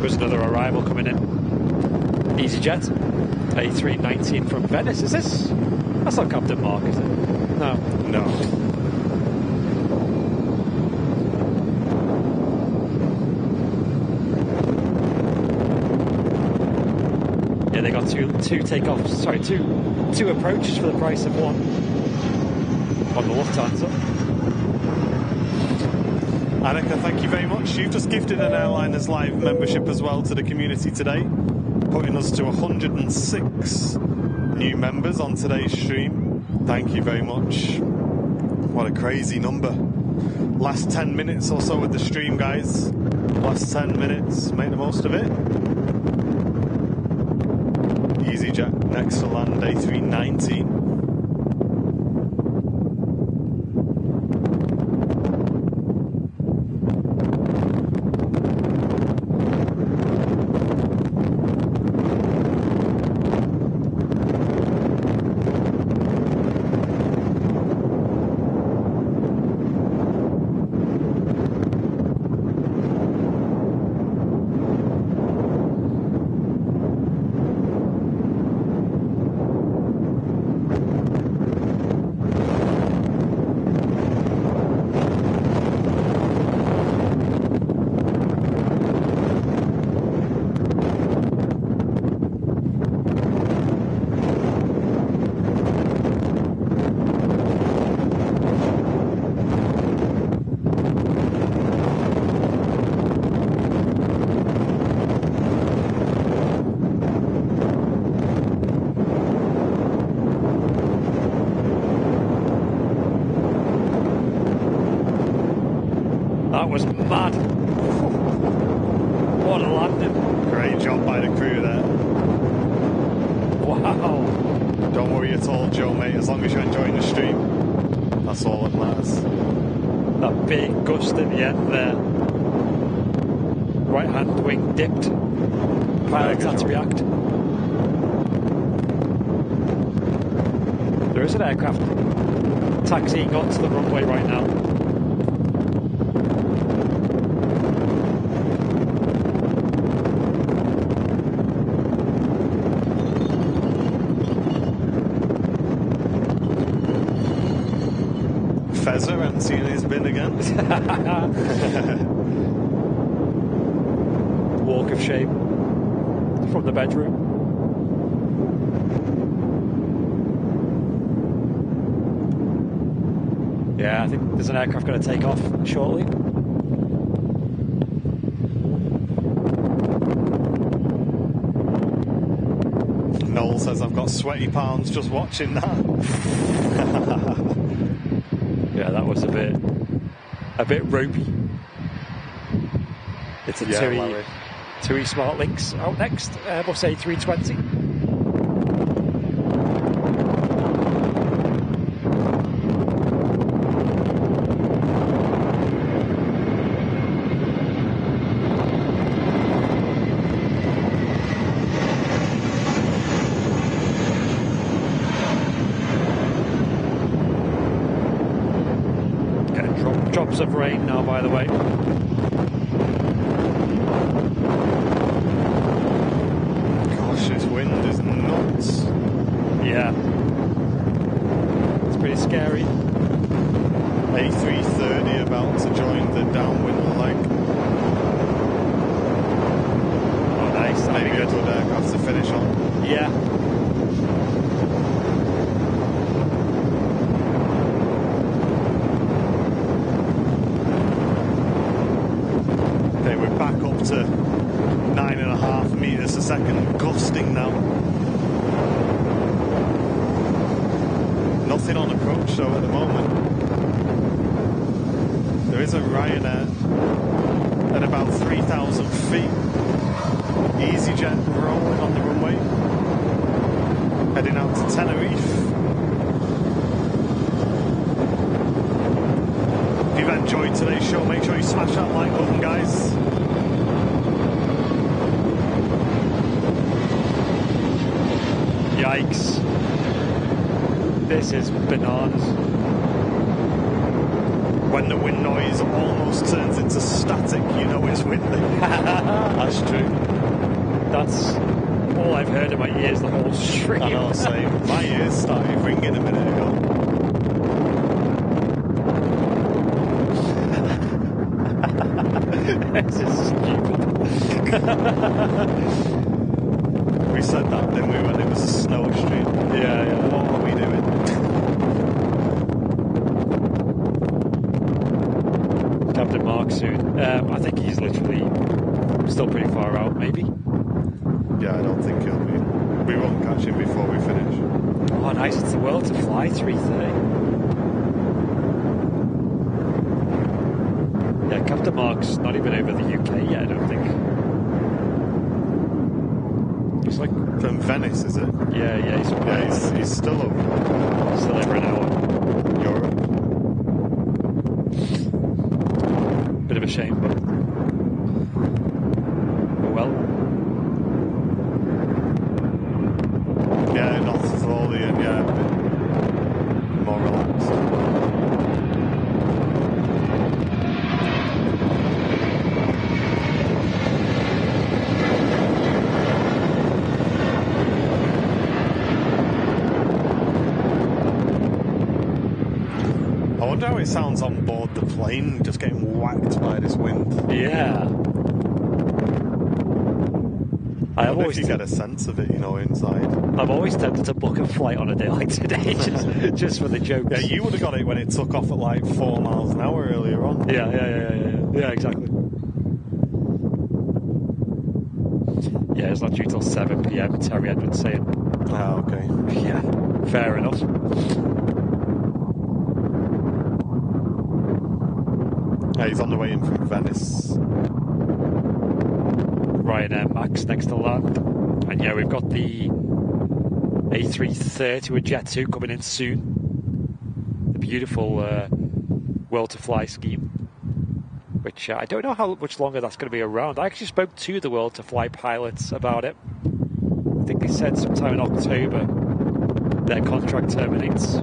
There's another arrival coming in. EasyJet, A319 from Venice. Is this? That's not Captain Mark, is it? No. No. Yeah, they got two two takeoffs. Sorry, two two approaches for the price of one on the Lufthansa. Annika, thank you very much. You've just gifted an Airliners Live membership as well to the community today, putting us to 106 new members on today's stream. Thank you very much. What a crazy number. Last 10 minutes or so with the stream, guys. Last 10 minutes, make the most of it. EasyJet next to land A319. That was mad. What a landing. Great job by the crew there. Wow. Don't worry at all, Joe, mate. As long as you're enjoying the stream, that's all that matters. That big gust at the end there. Right hand wing dipped. Pilot good had to react. There is an aircraft taxiing onto the runway right now. Fezzer, haven't seen his bin again. Walk of shame from the bedroom. Yeah, I think there's an aircraft going to take off shortly. Noel says, I've got sweaty palms just watching that. that was a bit a bit ropey. It's a Yeah, TUI. TUI SmartLynx out next. Uh, Airbus A320. Wonder how it sounds on board the plane, just getting whacked by this wind. Yeah. I I have always, if you get a sense of it, you know, inside. I've always tempted to book a flight on a day like today, just, just for the joke. Yeah, you would have got it when it took off at like four miles an hour earlier on. Yeah, yeah, yeah, yeah, yeah, yeah, exactly. Yeah, it's not due till 7 p.m. Terry Edwards saying. Ah, okay. Yeah, fair enough. Yeah, he's on the way in from Venice. Ryanair Max next to land. And yeah, we've got the A330 with Jet2 coming in soon. The beautiful uh, World2Fly scheme. Which uh, I don't know how much longer that's going to be around. I actually spoke to the World2Fly pilots about it. I think they said sometime in October their contract terminates.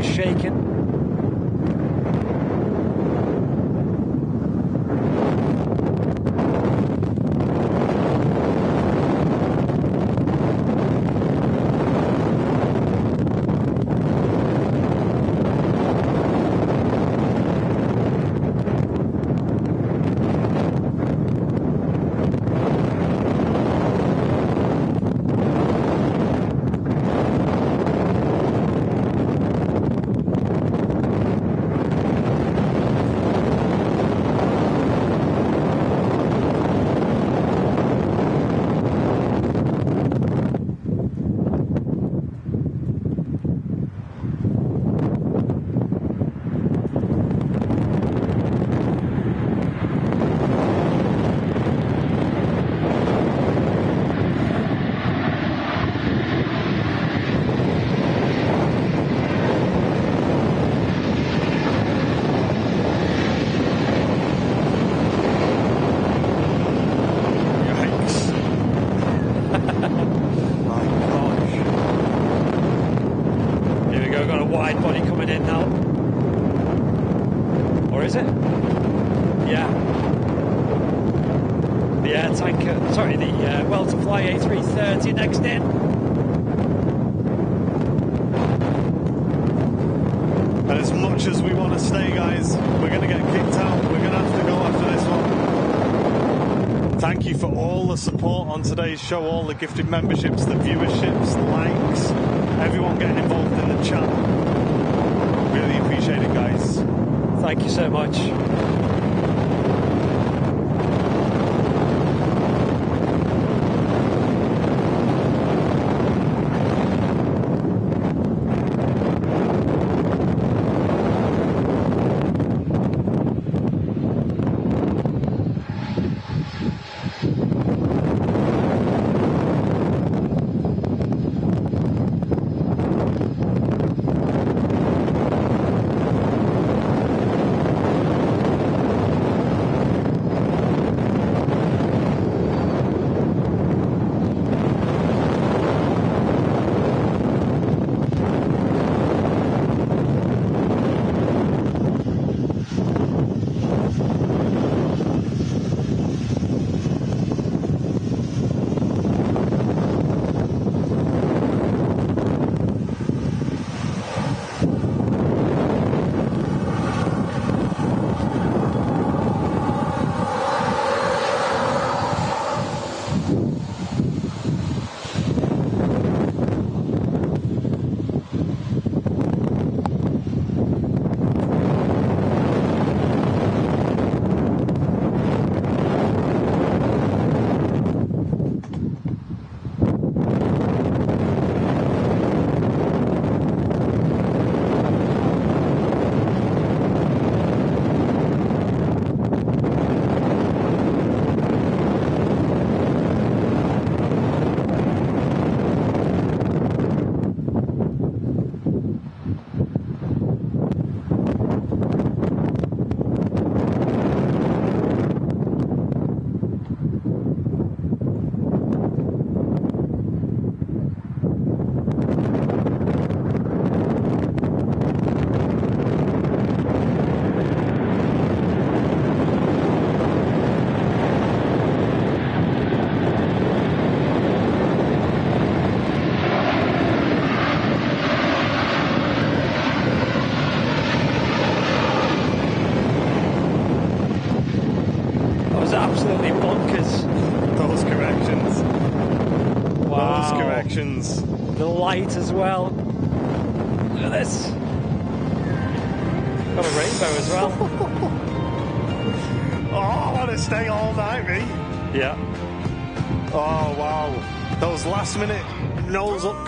was shaking. for all the support on today's show, all the gifted memberships, the viewerships, likes, everyone getting involved in the chat. Really appreciate it, guys. Thank you so much.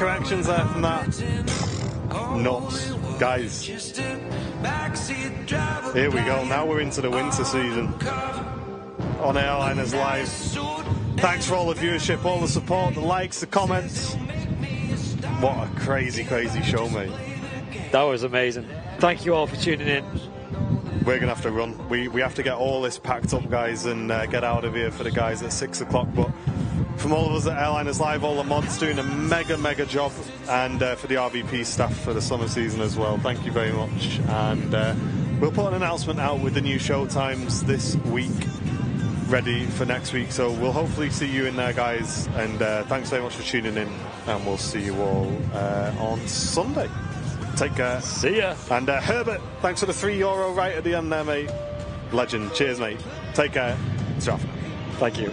Corrections there from that. Nuts. Guys, Just a backseat driver. here we go. Now we're into the winter season on Airliners Live. Thanks for all the viewership, all the support, the likes, the comments. What a crazy, crazy show, mate. That was amazing. Thank you all for tuning in. We're gonna have to run. We we have to get all this packed up, guys, and uh, get out of here for the guys at six o'clock. But from all of us at Airliners Live, all the mods doing a mega mega job, and uh, for the RVP staff for the summer season as well. Thank you very much. And uh, we'll put an announcement out with the new show times this week, ready for next week. So we'll hopefully see you in there, guys. And uh, thanks very much for tuning in, and we'll see you all uh, on Sunday. Take care. See ya. And uh, Herbert, thanks for the three euro right at the end there, mate. Legend. Cheers, mate. Take care. It's off. Thank you.